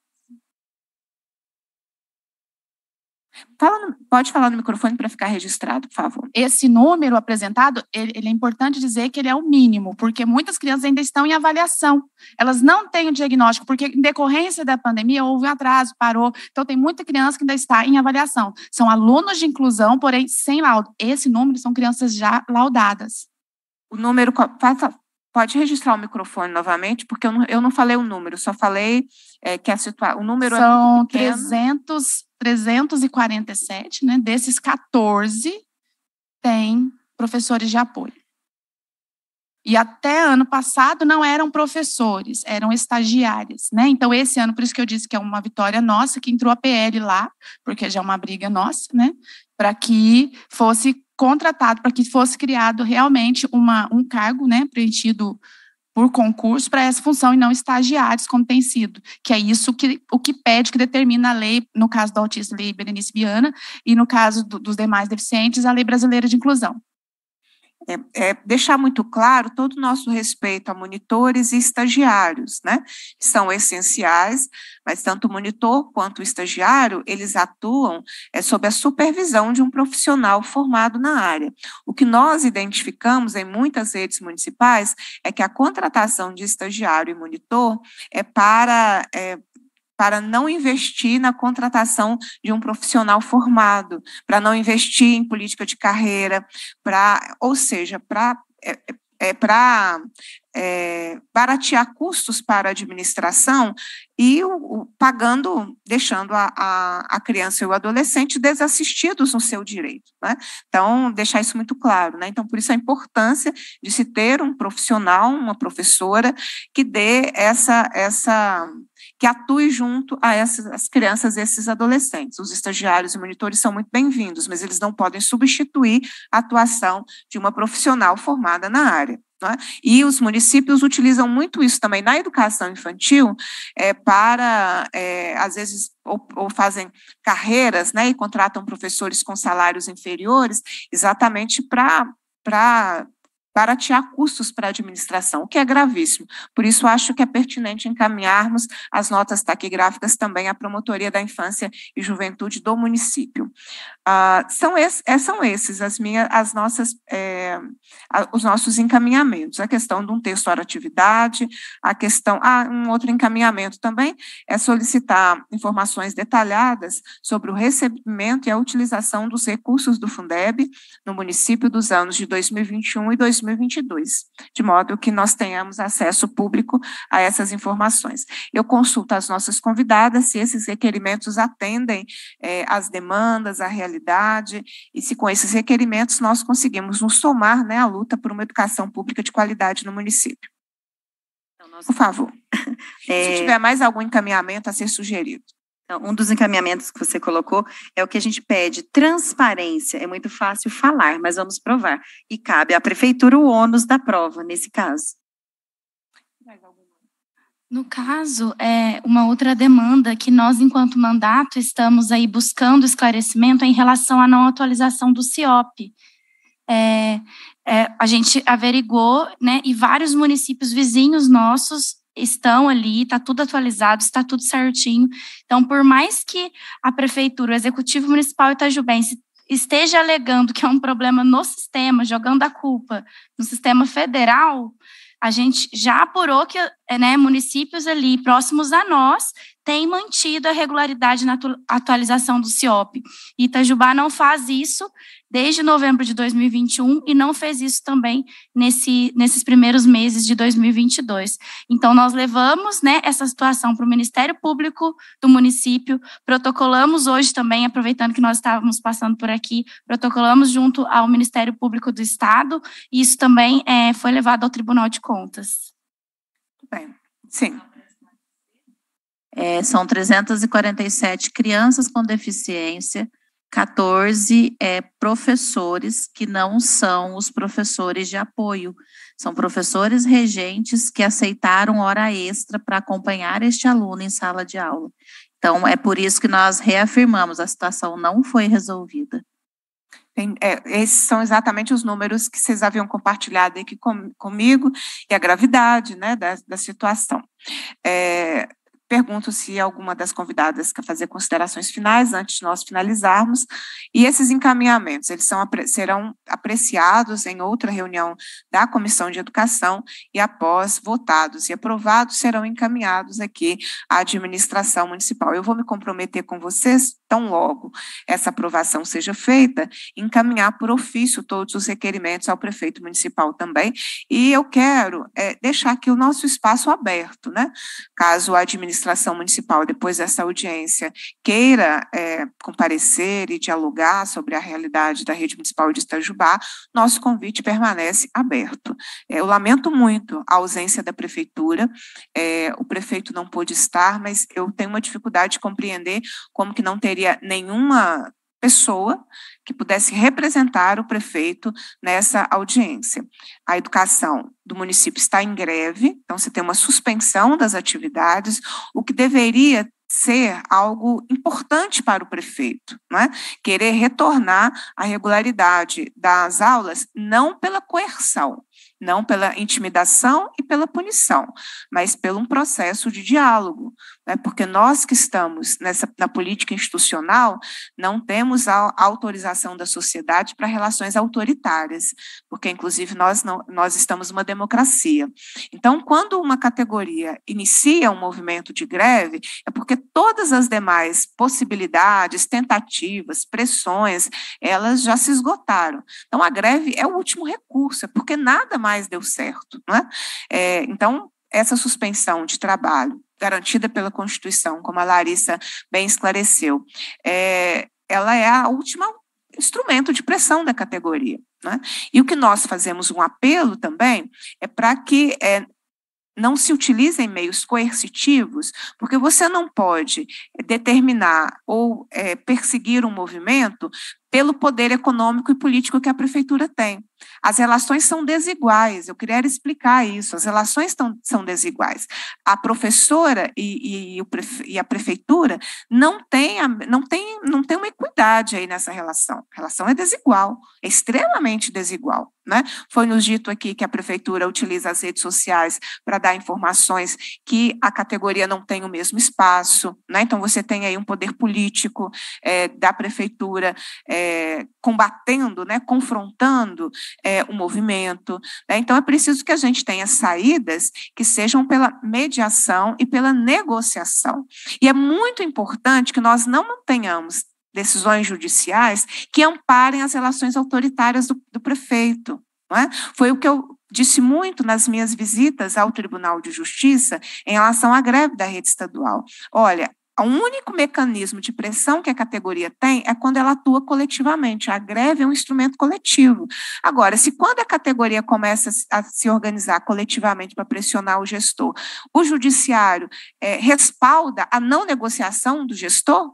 Fala, pode falar no microfone para ficar registrado, por favor. Esse número apresentado, ele, ele, é importante dizer que ele é o mínimo, porque muitas crianças ainda estão em avaliação. Elas não têm o diagnóstico, porque em decorrência da pandemia houve um atraso, parou. Então, tem muita criança que ainda está em avaliação. São alunos de inclusão, porém sem laudo. Esse número são crianças já laudadas. O número, Pode registrar o microfone novamente, porque eu não, eu não falei o número, só falei é, que a situação. O número São é 300, 347, né? Desses 14 tem professores de apoio. E até ano passado não eram professores, eram estagiários, né? Então, esse ano, por isso que eu disse que é uma vitória nossa, que entrou a PL lá, porque já é uma briga nossa, né? Para que fosse contratado para que fosse criado realmente uma, um cargo, né, preenchido por concurso para essa função e não estagiários, como tem sido, que é isso que o que pede, que determina a lei, no caso do autista, lei Berenice Viana, e no caso do, dos demais deficientes, a lei brasileira de inclusão é, é, deixar muito claro todo o nosso respeito a monitores e estagiários, né? Que são essenciais, mas tanto o monitor quanto o estagiário, eles atuam é, sob a supervisão de um profissional formado na área. O que nós identificamos em muitas redes municipais é que a contratação de estagiário e monitor é para é, para não investir na contratação de um profissional formado, para não investir em política de carreira, para, ou seja, para é, é, para é, baratear custos para a administração e o, o, pagando, deixando a, a, a, criança e o adolescente desassistidos no seu direito. Né? Então, deixar isso muito claro. Né? Então, por isso a importância de se ter um profissional, uma professora, que dê essa, essa que atue junto a essas crianças e esses adolescentes. Os estagiários e monitores são muito bem-vindos, mas eles não podem substituir a atuação de uma profissional formada na área. É? E os municípios utilizam muito isso também na educação infantil é, para, é, às vezes, ou, ou, fazem carreiras né, e contratam professores com salários inferiores, exatamente para baratear custos para a administração, o que é gravíssimo. Por isso, acho que é pertinente encaminharmos as notas taquigráficas também à Promotoria da Infância e Juventude do município. Ah, são, esses, é, são esses as minhas, as nossas, é, os nossos encaminhamentos. A questão de um texto à atividade, a questão, ah, um outro encaminhamento também é solicitar informações detalhadas sobre o recebimento e a utilização dos recursos do Fundeb no município dos anos de 2021 e 2022 2022, de modo que nós tenhamos acesso público a essas informações. Eu consulto as nossas convidadas se esses requerimentos atendem é, às demandas, à realidade, e se com esses requerimentos nós conseguimos nos somar né, à luta por uma educação pública de qualidade no município. Então, por favor. É... Se tiver mais algum encaminhamento a ser sugerido. Então, um dos encaminhamentos que você colocou é o que a gente pede, transparência. É muito fácil falar, mas vamos provar. E cabe à prefeitura o ônus da prova, nesse caso. No caso, é uma outra demanda que nós, enquanto mandato, estamos aí buscando esclarecimento em relação à não atualização do CIOP. É, é, a gente averigou, né, e vários municípios vizinhos nossos estão ali, está tudo atualizado, está tudo certinho. Então, por mais que a prefeitura, o executivo municipal itajubense esteja alegando que é um problema no sistema, jogando a culpa no sistema federal, a gente já apurou que né, municípios ali próximos a nós tem mantido a regularidade na atualização do CIOP. Itajubá não faz isso desde novembro de 2021 e não fez isso também nesse, nesses primeiros meses de 2022. Então, nós levamos né, essa situação para o Ministério Público do município, protocolamos hoje também, aproveitando que nós estávamos passando por aqui, protocolamos junto ao Ministério Público do Estado, e isso também é, foi levado ao Tribunal de Contas. Bem, sim. É, são 347 crianças com deficiência, 14 é, professores que não são os professores de apoio, são professores regentes que aceitaram hora extra para acompanhar este aluno em sala de aula. Então, é por isso que nós reafirmamos, a situação não foi resolvida. Tem, é, esses são exatamente os números que vocês haviam compartilhado aqui com, comigo e a gravidade né, da, da situação. É, pergunto se alguma das convidadas quer fazer considerações finais antes de nós finalizarmos. E esses encaminhamentos, eles são, serão apreciados em outra reunião da Comissão de Educação e após votados e aprovados, serão encaminhados aqui à administração municipal. Eu vou me comprometer com vocês, tão logo essa aprovação seja feita, encaminhar por ofício todos os requerimentos ao prefeito municipal também. E eu quero é, deixar aqui o nosso espaço aberto, né? Caso a administração administração municipal, depois dessa audiência, queira é, comparecer e dialogar sobre a realidade da rede municipal de Itajubá, nosso convite permanece aberto. É, eu lamento muito a ausência da prefeitura, é, o prefeito não pôde estar, mas eu tenho uma dificuldade de compreender como que não teria nenhuma pessoa que pudesse representar o prefeito nessa audiência. A educação do município está em greve, então você tem uma suspensão das atividades, o que deveria ser algo importante para o prefeito, é? querer retornar à regularidade das aulas, não pela coerção, não pela intimidação e pela punição, mas pelo um processo de diálogo, né? porque nós que estamos nessa, na política institucional não temos a autorização da sociedade para relações autoritárias, porque inclusive nós, não, nós estamos numa democracia. Então, quando uma categoria inicia um movimento de greve, é porque todas as demais possibilidades, tentativas, pressões, elas já se esgotaram. Então, a greve é o último recurso, é porque nada mais deu certo. Não é? É, então, essa suspensão de trabalho garantida pela Constituição, como a Larissa bem esclareceu, é, ela é a última instrumento de pressão da categoria. Né? E o que nós fazemos um apelo também é para que é, não se utilizem meios coercitivos, porque você não pode determinar ou é, perseguir um movimento pelo poder econômico e político que a prefeitura tem. As relações são desiguais, eu queria explicar isso, as relações tão, são desiguais. A professora e, e, e a prefeitura não têm, não, tem, não tem uma equidade aí nessa relação. A relação é desigual, é extremamente desigual. Né? Foi nos dito aqui que a prefeitura utiliza as redes sociais para dar informações que a categoria não tem o mesmo espaço, né? então você tem aí um poder político é, da prefeitura é, combatendo, né, confrontando é, o movimento. Né? Então, é preciso que a gente tenha saídas que sejam pela mediação e pela negociação. E é muito importante que nós não tenhamos decisões judiciais que amparem as relações autoritárias do, do prefeito. É? Foi o que eu disse muito nas minhas visitas ao Tribunal de Justiça em relação à greve da rede estadual. Olha, o único mecanismo de pressão que a categoria tem é quando ela atua coletivamente. A greve é um instrumento coletivo. Agora, se quando a categoria começa a se organizar coletivamente para pressionar o gestor, o judiciário é, respalda a não negociação do gestor,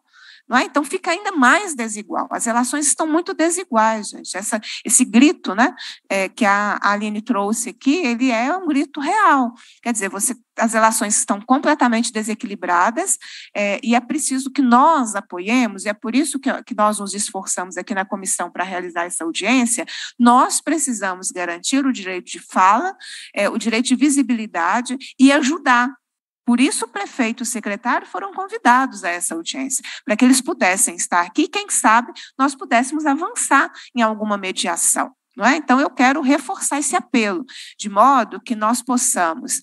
não é? Então fica ainda mais desigual. As relações estão muito desiguais, gente. Essa, esse grito né, é, que a Aline trouxe aqui, ele é um grito real. Quer dizer, você, as relações estão completamente desequilibradas é, e é preciso que nós apoiemos, e é por isso que, que nós nos esforçamos aqui na comissão para realizar essa audiência, nós precisamos garantir o direito de fala, é, o direito de visibilidade e ajudar por isso, o prefeito e o secretário foram convidados a essa audiência, para que eles pudessem estar aqui quem sabe, nós pudéssemos avançar em alguma mediação. Não é? Então, eu quero reforçar esse apelo, de modo que nós possamos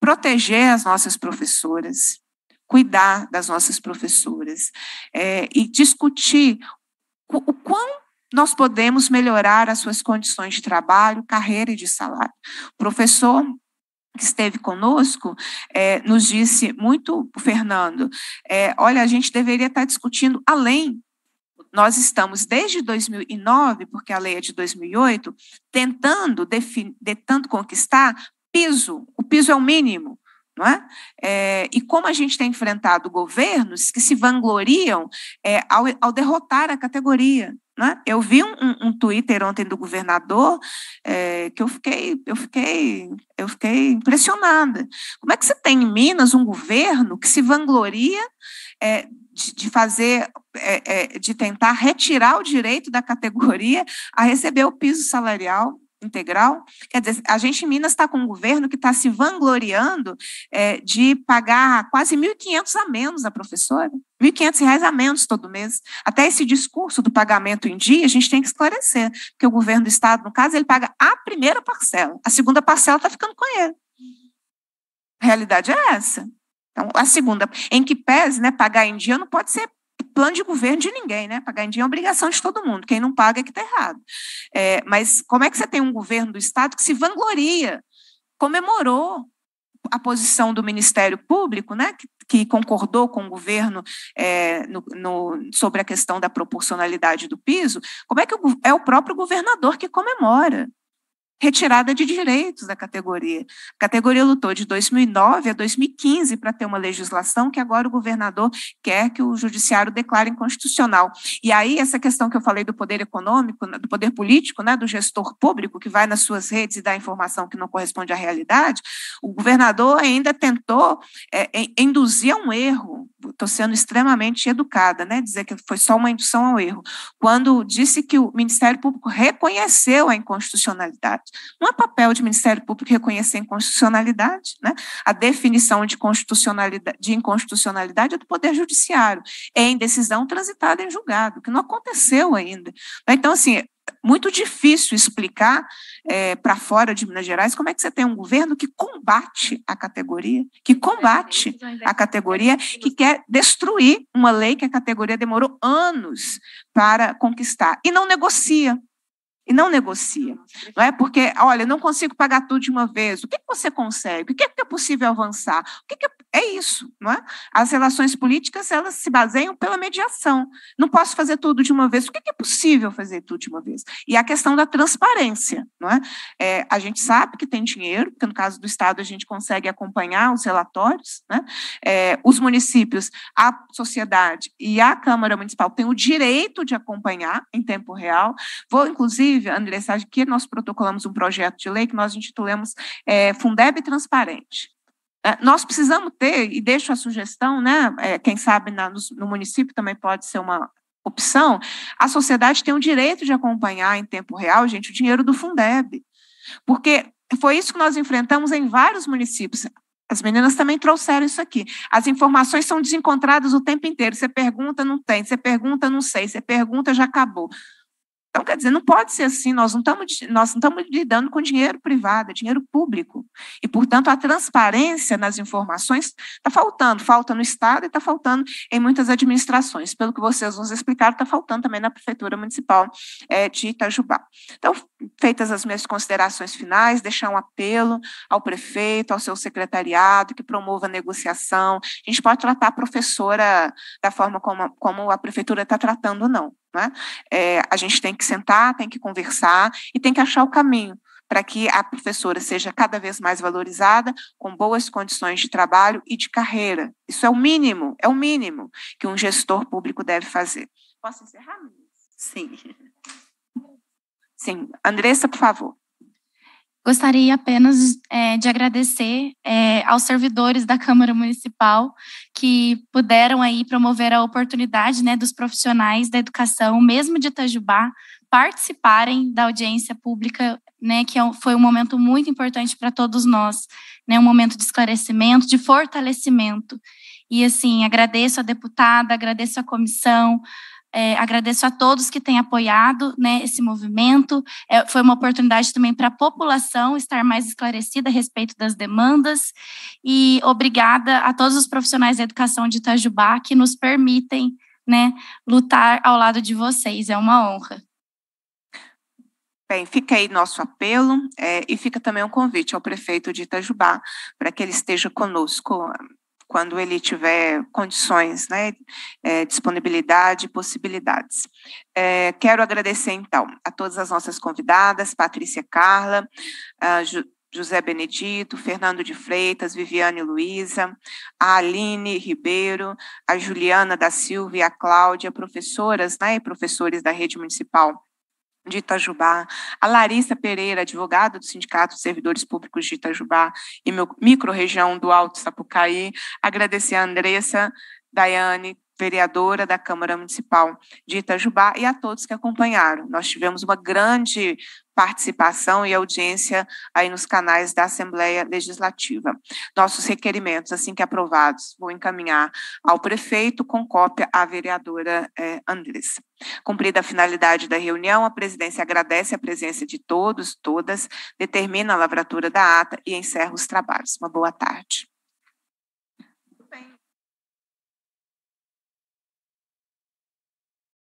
proteger as nossas professoras, cuidar das nossas professoras é, e discutir o, quão nós podemos melhorar as suas condições de trabalho, carreira e de salário. Professor que esteve conosco, é, nos disse muito, Fernando, é, olha, a gente deveria estar discutindo além. Nós estamos desde 2009, porque a lei é de 2008, tentando, tentando conquistar piso. O piso é o mínimo. Não é? é? e como a gente tem enfrentado governos que se vangloriam é, ao, ao derrotar a categoria. Né? Eu vi um, um, Twitter ontem do governador é, que eu fiquei, eu fiquei, eu fiquei impressionada. Como é que você tem em Minas um governo que se vangloria é, de, de, fazer, é, é de tentar retirar o direito da categoria a receber o piso salarial integral. Quer dizer, a gente em Minas está com um governo que está se vangloriando é, de pagar quase 1.500 a menos a professora, 1.500 reais a menos todo mês. Até esse discurso do pagamento em dia, a gente tem que esclarecer, porque o governo do Estado, no caso, ele paga a primeira parcela, a segunda parcela está ficando com ele. A realidade é essa. Então, a segunda, em que pese, né, pagar em dia não pode ser plano de governo de ninguém, né? Pagar em dia é obrigação de todo mundo. Quem não paga é que está errado. É, mas como é que você tem um governo do Estado que se vangloria, comemorou a posição do Ministério Público, né, que, que concordou com o governo é, no, no, sobre a questão da proporcionalidade do piso, como é que o, é o próprio governador que comemora? Retirada de direitos da categoria. A categoria lutou de 2009 a 2015 para ter uma legislação que agora o governador quer que o judiciário declare inconstitucional. E aí essa questão que eu falei do poder econômico, né, do poder político, né, do gestor público que vai nas suas redes e dá informação que não corresponde à realidade, o governador ainda tentou é, induzir a um erro. Estou sendo extremamente educada, né, dizer que foi só uma indução ao erro, quando disse que o Ministério Público reconheceu a inconstitucionalidade. Não é papel de Ministério Público reconhecer a inconstitucionalidade, né? A definição de constitucionalidade, de inconstitucionalidade é do Poder Judiciário, é em decisão transitada em julgado, que não aconteceu ainda. Então, assim, muito difícil explicar é, para fora de Minas Gerais como é que você tem um governo que combate a categoria, que combate a categoria, que quer destruir uma lei que a categoria demorou anos para conquistar e não negocia e não negocia. Não é porque, olha, não consigo pagar tudo de uma vez. O que, que você consegue? O que, que é possível avançar? O que, que é, é isso, não é? As relações políticas elas se baseiam pela mediação. Não posso fazer tudo de uma vez. O que, é possível fazer tudo de uma vez? E a questão da transparência, não é? é? A gente sabe que tem dinheiro, porque no caso do estado a gente consegue acompanhar os relatórios, né? É, os municípios, a sociedade e a Câmara Municipal têm o direito de acompanhar em tempo real. Vou inclusive Andressa, que nós protocolamos um projeto de lei que nós intitulamos é, Fundeb Transparente. É, nós precisamos ter, e deixo a sugestão, né, é, quem sabe na, no, no município também pode ser uma opção, a sociedade tem o direito de acompanhar em tempo real, gente, o dinheiro do Fundeb. Porque foi isso que nós enfrentamos em vários municípios. As meninas também trouxeram isso aqui. As informações são desencontradas o tempo inteiro. Você pergunta, não tem. Você pergunta, não sei. Você pergunta, já acabou. Então, quer dizer, não pode ser assim, nós não estamos, nós não estamos lidando com dinheiro privado, é dinheiro público. E, portanto, a transparência nas informações está faltando, falta no Estado e está faltando em muitas administrações. Pelo que vocês nos explicaram, está faltando também na Prefeitura Municipal é, de Itajubá. Então, feitas as minhas considerações finais, deixar um apelo ao prefeito, ao seu secretariado, que promova a negociação. A gente pode tratar a professora da forma como, como a Prefeitura está tratando, não. Né? É, a gente tem que sentar, tem que conversar e tem que achar o caminho para que a professora seja cada vez mais valorizada, com boas condições de trabalho e de carreira. Isso é o mínimo, é o mínimo que um gestor público deve fazer. Posso encerrar? Sim. Sim. Andressa, por favor. Gostaria apenas é, de agradecer é, aos servidores da Câmara Municipal que puderam aí promover a oportunidade né, dos profissionais da educação, mesmo de Itajubá, participarem da audiência pública, né, que é foi um momento muito importante para todos nós, né, um momento de esclarecimento, de fortalecimento. E assim, agradeço a deputada, agradeço a comissão, É, agradeço a todos que têm apoiado né, esse movimento. É, foi uma oportunidade também para a população estar mais esclarecida a respeito das demandas. E obrigada a todos os profissionais da educação de Itajubá que nos permitem né, lutar ao lado de vocês. É uma honra. Bem, fica aí nosso apelo é, e fica também um convite ao prefeito de Itajubá para que ele esteja conosco quando ele tiver condições, né, é, disponibilidade e possibilidades. É, quero agradecer, então, a todas as nossas convidadas, Patrícia Carla, José Benedito, Fernando de Freitas, Viviane Luiza, a Aline Ribeiro, a Juliana da Silva e a Cláudia, professoras né, e professores da rede municipal de Itajubá, a Larissa Pereira, advogada do Sindicato de Servidores Públicos de Itajubá e microrregião do Alto Sapucaí, agradecer a Andressa, Daiane, vereadora da Câmara Municipal de Itajubá e a todos que acompanharam. Nós tivemos uma grande participação e audiência aí nos canais da Assembleia Legislativa. Nossos requerimentos, assim que aprovados, vou encaminhar ao prefeito com cópia à vereadora eh, Andressa. Cumprida a finalidade da reunião, a presidência agradece a presença de todos, todas, determina a lavratura da ata e encerra os trabalhos. Uma boa tarde.